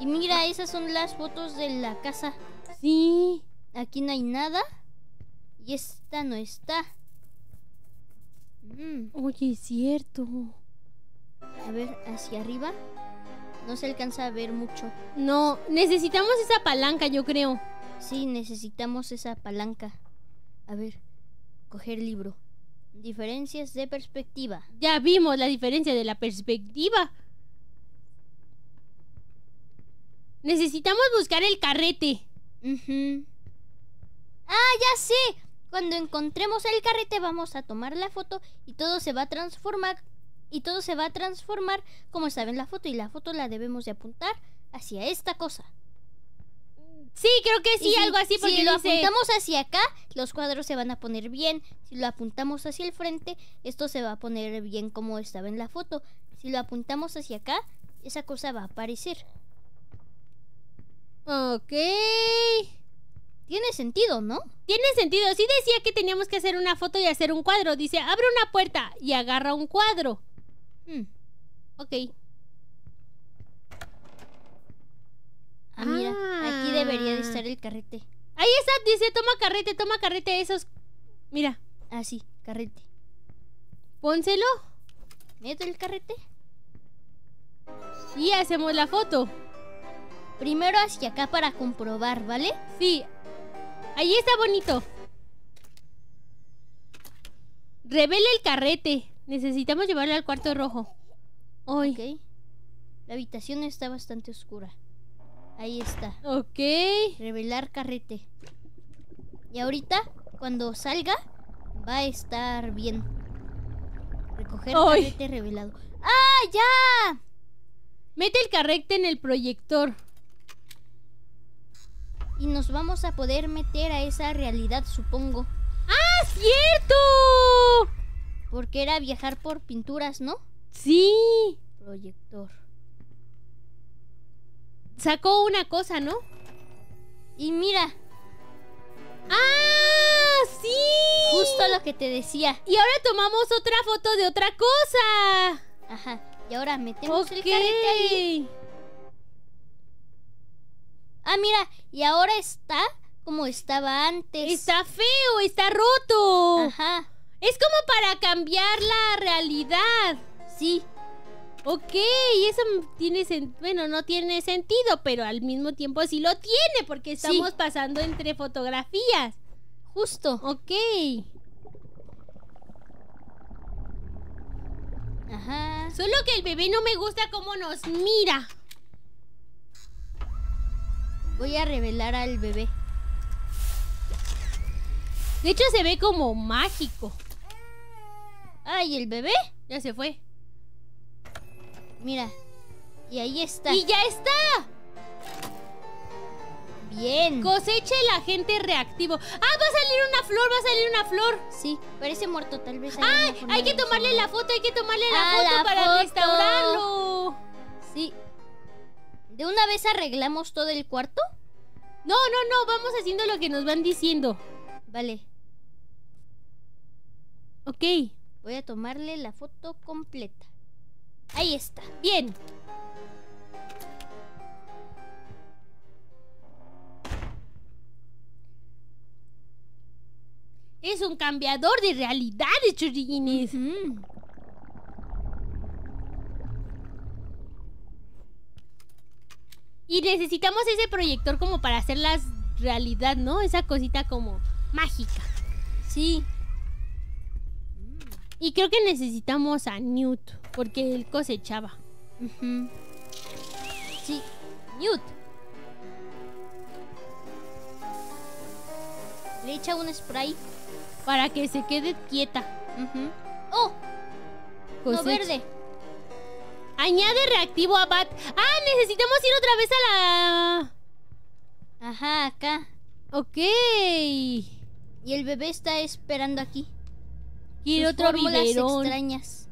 Speaker 2: Y mira, esas son las fotos de la casa.
Speaker 1: Sí.
Speaker 2: Aquí no hay nada. Y esta no está. Mm,
Speaker 1: Oye, es cierto.
Speaker 2: A ver, hacia arriba. No se alcanza a ver mucho.
Speaker 1: No, necesitamos esa palanca, yo creo.
Speaker 2: Sí, necesitamos esa palanca. A ver, coger libro. Diferencias de perspectiva.
Speaker 1: Ya vimos la diferencia de la perspectiva. Necesitamos buscar el carrete.
Speaker 2: Ujú. Ah, ya sé. Cuando encontremos el carrete vamos a tomar la foto y todo se va a transformar y todo se va a transformar como estaba en la foto y la foto la debemos de apuntar hacia esta cosa.
Speaker 1: Sí, creo que sí,
Speaker 2: si-
Speaker 1: algo así porque
Speaker 2: si lo
Speaker 1: dice-
Speaker 2: apuntamos hacia acá, los cuadros se van a poner bien. Si lo apuntamos hacia el frente, esto se va a poner bien como estaba en la foto. Si lo apuntamos hacia acá, esa cosa va a aparecer.
Speaker 1: Ok.
Speaker 2: Tiene sentido, ¿no?
Speaker 1: Tiene sentido. Sí decía que teníamos que hacer una foto y hacer un cuadro. Dice, abre una puerta y agarra un cuadro.
Speaker 2: Hmm.
Speaker 1: Ok.
Speaker 2: Ah, mira, aquí debería de estar el carrete.
Speaker 1: Ahí está, dice, toma carrete, toma carrete, esos... Mira,
Speaker 2: Ah, sí, carrete.
Speaker 1: pónselo
Speaker 2: Meto el carrete.
Speaker 1: y hacemos la foto.
Speaker 2: Primero hacia acá para comprobar, ¿vale?
Speaker 1: Sí. Ahí está bonito. Revela el carrete. Necesitamos llevarlo al cuarto rojo. Hoy.
Speaker 2: Ok. La habitación está bastante oscura. Ahí está.
Speaker 1: Ok.
Speaker 2: Revelar carrete. Y ahorita, cuando salga, va a estar bien. Recoger carrete revelado. ¡Ah, ya!
Speaker 1: Mete el carrete en el proyector.
Speaker 2: Y nos vamos a poder meter a esa realidad, supongo.
Speaker 1: ¡Ah, cierto!
Speaker 2: Porque era viajar por pinturas, ¿no?
Speaker 1: Sí.
Speaker 2: Proyector.
Speaker 1: Sacó una cosa, ¿no?
Speaker 2: Y mira,
Speaker 1: ¡Ah, sí!
Speaker 2: justo lo que te decía.
Speaker 1: Y ahora tomamos otra foto de otra cosa.
Speaker 2: Ajá. Y ahora metemos
Speaker 1: Ok.
Speaker 2: el carrete ahí. Ah, mira, y ahora está como estaba antes.
Speaker 1: Está feo, está roto.
Speaker 2: Ajá.
Speaker 1: Es como para cambiar la realidad.
Speaker 2: Sí.
Speaker 1: Ok, eso tiene bueno, no tiene sentido, pero al mismo tiempo sí lo tiene porque
Speaker 2: Sí.
Speaker 1: estamos pasando entre fotografías.
Speaker 2: Justo.
Speaker 1: Ok.
Speaker 2: Ajá.
Speaker 1: Solo que el bebé no me gusta cómo nos mira.
Speaker 2: Voy a revelar al bebé.
Speaker 1: De hecho se ve como mágico.
Speaker 2: Ay, el bebé.
Speaker 1: Ya se fue.
Speaker 2: Mira. Y ahí está.
Speaker 1: Y ya está.
Speaker 2: Bien.
Speaker 1: Cosecha el agente reactivo. Ah, va a salir una flor, va a salir una flor.
Speaker 2: Sí, parece muerto. Tal vez.
Speaker 1: Ah, hay que tomarle la foto, hay que tomarle la
Speaker 2: Ah,
Speaker 1: foto
Speaker 2: la
Speaker 1: para
Speaker 2: foto.
Speaker 1: restaurarlo.
Speaker 2: Sí. ¿De una vez arreglamos todo el cuarto?
Speaker 1: No, no, no, vamos haciendo lo que nos van diciendo.
Speaker 2: Vale.
Speaker 1: Ok.
Speaker 2: Voy a tomarle la foto completa. Ahí está.
Speaker 1: Bien. Es un cambiador de realidades, chorrillines.
Speaker 2: Ujú.
Speaker 1: Y necesitamos ese proyector como para hacerlas realidad, ¿no? Esa cosita como mágica.
Speaker 2: Sí.
Speaker 1: Y creo que necesitamos a Newt, porque él cosechaba.
Speaker 2: Sí. Newt. Le echa un spray.
Speaker 1: Para que se quede quieta.
Speaker 2: ¡Oh! No
Speaker 1: Cosecha.
Speaker 2: verde.
Speaker 1: Añade reactivo a Bat. Ah, necesitamos ir otra vez a la...
Speaker 2: Ajá, acá.
Speaker 1: Ok.
Speaker 2: Y el bebé está esperando aquí.
Speaker 1: Quiero
Speaker 2: Sus
Speaker 1: otro biberón.
Speaker 2: extrañas.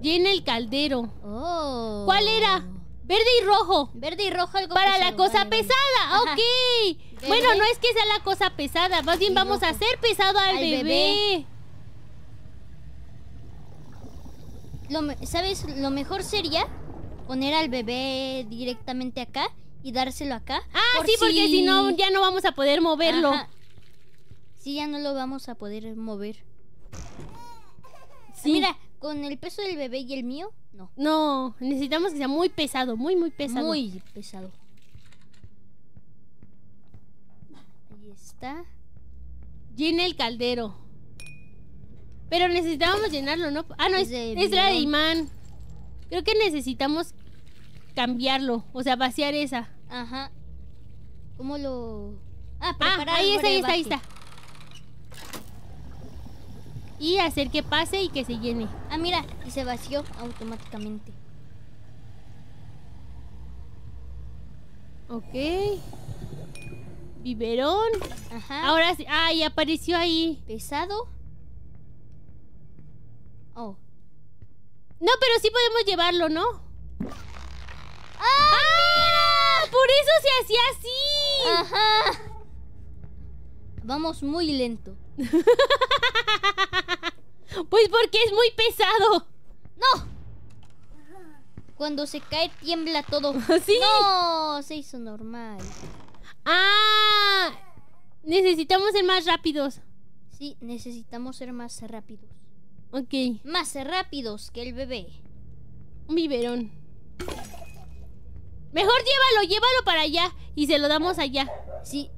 Speaker 1: Llena el caldero.
Speaker 2: Oh.
Speaker 1: ¿Cuál era? Verde y rojo.
Speaker 2: Verde y rojo algo
Speaker 1: Para la cosa
Speaker 2: Vale, vale.
Speaker 1: pesada.
Speaker 2: Ajá.
Speaker 1: Ok. Bueno, no es que sea la cosa pesada. Más bien
Speaker 2: Y
Speaker 1: vamos a hacer pesado al,
Speaker 2: Al
Speaker 1: bebé.
Speaker 2: bebé. Lo ¿Sabes? Lo mejor sería poner al bebé directamente acá y dárselo acá.
Speaker 1: Ah,
Speaker 2: por
Speaker 1: sí, porque si no, ya no vamos a poder moverlo.
Speaker 2: Ajá. Sí, ya no lo vamos a poder mover.
Speaker 1: Sí.
Speaker 2: Mira, con el peso del bebé y el mío, no.
Speaker 1: No, necesitamos que sea muy pesado, muy, muy pesado.
Speaker 2: Muy pesado. Ahí está.
Speaker 1: Llena el caldero. Pero necesitábamos llenarlo, ¿no? Ah, no, es,
Speaker 2: Es
Speaker 1: la de imán. Creo que necesitamos cambiarlo, o sea, vaciar esa.
Speaker 2: Ajá. ¿Cómo lo...? Ah,
Speaker 1: Ah, ahí está, ahí está, ahí está. Y hacer que pase y que se llene.
Speaker 2: Ah, mira, y se vació automáticamente.
Speaker 1: Ok. Biberón.
Speaker 2: Ajá.
Speaker 1: Ahora sí. Ay, apareció ahí.
Speaker 2: Pesado. Oh.
Speaker 1: No, pero sí podemos llevarlo, ¿no?
Speaker 2: ¡Ah!
Speaker 1: Por eso se hacía así.
Speaker 2: Ajá. Vamos muy lento.
Speaker 1: Pues porque es muy pesado.
Speaker 2: ¡No! Cuando se cae tiembla todo.
Speaker 1: ¿Sí?
Speaker 2: No, se hizo normal.
Speaker 1: Ah, necesitamos ser más rápidos.
Speaker 2: Sí, necesitamos ser más rápidos.
Speaker 1: Ok,
Speaker 2: Más rápidos que el bebé.
Speaker 1: un biberón. Mejor llévalo, llévalo para allá y se lo damos allá.
Speaker 2: Sí.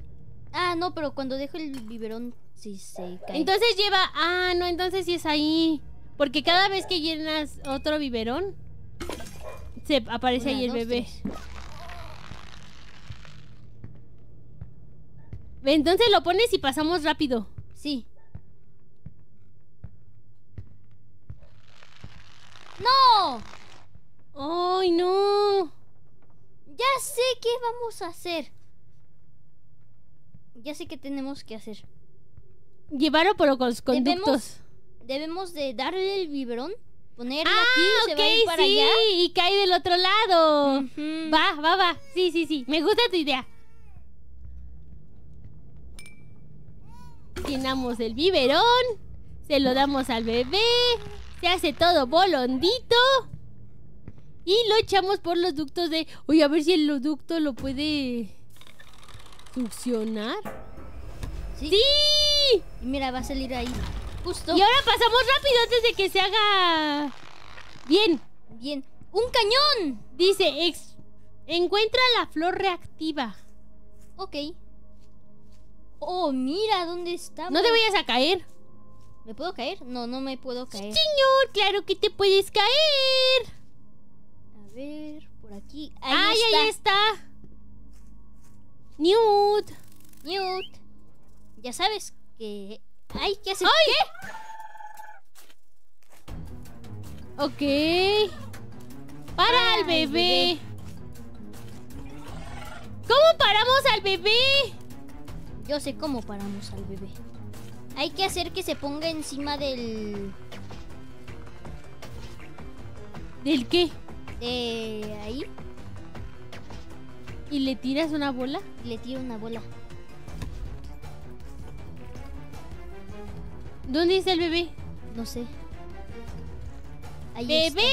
Speaker 2: Ah, no, pero cuando dejo el biberón, sí se cae.
Speaker 1: Entonces lleva. Ah, no, entonces sí es ahí. Porque cada vez que llenas otro biberón, se aparece
Speaker 2: Una,
Speaker 1: ahí el
Speaker 2: dos,
Speaker 1: bebé.
Speaker 2: tres.
Speaker 1: Entonces lo pones y pasamos rápido.
Speaker 2: Sí. ¡No!
Speaker 1: ¡Ay, no!
Speaker 2: Ya sé qué vamos a hacer. Ya sé qué tenemos que hacer.
Speaker 1: Llevarlo por los conductos.
Speaker 2: Debemos de darle el biberón, ponerlo
Speaker 1: Ah,
Speaker 2: aquí, se va a ir para
Speaker 1: sí,
Speaker 2: allá.
Speaker 1: y cae del otro lado. Va, va, va. Sí, sí, sí. Me gusta tu idea. Llenamos el biberón. Se lo damos al bebé. Se hace todo bolondito. Y lo echamos por los ductos de... Oye, a ver si el ducto lo puede... Succionar.
Speaker 2: Sí.
Speaker 1: ¡Sí!
Speaker 2: Y mira, va a salir ahí. Justo.
Speaker 1: Y ahora pasamos rápido antes de que se haga... Bien.
Speaker 2: Bien. ¡Un cañón!
Speaker 1: Dice, ex- encuentra la flor reactiva.
Speaker 2: Ok. Oh, mira dónde está.
Speaker 1: No te vayas a caer.
Speaker 2: ¿Me puedo caer? No, no me puedo caer.
Speaker 1: Señor, claro que te puedes caer.
Speaker 2: A ver, por aquí. Ahí
Speaker 1: Ay,
Speaker 2: está.
Speaker 1: ahí está. Newt.
Speaker 2: Newt. Ya sabes que hay que hacer.
Speaker 1: ¡Ay! Ok. Para al
Speaker 2: al
Speaker 1: bebé.
Speaker 2: bebé.
Speaker 1: ¿Cómo paramos al bebé?
Speaker 2: Yo sé cómo paramos al bebé. Hay que hacer que se ponga encima del.
Speaker 1: ¿Del qué?
Speaker 2: de ahí
Speaker 1: ¿Y le tiras una bola?
Speaker 2: le tiro una bola.
Speaker 1: ¿Dónde está el bebé?
Speaker 2: No sé. Ahí
Speaker 1: ¡Bebé!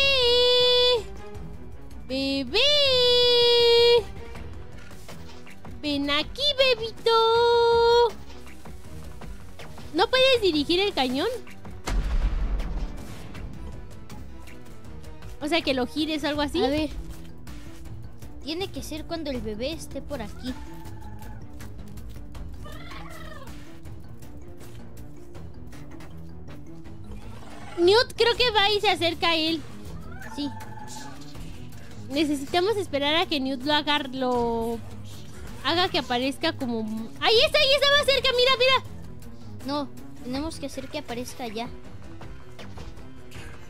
Speaker 1: ¡Bebé! ¡Ven aquí, bebito! ¿No puedes dirigir el cañón? O sea, que lo gires o algo así.
Speaker 2: A ver. Tiene que ser cuando el bebé esté por aquí.
Speaker 1: Newt creo que va y se acerca a él.
Speaker 2: Sí.
Speaker 1: Necesitamos esperar a que Newt lo haga, lo haga que aparezca como... Ahí está, ahí está más cerca, mira, mira.
Speaker 2: No, tenemos que hacer que aparezca allá.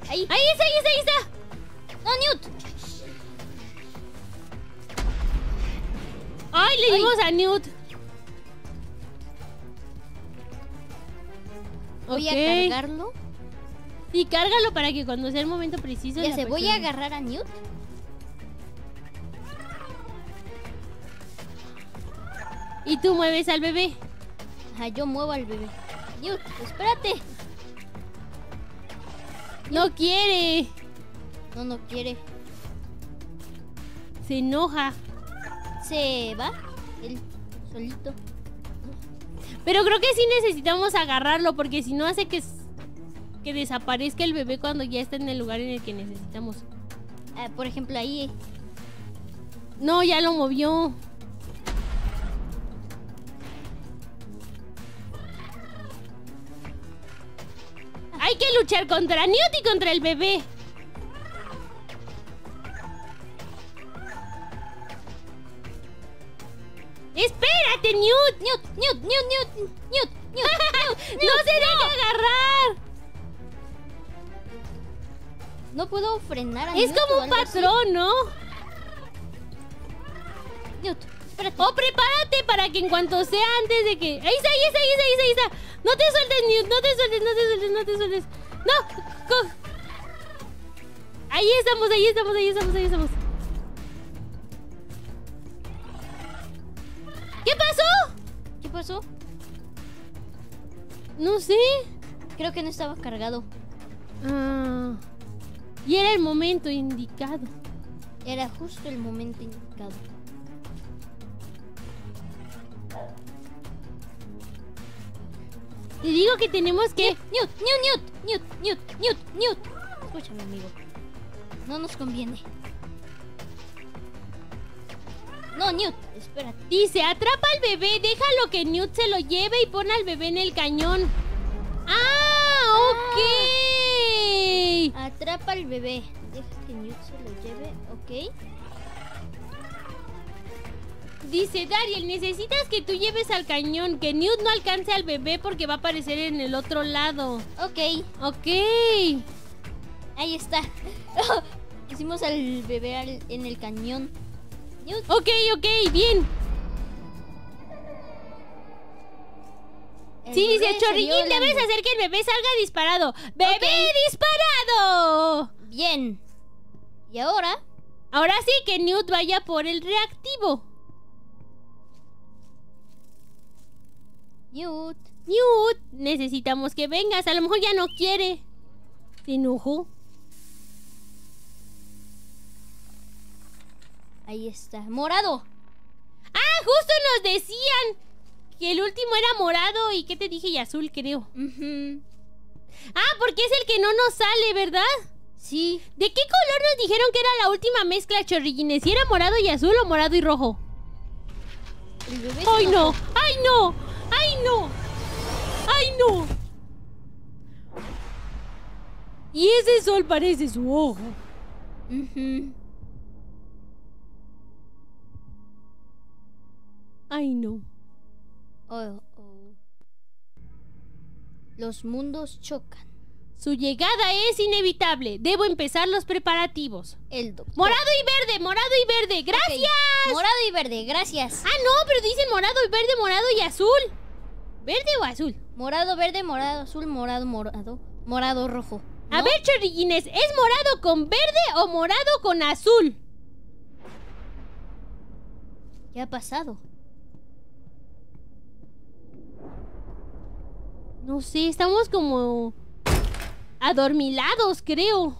Speaker 2: Ahí.
Speaker 1: Ahí está, ahí está, ahí está.
Speaker 2: ¡No, Newt!
Speaker 1: Ay, le
Speaker 2: Ay.
Speaker 1: dimos a Newt.
Speaker 2: Voy
Speaker 1: Ok.
Speaker 2: a cargarlo.
Speaker 1: Y cárgalo para que cuando sea el momento preciso.
Speaker 2: Ya sé, voy a agarrar a Newt.
Speaker 1: Y tú mueves al bebé.
Speaker 2: Ajá, yo muevo al bebé. Espérate.
Speaker 1: No quiere.
Speaker 2: No, no quiere.
Speaker 1: Se enoja.
Speaker 2: Se va. Él solito.
Speaker 1: Pero creo que sí necesitamos agarrarlo porque si no hace que, que desaparezca el bebé cuando ya está en el lugar en el que necesitamos.
Speaker 2: Ah, por ejemplo, ahí.
Speaker 1: No, ya lo movió. Hay que luchar contra Newt y contra el bebé. ¡Espérate, Newt!
Speaker 2: Newt, Newt, Newt, Newt, Newt, Newt, Newt.
Speaker 1: ¡No se deja agarrar!
Speaker 2: No puedo frenar a
Speaker 1: Es
Speaker 2: Newt
Speaker 1: como un
Speaker 2: así.
Speaker 1: patrón, ¿no?
Speaker 2: Newt, espérate.
Speaker 1: O prepárate para que en cuanto sea antes de que. Ahí está, ahí está, ahí está, ahí está, ahí está. No te sueltes, Newt, no te sueltes, no te sueltes, no te sueltes. No, co- Ahí estamos, ahí estamos, ahí estamos, ahí estamos. ¿Qué pasó?
Speaker 2: ¿Qué pasó?
Speaker 1: No sé.
Speaker 2: Creo que no estaba cargado.
Speaker 1: Ah, y era el momento indicado.
Speaker 2: Era justo el momento indicado.
Speaker 1: Te digo que tenemos que.
Speaker 2: Newt, Newt, Newt, Newt, Newt, Newt, Newt. Escúchame, amigo. No nos conviene. No, Newt, espérate.
Speaker 1: Dice, atrapa al bebé, déjalo que Newt se lo lleve y pon al bebé en el cañón. ¡Ah! ¡Ok!
Speaker 2: Atrapa al bebé. Deja que Newt se lo lleve, ¿ok?
Speaker 1: Dice, Dariel, necesitas que tú lleves al cañón, que Newt no alcance al bebé porque va a aparecer en el otro lado.
Speaker 2: Ok,
Speaker 1: Ok.
Speaker 2: ahí está. Pusimos al bebé al- en el cañón. Newt,
Speaker 1: Ok, ok, bien.
Speaker 2: el
Speaker 1: Sí, dice, Chorrillín, debes hacer que el bebé salga disparado. ¡Bebé disparado!
Speaker 2: Bien. Y ahora,
Speaker 1: Ahora sí que Newt vaya por el reactivo.
Speaker 2: Newt.
Speaker 1: Newt, necesitamos que vengas. A lo mejor ya no quiere. Se enojó.
Speaker 2: Ahí está. Morado.
Speaker 1: Ah, justo nos decían que el último era morado y ¿qué te dije? Y azul, creo. Ah, porque es el que no nos sale, ¿verdad?
Speaker 2: Sí.
Speaker 1: ¿De qué color nos dijeron que era la última mezcla, chorrillines? ¿Si era morado y azul o morado y rojo? ¡Ay, no! ¡Ay, no! ¡Ay, no! ¡Ay, no! Y ese sol parece su ojo.
Speaker 2: Ujú.
Speaker 1: ¡Ay, no!
Speaker 2: Oh, oh. Los mundos chocan.
Speaker 1: Su llegada es inevitable. Debo empezar los preparativos.
Speaker 2: El doctor.
Speaker 1: Morado y verde, morado y verde. ¡Gracias!
Speaker 2: Morado y verde, gracias.
Speaker 1: Ah, no, pero dicen morado y verde, morado y azul. ¿Verde o azul?
Speaker 2: Morado, verde, morado, azul, morado, morado, morado, rojo.
Speaker 1: A ver, chorrillines, ¿es morado con verde o morado con azul?
Speaker 2: ¿Qué ha pasado?
Speaker 1: No sé, estamos como adormilados, creo.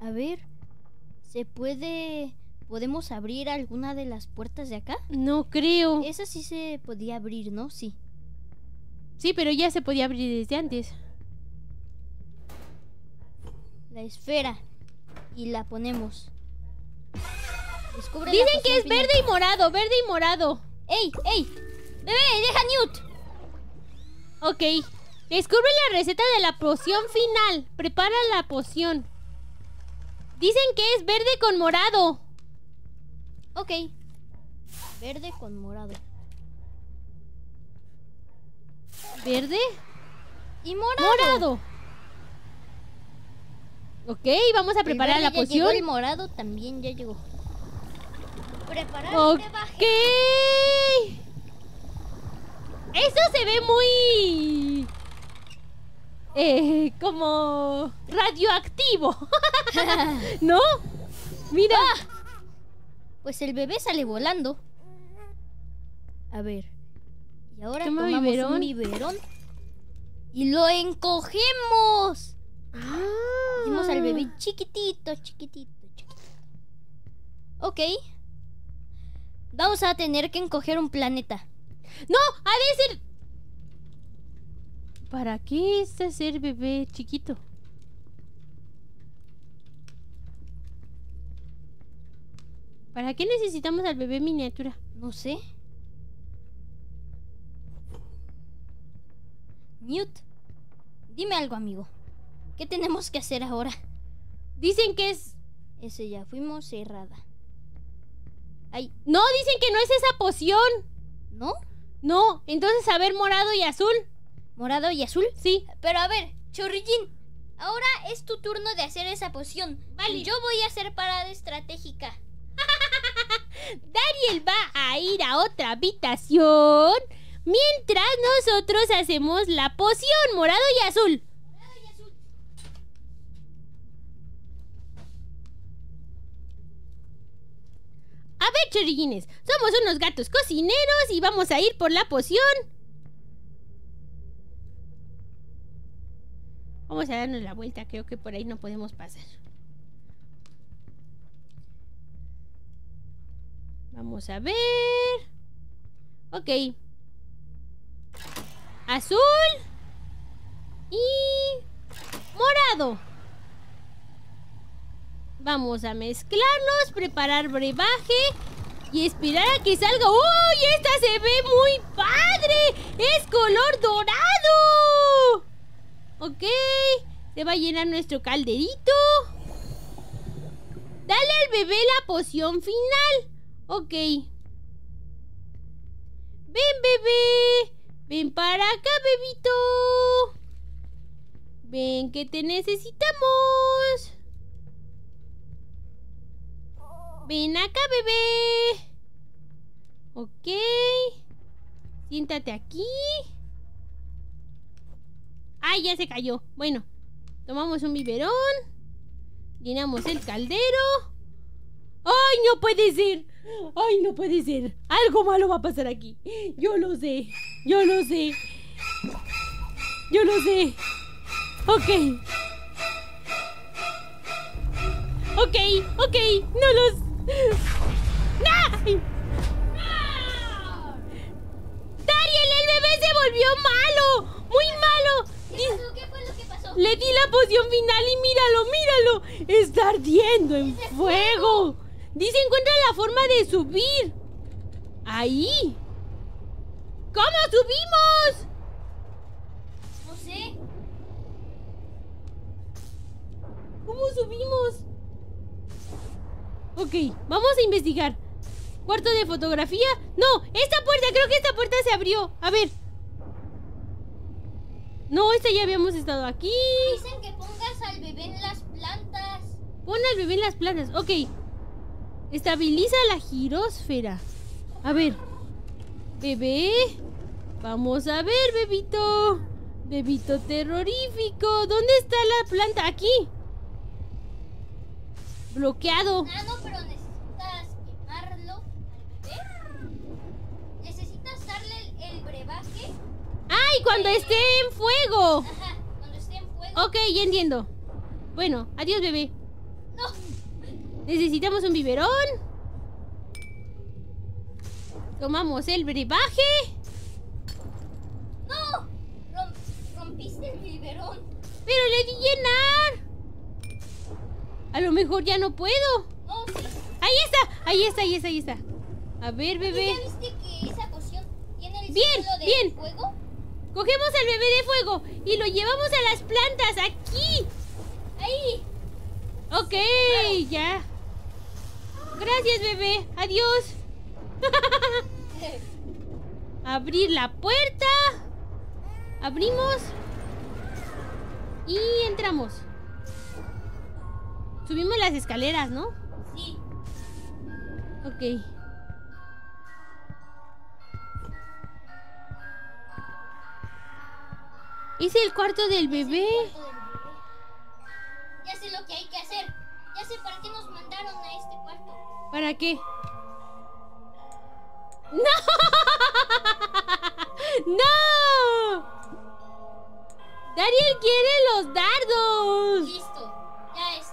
Speaker 2: A ver, ¿se puede... ¿Podemos abrir alguna de las puertas de acá?
Speaker 1: No creo.
Speaker 2: Esa sí se podía abrir, ¿no? Sí.
Speaker 1: Sí, pero ya se podía abrir desde antes.
Speaker 2: La esfera. Y la ponemos. Descubre la
Speaker 1: Dicen que es
Speaker 2: final.
Speaker 1: verde y morado, verde y morado.
Speaker 2: ¡Ey! ¡Ey! ¡Bebé! ¡Deja Newt!
Speaker 1: Ok. Descubre la receta de la poción final. Prepara la poción. Dicen que es verde con morado.
Speaker 2: Ok. Verde con morado.
Speaker 1: ¿Verde?
Speaker 2: Y morado.
Speaker 1: Morado. Ok, vamos a preparar la
Speaker 2: ya llegó,
Speaker 1: poción.
Speaker 2: el morado también ya llegó. Preparar
Speaker 1: Ok. Eso se ve muy... Eh, como radioactivo. ¿No? Mira.
Speaker 2: Pues el bebé sale volando. A ver. Y ahora
Speaker 1: Toma
Speaker 2: tomamos
Speaker 1: biberón.
Speaker 2: un biberón. Y lo encogemos. Hicimos al bebé chiquitito, chiquitito, chiquitito. Ok. Vamos a tener que encoger un planeta.
Speaker 1: No, ha de ser... ¿Para qué es hacer bebé chiquito? ¿Para qué necesitamos al bebé miniatura?
Speaker 2: No sé. Newt, dime algo, amigo. ¿Qué tenemos que hacer ahora?
Speaker 1: Dicen que es...
Speaker 2: Ese ya fuimos cerrada. Ay,
Speaker 1: No, dicen que no es esa poción.
Speaker 2: ¿no?
Speaker 1: No, entonces a ver morado y azul.
Speaker 2: Morado y azul.
Speaker 1: Sí.
Speaker 2: Pero a ver, Chorrillín, ahora es tu turno de hacer esa poción.
Speaker 1: Vale.
Speaker 2: Yo voy a hacer parada estratégica.
Speaker 1: Dariel va a ir a otra habitación mientras nosotros hacemos la poción morado y azul. A ver, chorrillines, somos unos gatos cocineros y vamos a ir por la poción. Vamos a darnos la vuelta, creo que por ahí no podemos pasar. Vamos a ver. Ok. Azul. Y morado. Vamos a mezclarlos, preparar brebaje y esperar a que salga. ¡Uy! Esta se ve muy padre. Es color dorado. Ok. Se va a llenar nuestro calderito. Dale al bebé la poción final. Ok. Ven, bebé. Ven para acá, bebito. Ven que te necesitamos. Ven acá, bebé. Ok. Siéntate aquí. Ay, ya se cayó. Bueno, tomamos un biberón. Llenamos el caldero. ¡Ay, no puede ser! ¡Ay, no puede ser! Algo malo va a pasar aquí. Yo lo sé. Yo lo sé. Yo lo sé. Ok. Ok, ok. No los... ¡No! ¡Dariel, el bebé se volvió malo! ¡Muy malo!
Speaker 2: ¿Qué fue lo que pasó?
Speaker 1: le di la poción final y míralo, míralo. Está ardiendo en fuego. Dice encuentra la forma de subir. Ahí. ¿Cómo subimos?
Speaker 2: No sé.
Speaker 1: ¿Cómo subimos? Ok, vamos a investigar. Cuarto de fotografía. No, esta puerta, creo que esta puerta se abrió. A ver. No, esta ya habíamos estado aquí.
Speaker 2: Dicen que pongas al bebé en las plantas.
Speaker 1: Pon al bebé en las plantas. Ok. Estabiliza la girosfera. A ver. Bebé. Vamos a ver, bebito. Bebito terrorífico. ¿Dónde está la planta? Aquí bloqueado.
Speaker 2: Ah, no, pero necesitas quemarlo al bebé. Necesitas darle el, brebaje.
Speaker 1: ¡Ay! Cuando eh, esté en fuego.
Speaker 2: Ajá, cuando esté en fuego.
Speaker 1: Ok, ya entiendo. Bueno, adiós, bebé.
Speaker 2: No.
Speaker 1: Necesitamos un biberón. Tomamos el brebaje.
Speaker 2: ¡No! Rompiste el biberón.
Speaker 1: ¡Pero le di llenar! A lo mejor ya no puedo.
Speaker 2: Sí.
Speaker 1: Ahí está, ahí está, ahí está, ahí está. A ver, bebé.
Speaker 2: ¿Ya viste que esa poción tiene el
Speaker 1: Bien,
Speaker 2: de
Speaker 1: bien.
Speaker 2: fuego?
Speaker 1: Cogemos al bebé de fuego y lo llevamos a las plantas aquí.
Speaker 2: Ahí.
Speaker 1: Ok, ya. Gracias, bebé. Adiós. Abrir la puerta. Abrimos. Y entramos. Subimos las escaleras, ¿no?
Speaker 2: Sí.
Speaker 1: Ok. Es el cuarto del bebé.
Speaker 2: Cuarto del bebé. Ya sé lo que hay que hacer. Ya sé para qué nos mandaron a este cuarto.
Speaker 1: ¿Para qué? ¡No! ¡No! Dariel quiere los dardos.
Speaker 2: Listo. Ya estamos.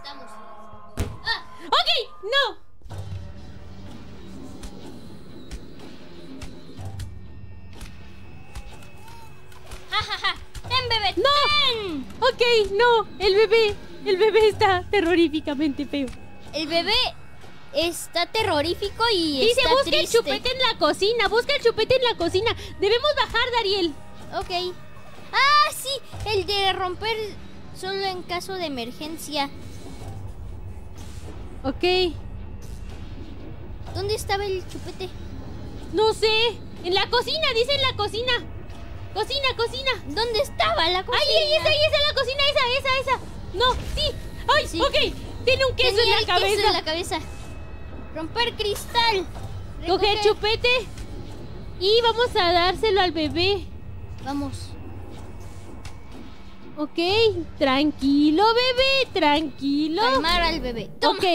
Speaker 1: Ok, no.
Speaker 2: ¡Ja, ja, ja! ¡Ven, bebé!
Speaker 1: No.
Speaker 2: ¡Ven!
Speaker 1: Ok, no. El bebé, el bebé está terroríficamente feo.
Speaker 2: El bebé está terrorífico y
Speaker 1: Dice,
Speaker 2: está
Speaker 1: busca el chupete en la cocina, busca el chupete en la cocina. Debemos bajar, Dariel.
Speaker 2: Ok. Ah, sí, el de romper solo en caso de emergencia.
Speaker 1: Ok.
Speaker 2: ¿Dónde estaba el chupete?
Speaker 1: No sé. En la cocina, dice en la cocina. Cocina, cocina.
Speaker 2: ¿Dónde estaba la cocina?
Speaker 1: ¡Ay, ahí está, ahí está la cocina! ¡Esa, esa, esa! ¡No! ¡Sí! ¡Ay,
Speaker 2: Sí.
Speaker 1: ok! Tiene un queso
Speaker 2: Tenía
Speaker 1: en
Speaker 2: el
Speaker 1: la
Speaker 2: queso
Speaker 1: cabeza.
Speaker 2: en la cabeza. Romper cristal.
Speaker 1: Coger
Speaker 2: Recoger-
Speaker 1: chupete. Y vamos a dárselo al bebé.
Speaker 2: Vamos.
Speaker 1: Ok. Tranquilo, bebé. Tranquilo.
Speaker 2: Calmar al bebé. Toma.
Speaker 1: Ok.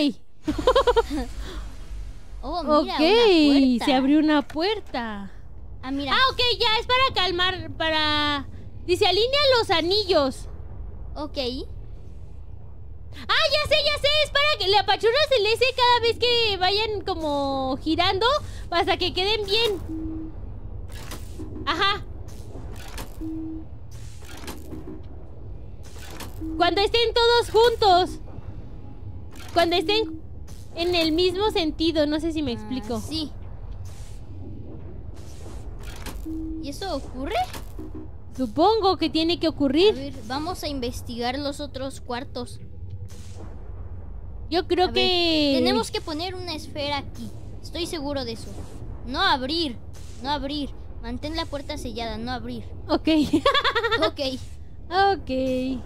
Speaker 2: Oh, mira,
Speaker 1: ok. Se abrió una puerta.
Speaker 2: Ah, mira.
Speaker 1: Ah, ok, ya. Es para calmar. Para. Dice, alinea los anillos.
Speaker 2: Ok.
Speaker 1: Ah, ya sé, ya sé. Es para que la apachurra se le cada vez que vayan como girando hasta que queden bien. Ajá. Cuando estén todos juntos. Cuando estén en el mismo sentido. No sé si me explico.
Speaker 2: Ah, sí. ¿Y eso ocurre?
Speaker 1: Supongo que tiene que
Speaker 2: A
Speaker 1: ocurrir.
Speaker 2: ver, vamos a investigar los otros cuartos.
Speaker 1: Yo creo
Speaker 2: A ver,
Speaker 1: que...
Speaker 2: Tenemos que poner una esfera aquí. Estoy seguro de eso. No abrir. No abrir. Mantén la puerta sellada, no abrir.
Speaker 1: Ok.
Speaker 2: Ok.
Speaker 1: Ok.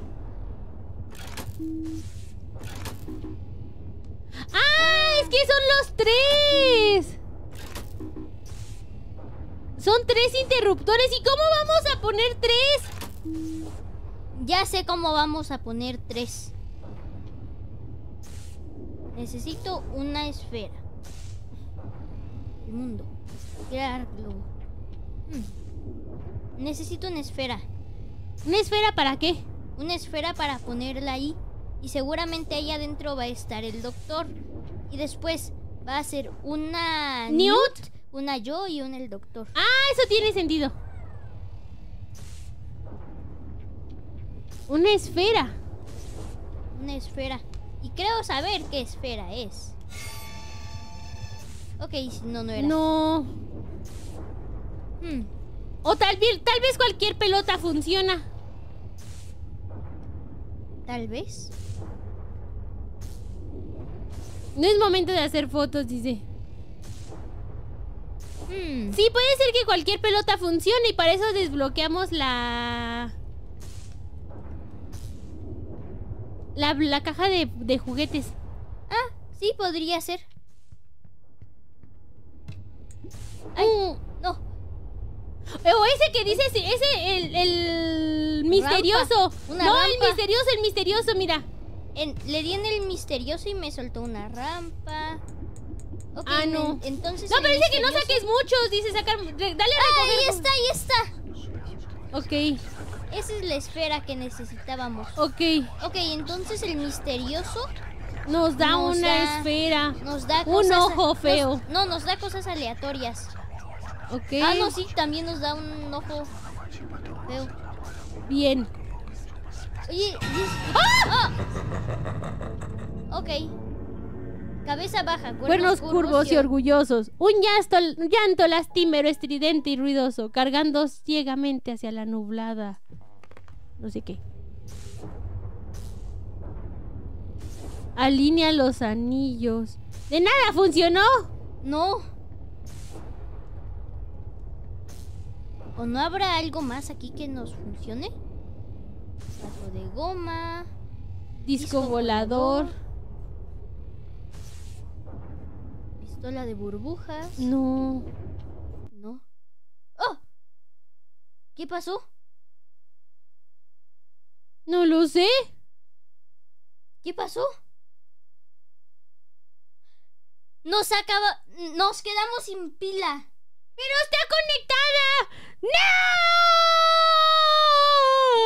Speaker 1: ¡Ah! Es que son los tres. Son tres interruptores. ¿Y cómo vamos a poner tres?
Speaker 2: Ya sé cómo vamos a poner tres. Necesito una esfera. El mundo. Crear globo. Hmm. Necesito una esfera.
Speaker 1: ¿Una esfera para qué?
Speaker 2: Una esfera para ponerla ahí. Y seguramente ahí adentro va a estar el doctor. Y después va a ser una
Speaker 1: ¿Newt?
Speaker 2: una yo y una el doctor.
Speaker 1: Ah, eso tiene sentido. Una esfera.
Speaker 2: Una esfera. Y creo saber qué esfera es. Ok, si no, no era.
Speaker 1: No.
Speaker 2: Hmm.
Speaker 1: O tal vez, tal vez cualquier pelota funciona.
Speaker 2: Tal vez.
Speaker 1: No es momento de hacer fotos, dice.
Speaker 2: Hmm.
Speaker 1: Sí, puede ser que cualquier pelota funcione y para eso desbloqueamos la... La, la caja de, de juguetes.
Speaker 2: Ah, sí, podría ser.
Speaker 1: Mm,
Speaker 2: No.
Speaker 1: O ese que dice, ese, ese, el, el misterioso.
Speaker 2: Rampa,
Speaker 1: no, el misterioso, el misterioso, mira.
Speaker 2: En- le di en el misterioso y me soltó una rampa. Ok,
Speaker 1: Ah,
Speaker 2: en-
Speaker 1: no.
Speaker 2: entonces.
Speaker 1: No, pero dice que no saques muchos, dice sacar... Dale a
Speaker 2: Ah, ahí está, ahí está.
Speaker 1: Ok,
Speaker 2: Esa es la esfera que necesitábamos.
Speaker 1: ok.
Speaker 2: Ok, entonces el misterioso
Speaker 1: Nos da
Speaker 2: Nos
Speaker 1: una
Speaker 2: da-
Speaker 1: esfera.
Speaker 2: nos da
Speaker 1: Un
Speaker 2: cosas...
Speaker 1: ojo
Speaker 2: nos-
Speaker 1: feo.
Speaker 2: no, nos da cosas aleatorias.
Speaker 1: Ok.
Speaker 2: Ah, no, sí, también nos da un ojo feo.
Speaker 1: Bien.
Speaker 2: Oye, ¡Ah! Ok. Cabeza baja, cuernos,
Speaker 1: Cuernos curvos y orgullosos. Un llanto, llanto lastimero, estridente y ruidoso, cargando ciegamente hacia la nublada. No sé qué. Alinea los anillos. De nada funcionó.
Speaker 2: No. ¿O no habrá algo más aquí que nos funcione? Saco de goma.
Speaker 1: Disco,
Speaker 2: Disco
Speaker 1: volador.
Speaker 2: Pistola de burbujas.
Speaker 1: No.
Speaker 2: No. ¡Oh! ¿Qué pasó?
Speaker 1: No lo sé.
Speaker 2: ¿Qué pasó? Nos acaba... Nos quedamos sin pila.
Speaker 1: ¡Pero está conectada!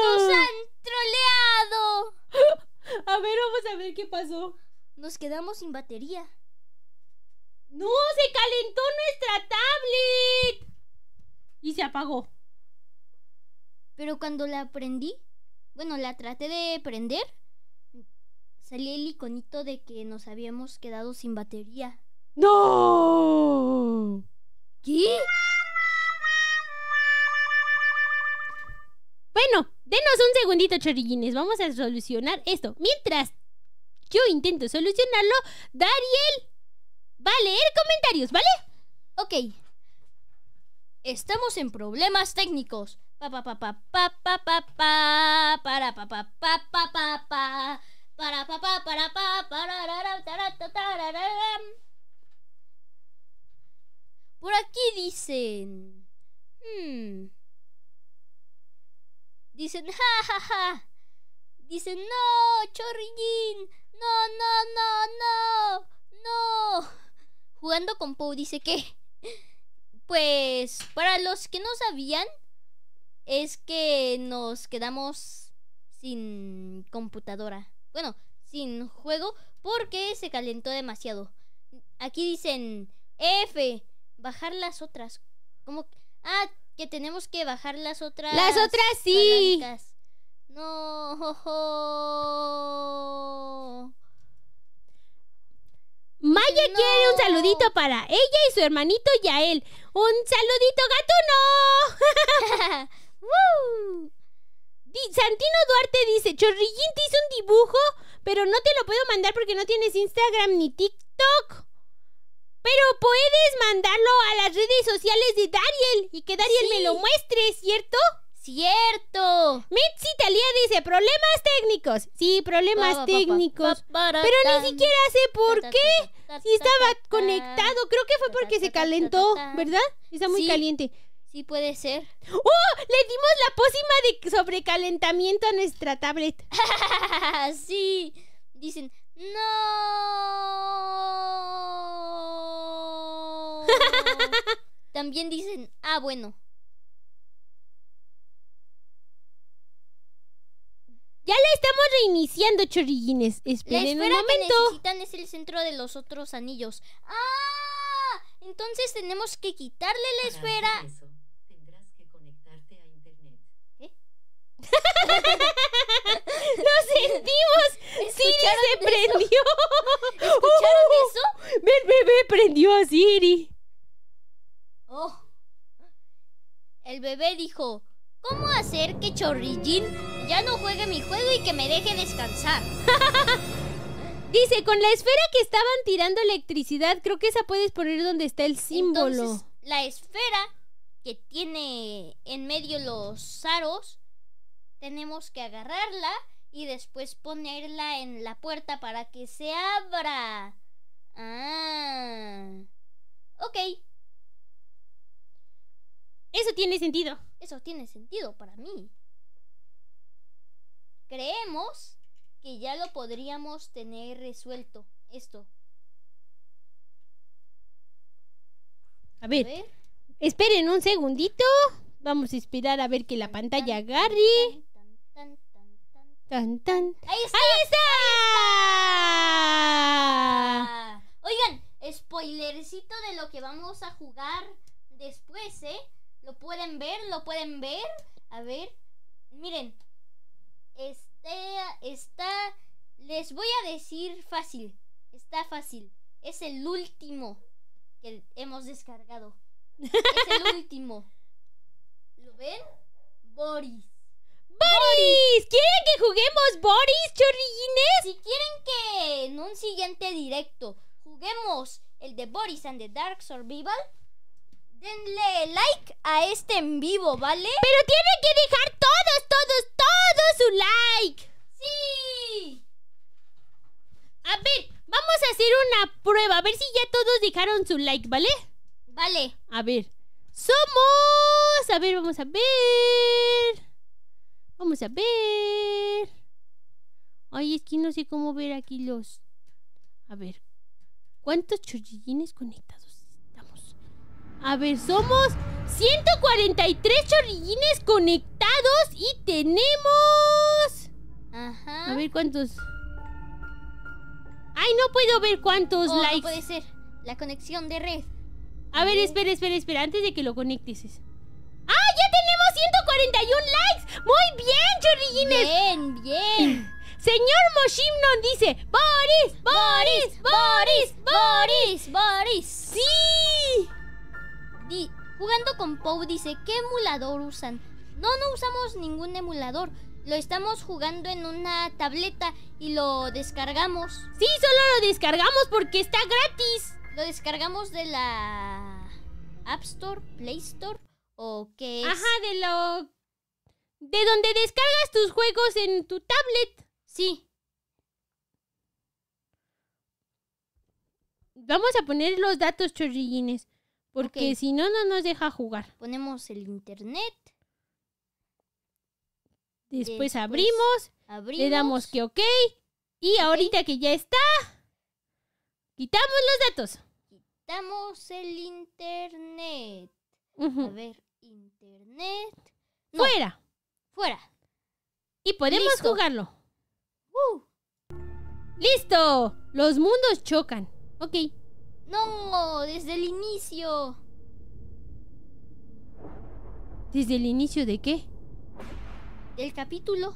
Speaker 2: ¡Nos
Speaker 1: ¡No!
Speaker 2: han troleado!
Speaker 1: A ver, vamos a ver qué pasó.
Speaker 2: Nos quedamos sin batería.
Speaker 1: ¡No! ¡Se calentó nuestra tablet! Y se apagó.
Speaker 2: Pero cuando la prendí, bueno, la traté de prender, salía el iconito de que nos habíamos quedado sin batería.
Speaker 1: ¡No!
Speaker 2: ¿Qué?
Speaker 1: Bueno, denos un segundito, chorrillines. Vamos a solucionar esto. Mientras yo intento solucionarlo, Dariel va a leer comentarios, ¿vale?
Speaker 2: Ok. Estamos en problemas técnicos. Pa pa pa pa pa pa pa pa para pa pa pa pa pa pa para pa pa para pa para Por aquí dicen. Hmm. Dicen ja ja ja. Dicen no, chorrillín. No, no, no, no. No. Jugando con Poe dice que pues para los que no sabían es que nos quedamos sin computadora. Bueno, sin juego porque se calentó demasiado. Aquí dicen F, bajar las otras. Como ah, que tenemos que bajar las otras
Speaker 1: Las otras sí.
Speaker 2: palancas. No.
Speaker 1: Maya
Speaker 2: No.
Speaker 1: quiere un saludito para ella y su hermanito Yael. ¡Un saludito gatuno! Santino Duarte dice, Chorrillín te hizo un dibujo, pero no te lo puedo mandar porque no tienes Instagram ni TikTok. Pero puedes mandarlo a las redes sociales de Dariel y que Dariel me lo muestre, ¿cierto?
Speaker 2: ¡Cierto!
Speaker 1: Mitzi Talía dice, problemas técnicos. Sí, problemas
Speaker 2: Pa, pa, pa,
Speaker 1: técnicos.
Speaker 2: pa,
Speaker 1: Pero ni siquiera sé por qué. Si estaba
Speaker 2: ta, ta,
Speaker 1: conectado, creo que fue porque se calentó. ¿verdad? Está muy
Speaker 2: Sí.
Speaker 1: caliente.
Speaker 2: Sí puede ser.
Speaker 1: ¡Oh! Le dimos la pócima de sobrecalentamiento a nuestra tablet.
Speaker 2: sí. Dicen, no. También dicen, ah, bueno.
Speaker 1: Ya la estamos reiniciando, chorrillines.
Speaker 2: La
Speaker 1: Esperen un
Speaker 2: esfera que
Speaker 1: momento.
Speaker 2: necesitan es el centro de los otros anillos. ¡Ah! Entonces tenemos que quitarle la
Speaker 3: Para
Speaker 2: esfera.
Speaker 3: hacer eso, tendrás que conectarte a internet.
Speaker 1: ¡Lo sentimos! ¡Siri
Speaker 2: ¿Escucharon
Speaker 1: se
Speaker 2: eso?
Speaker 1: prendió!
Speaker 2: ¿Escucharon eso?
Speaker 1: ¡Ve, El bebé prendió a Siri.
Speaker 2: Oh. El bebé dijo, ¿cómo hacer que Chorrillín ya no juegue mi juego y que me deje descansar?
Speaker 1: Dice, con la esfera que estaban tirando electricidad, creo que esa puedes poner donde está el símbolo.
Speaker 2: Entonces, la esfera que tiene en medio los aros, tenemos que agarrarla y después ponerla en la puerta para que se abra. Ah. Ok,
Speaker 1: Eso tiene sentido.
Speaker 2: eso tiene sentido para mí. Creemos que ya lo podríamos tener resuelto. Esto.
Speaker 1: A
Speaker 2: A
Speaker 1: ver,
Speaker 2: ver.
Speaker 1: esperen un segundito. Vamos a esperar a ver que la pantalla agarre.
Speaker 2: Tan, tan. Ahí está.
Speaker 1: ¡Ahí está!
Speaker 2: Oigan, spoilercito de lo que vamos a jugar después, ¿eh? Lo pueden ver, lo pueden ver. A ver, miren. Este está. Les voy a decir fácil. Está fácil. Es el último que hemos descargado. Es el último. ¿Lo ven? Boris.
Speaker 1: ¡Boris! ¿Quieren que juguemos Boris, chorrillines?
Speaker 2: Si quieren que en un siguiente directo juguemos el de Boris and the Dark Survival, denle like a este en vivo, ¿vale?
Speaker 1: Pero tienen que dejar todos, todos, todos su like.
Speaker 2: ¡Sí!
Speaker 1: A ver, vamos a hacer una prueba. A ver si ya todos dejaron su like, ¿vale?
Speaker 2: Vale.
Speaker 1: A ver. Somos. A ver, vamos a ver. Vamos a ver. Ay, es que no sé cómo ver aquí los. A ver. ¿Cuántos chorrillines conectados estamos? A ver, somos 143 chorrillines conectados y tenemos.
Speaker 2: Ajá.
Speaker 1: A ver cuántos. Ay, no puedo ver cuántos
Speaker 2: Oh, no
Speaker 1: likes.
Speaker 2: puede ser. La conexión de red.
Speaker 1: A ver, espera, espera, espera, antes de que lo conectes. ¡Ah, ya tenemos 141 likes! ¡Muy bien, chorrillines!
Speaker 2: Bien, bien.
Speaker 1: Señor Moshim nos dice, ¡Boris! ¡Boris! ¡Boris!
Speaker 2: Boris, Boris.
Speaker 1: ¡Sí!
Speaker 2: Di- jugando con Pou dice, ¿qué emulador usan? No, no usamos ningún emulador. Lo estamos jugando en una tableta y lo descargamos.
Speaker 1: Sí, solo lo descargamos porque está gratis.
Speaker 2: Lo descargamos de la App Store, Play Store o qué es.
Speaker 1: Ajá, de lo... De donde descargas tus juegos en tu tablet.
Speaker 2: Sí.
Speaker 1: Vamos a poner los datos chorrillines. Porque si no, no nos deja jugar.
Speaker 2: Ponemos el internet,
Speaker 1: Después,
Speaker 2: Después-
Speaker 1: abrimos,
Speaker 2: abrimos.
Speaker 1: le damos que ok. Y ahorita que ya está, quitamos los datos.
Speaker 2: Damos el internet. A ver, No,
Speaker 1: Fuera.
Speaker 2: fuera.
Speaker 1: Y podemos
Speaker 2: Listo.
Speaker 1: jugarlo.
Speaker 2: Uh,
Speaker 1: ¡Listo! Los mundos chocan. Ok.
Speaker 2: no, desde el inicio.
Speaker 1: ¿Desde el inicio de qué?
Speaker 2: Del capítulo.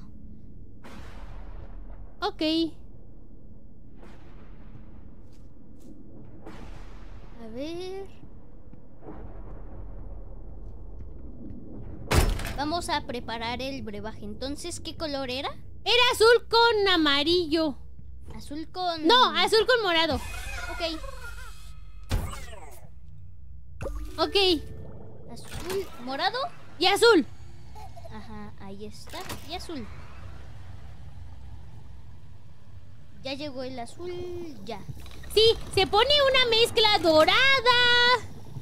Speaker 1: Ok.
Speaker 2: A ver. Vamos a preparar el brebaje. Entonces, ¿qué color era?
Speaker 1: Era azul con amarillo.
Speaker 2: Azul con.
Speaker 1: No, azul con morado.
Speaker 2: Ok.
Speaker 1: Ok.
Speaker 2: Azul, morado.
Speaker 1: Y azul.
Speaker 2: Ajá, ahí está. Y azul. Ya llegó el azul. Ya.
Speaker 1: Sí, se pone una mezcla dorada.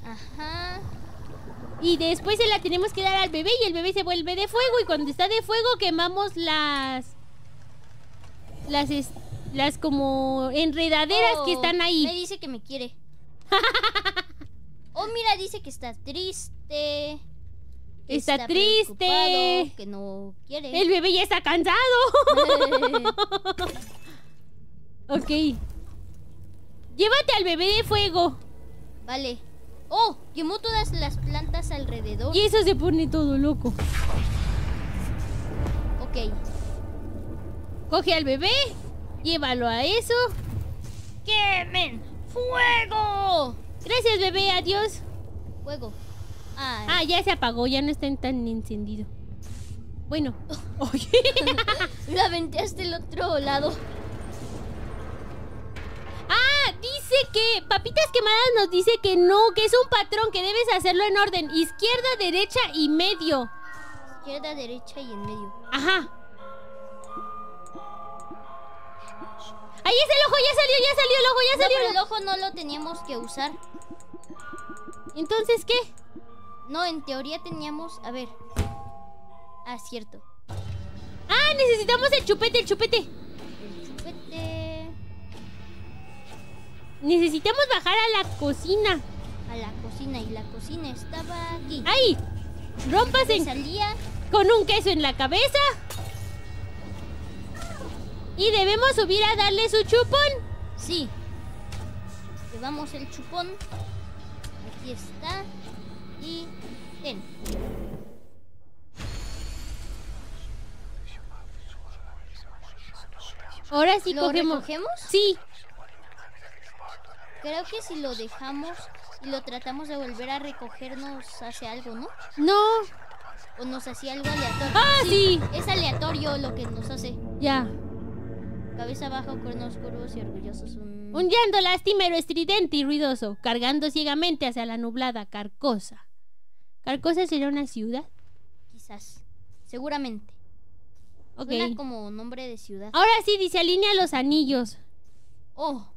Speaker 2: Ajá.
Speaker 1: Y después se la tenemos que dar al bebé y el bebé se vuelve de fuego. Y cuando está de fuego quemamos las... Las... es- las como enredaderas que
Speaker 2: Oh,
Speaker 1: están
Speaker 2: Me
Speaker 1: ahí.
Speaker 2: dice que me quiere. oh, mira, dice que está triste. que
Speaker 1: Está triste.
Speaker 2: Que no quiere.
Speaker 1: El bebé ya está cansado. ok. Llévate al bebé de fuego.
Speaker 2: vale. Oh, quemó todas las plantas alrededor.
Speaker 1: Y eso se pone todo loco.
Speaker 2: Ok.
Speaker 1: Coge al bebé. Llévalo a eso.
Speaker 2: ¡Quemen! ¡Fuego!
Speaker 1: Gracias, bebé. Adiós.
Speaker 2: Fuego. Ah,
Speaker 1: Ah, ya se apagó. Ya no está tan encendido. Bueno. Oye.
Speaker 2: lo aventé hasta el otro lado.
Speaker 1: Ah, dice que Papitas Quemadas nos dice que no, que es un patrón, que debes hacerlo en orden. Izquierda, derecha y medio.
Speaker 2: Izquierda, derecha y en medio.
Speaker 1: Ajá. Ahí es el ojo, ya salió, ya salió el ojo, ya
Speaker 2: No,
Speaker 1: salió.
Speaker 2: pero
Speaker 1: el
Speaker 2: ojo no lo teníamos que usar.
Speaker 1: Entonces, ¿qué?
Speaker 2: No, en teoría teníamos. A ver. Ah, cierto.
Speaker 1: Ah, necesitamos el chupete, el chupete.
Speaker 2: El chupete.
Speaker 1: Necesitamos bajar a la cocina.
Speaker 2: A la cocina. Y la cocina estaba aquí.
Speaker 1: Ahí. Rompas en-
Speaker 2: salía.
Speaker 1: con un queso en la cabeza. Y debemos subir a darle su chupón.
Speaker 2: Sí. Llevamos el chupón. Aquí está. Y. Ten.
Speaker 1: Ahora sí
Speaker 2: ¿Lo
Speaker 1: cogemos.
Speaker 2: recogemos?
Speaker 1: Sí,
Speaker 2: Creo que si lo dejamos y lo tratamos de volver a recoger nos hace algo, ¿no?
Speaker 1: no.
Speaker 2: O nos hacía algo aleatorio.
Speaker 1: Ah, sí.
Speaker 2: Es aleatorio lo que nos hace.
Speaker 1: Ya.
Speaker 2: Cabeza abajo, cuernos curvos y orgullosos. Un...
Speaker 1: Un llanto lastimero, estridente y ruidoso, cargando ciegamente hacia la nublada Carcosa. ¿Carcosa sería una ciudad?
Speaker 2: Quizás. Seguramente.
Speaker 1: Ok.
Speaker 2: Suena como nombre de ciudad.
Speaker 1: Ahora sí, dice alinea los anillos.
Speaker 2: Oh.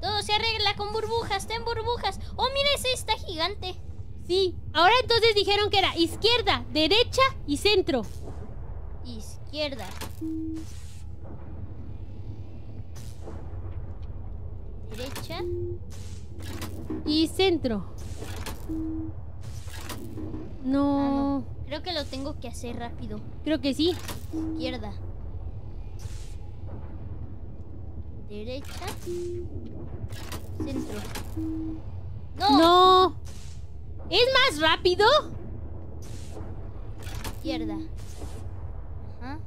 Speaker 2: Todo se arregla con burbujas, ten burbujas. Oh, mira, ese está gigante.
Speaker 1: Sí. Ahora entonces dijeron que era izquierda, derecha y centro.
Speaker 2: Izquierda. Derecha.
Speaker 1: Y centro.
Speaker 2: Ah,
Speaker 1: No,
Speaker 2: no. Creo que lo tengo que hacer rápido.
Speaker 1: creo que sí.
Speaker 2: Izquierda. Derecha. Centro. No.
Speaker 1: No. ¿Es más rápido?
Speaker 2: Izquierda. Ajá.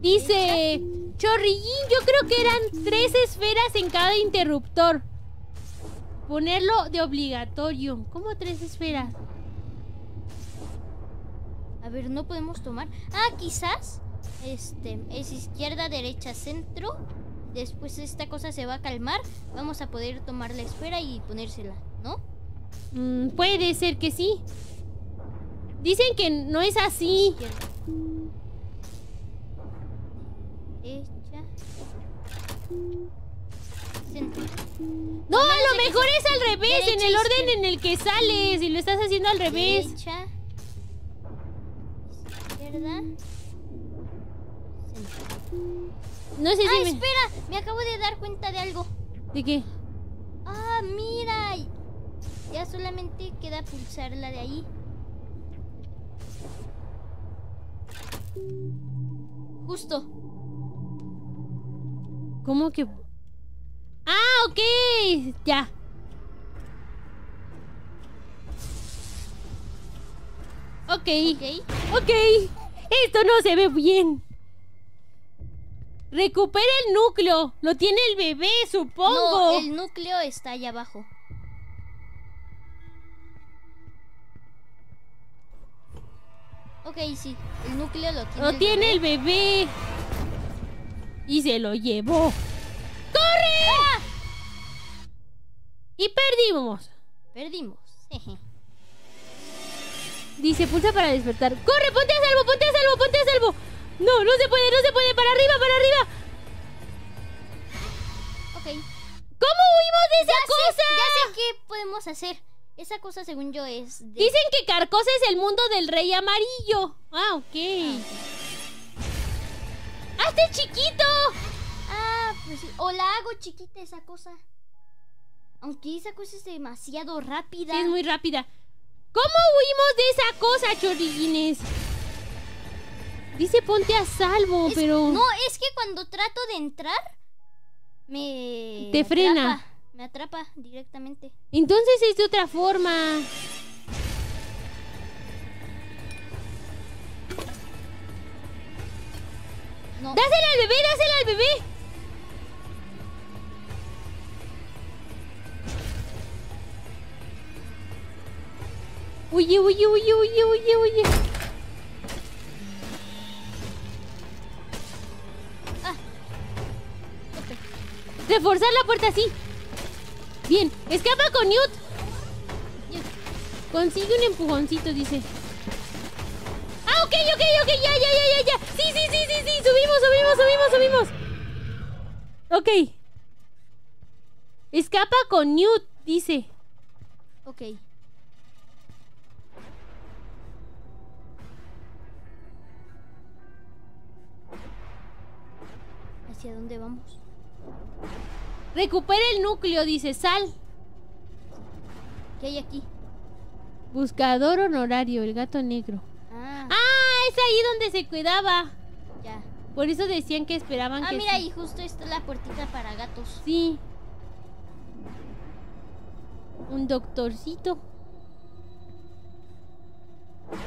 Speaker 1: Dice Chorrillín, yo creo que eran tres esferas en cada interruptor. Ponerlo de obligatorio. ¿Cómo tres esferas?
Speaker 2: A ver, no podemos tomar. Ah, quizás. Este es izquierda, derecha, centro. Después esta cosa se va a calmar. Vamos a poder tomar la esfera y ponérsela, ¿no?
Speaker 1: Mm, puede ser que sí. Dicen que no es así.
Speaker 2: Izquierda. Derecha. Centro.
Speaker 1: No, a lo mejor es al revés, en el orden
Speaker 2: izquierda.
Speaker 1: en el que sales y lo estás haciendo al revés.
Speaker 2: Derecha. Izquierda.
Speaker 1: No sé si
Speaker 2: Ah,
Speaker 1: me...
Speaker 2: espera, me acabo de dar cuenta de algo.
Speaker 1: ¿De qué?
Speaker 2: Ah, mira. Ya solamente queda pulsar la de ahí. Justo.
Speaker 1: ¿Cómo que...? Ah, ok. Ya. Ok.
Speaker 2: ¿Ok?
Speaker 1: Ok. Esto no se ve bien. Recupera el núcleo. Lo tiene el bebé, supongo.
Speaker 2: No, el núcleo está allá abajo. Ok, sí. El núcleo lo tiene.
Speaker 1: Lo
Speaker 2: el
Speaker 1: tiene
Speaker 2: bebé.
Speaker 1: el bebé. Y se lo llevó. ¡Corre! Y perdimos.
Speaker 2: Perdimos. Jeje.
Speaker 1: Dice, pulsa para despertar. ¡Corre! ¡Ponte a salvo! ¡Ponte a salvo! ¡Ponte a salvo! No, no se puede, no se puede. ¡Para arriba, para arriba!
Speaker 2: Ok.
Speaker 1: ¿Cómo huimos de esa
Speaker 2: Ya sé,
Speaker 1: cosa?
Speaker 2: ya sé qué podemos hacer. Esa cosa, según yo, es. de-
Speaker 1: Dicen que Carcosa es el mundo del rey amarillo. Ah, ok. ¡Hazte chiquito!
Speaker 2: Ah, pues sí. O la hago chiquita esa cosa. Aunque esa cosa es demasiado rápida.
Speaker 1: Sí, es muy rápida. ¿Cómo huimos de esa cosa, chorrillines? Dice ponte a salvo,
Speaker 2: Es-
Speaker 1: pero...
Speaker 2: No, es que cuando trato de entrar, me.
Speaker 1: Te frena.
Speaker 2: me atrapa directamente.
Speaker 1: Entonces es de otra forma.
Speaker 2: No.
Speaker 1: ¡Dásela al bebé, dásela al bebé! Huye, huye, huye, huye, huye, huye. Reforzar la puerta así. Bien, escapa con Newt. Consigue un empujoncito, dice. Ah, ok, ok, ok, ya, ya, ya, ya, ya. Sí, sí, sí, sí, sí. Subimos, subimos, subimos, subimos. Ok. Escapa con Newt, dice.
Speaker 2: Ok. ¿Hacia dónde vamos?
Speaker 1: Recupera el núcleo, dice. Sal.
Speaker 2: ¿Qué hay aquí?
Speaker 1: Buscador honorario, el gato negro.
Speaker 2: Ah,
Speaker 1: Ah, es ahí donde se cuidaba.
Speaker 2: ya.
Speaker 1: Por eso decían que esperaban
Speaker 2: Ah,
Speaker 1: que...
Speaker 2: mira,
Speaker 1: se-
Speaker 2: ahí justo está la puertita para gatos.
Speaker 1: Sí. Un doctorcito.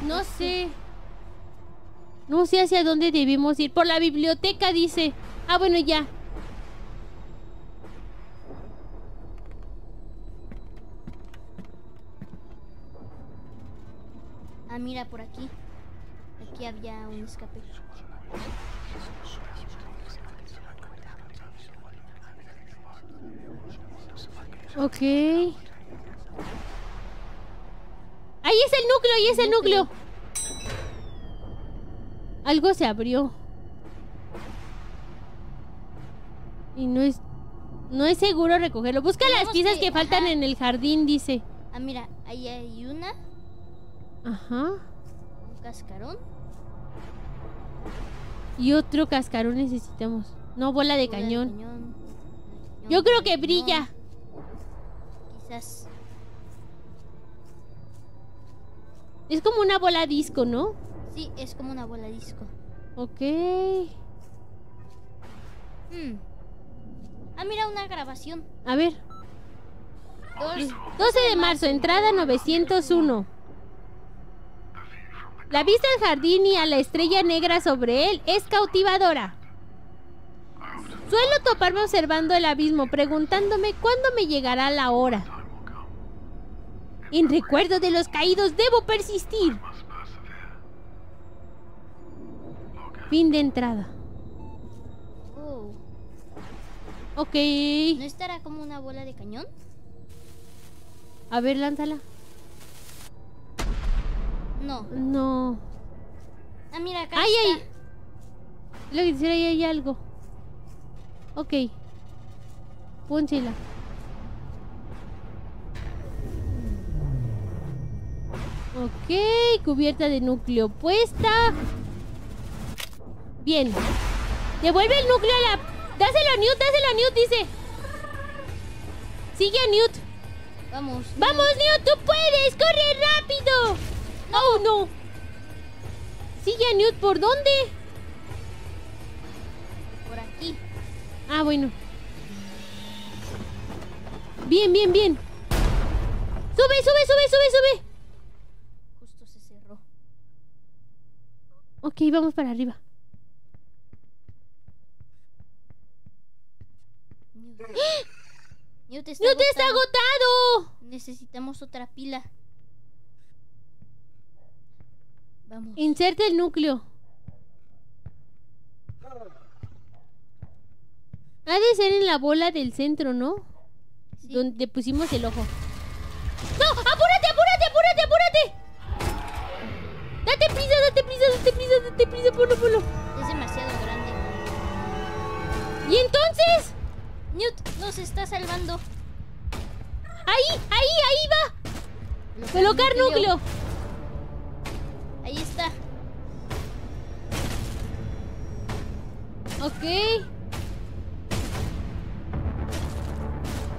Speaker 1: No sé. No sé hacia dónde debemos ir. Por la biblioteca, dice. Ah, bueno, ya.
Speaker 2: Ah, mira, por aquí. Aquí había un escape.
Speaker 1: Ok. Ahí es el núcleo, ahí es el núcleo. Algo se abrió. Y no es... No es seguro recogerlo. Busca las piezas
Speaker 2: que-
Speaker 1: que faltan en el jardín, dice.
Speaker 2: Ah, mira, ahí hay una,
Speaker 1: Ajá.
Speaker 2: un cascarón.
Speaker 1: Y otro cascarón necesitamos. No, bola de
Speaker 2: bola de
Speaker 1: cañón.
Speaker 2: cañón,
Speaker 1: Yo creo que brilla.
Speaker 2: Quizás.
Speaker 1: Es como una bola disco, ¿no?
Speaker 2: Sí, es como una bola disco.
Speaker 1: Ok.
Speaker 2: Hmm. Ah, mira, una grabación.
Speaker 1: A ver.
Speaker 2: Dos.
Speaker 1: 12 de marzo, entrada 901. La vista al jardín y a la estrella negra sobre él es cautivadora. Suelo toparme observando el abismo, preguntándome cuándo me llegará la hora. En recuerdo de los caídos debo persistir. Fin de entrada.
Speaker 2: Oh.
Speaker 1: Ok.
Speaker 2: ¿No estará como una bola de cañón?
Speaker 1: A ver, lánzala.
Speaker 2: No.
Speaker 1: No.
Speaker 2: Ah, mira, acá
Speaker 1: Ay,
Speaker 2: está.
Speaker 1: ay. Lo que decir ahí hay algo. Ok. Pónsela. Ok, cubierta de núcleo puesta. Bien. Devuelve el núcleo a la... Dáselo a Newt, dáselo a Newt, dice. Sigue a Newt.
Speaker 2: Vamos.
Speaker 1: ¡Vamos, Newt! ¡Tú puedes! ¡Corre rápido! ¡Oh, no! Sigue a Newt, ¿por dónde?
Speaker 2: Por aquí.
Speaker 1: Ah, bueno. Bien, bien, bien. ¡Sube, sube, sube, sube, sube!
Speaker 2: Justo se cerró.
Speaker 1: Ok, vamos para arriba.
Speaker 2: Newt. Newt está
Speaker 1: ¡No te está
Speaker 2: agotado.
Speaker 1: agotado!
Speaker 2: Necesitamos otra pila. Vamos.
Speaker 1: Inserte el núcleo. Ha de ser en la bola del centro, ¿no?
Speaker 2: Sí.
Speaker 1: Donde pusimos el ojo. ¡No! ¡Apúrate, apúrate, apúrate, apúrate! Date prisa, date prisa, date prisa, date prisa, ponlo, ponlo.
Speaker 2: Es demasiado grande.
Speaker 1: ¿Y entonces?
Speaker 2: Newt nos está salvando.
Speaker 1: Ahí, ahí, ahí va. Colocar núcleo. Ok.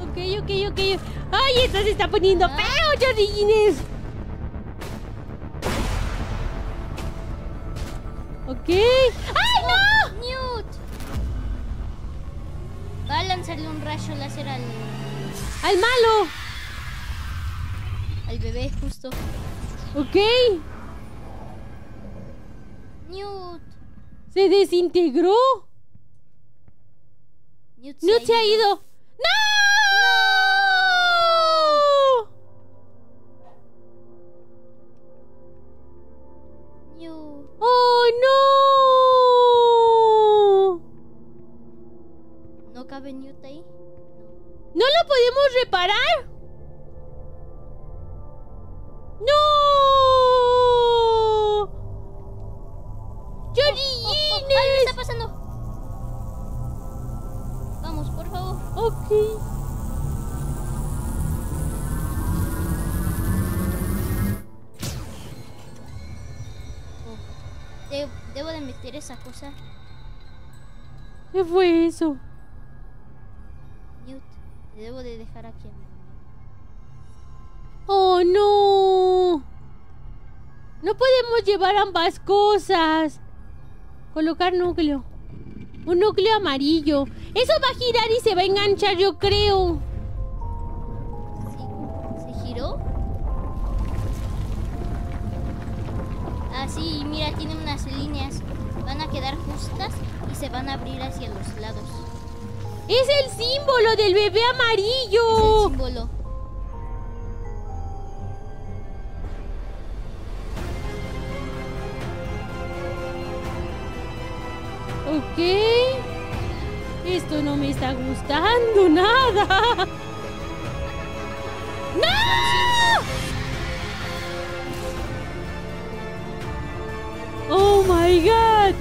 Speaker 1: Ok, ok, ok. ¡Ay, esto se está poniendo
Speaker 2: Ah.
Speaker 1: feo, chorrillines! Ok. ¡Ay, no!
Speaker 2: Newt. Va a lanzarle un rayo láser al,
Speaker 1: ¡Al malo!
Speaker 2: al bebé justo.
Speaker 1: Ok.
Speaker 2: Newt.
Speaker 1: Se desintegró.
Speaker 2: Newt
Speaker 1: se ha ido. Llevar ambas cosas. Colocar núcleo. Un núcleo amarillo. Eso va a girar y se va a enganchar, yo creo.
Speaker 2: ¿Se giró? Ah, sí, mira, tiene unas líneas. Van a quedar justas y se van a abrir hacia los lados.
Speaker 1: Es el símbolo del bebé
Speaker 2: Es el
Speaker 1: amarillo.
Speaker 2: símbolo.
Speaker 1: No me está gustando nada. ¡No! Oh my god.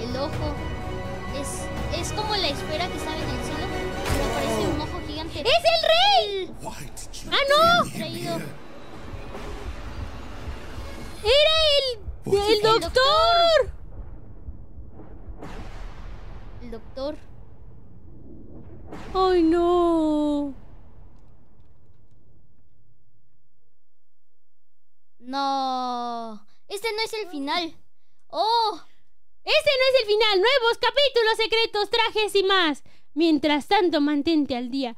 Speaker 2: El ojo es, es como la esfera que estaba en el cielo, pero parece un ojo gigante.
Speaker 1: ¡Es el rey! ¡Ah, no!
Speaker 2: Traído.
Speaker 1: ¡Era el, el
Speaker 2: El doctor!
Speaker 1: ¡Ay, no!
Speaker 2: No. Este no es el final. Oh,
Speaker 1: Ese no es el final. Nuevos capítulos secretos, trajes y más. Mientras tanto, mantente al día.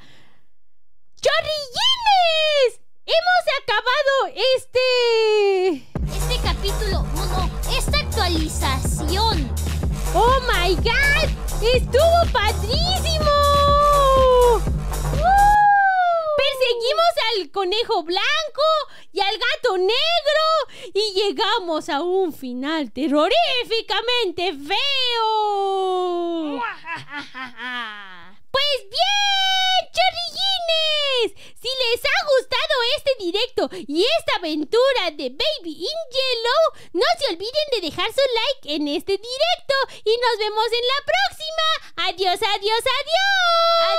Speaker 1: ¡Chorrillines! ¡Hemos acabado este...
Speaker 2: este capítulo. No, no. Esta actualización.
Speaker 1: ¡Oh my god! ¡Estuvo padrísimo! Perseguimos al conejo blanco y al gato negro y llegamos a un final terroríficamente feo. Pues bien, chorrillines, si les ha gustado este directo y esta aventura de Baby in Yellow, no se olviden de dejar su like en este directo y nos vemos en la próxima. Adiós, adiós, adiós.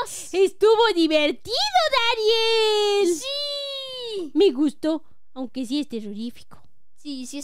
Speaker 2: ¡Adiós!
Speaker 1: Estuvo divertido, Dariel.
Speaker 2: Sí.
Speaker 1: Me gustó, aunque sí es terrorífico.
Speaker 2: Sí, sí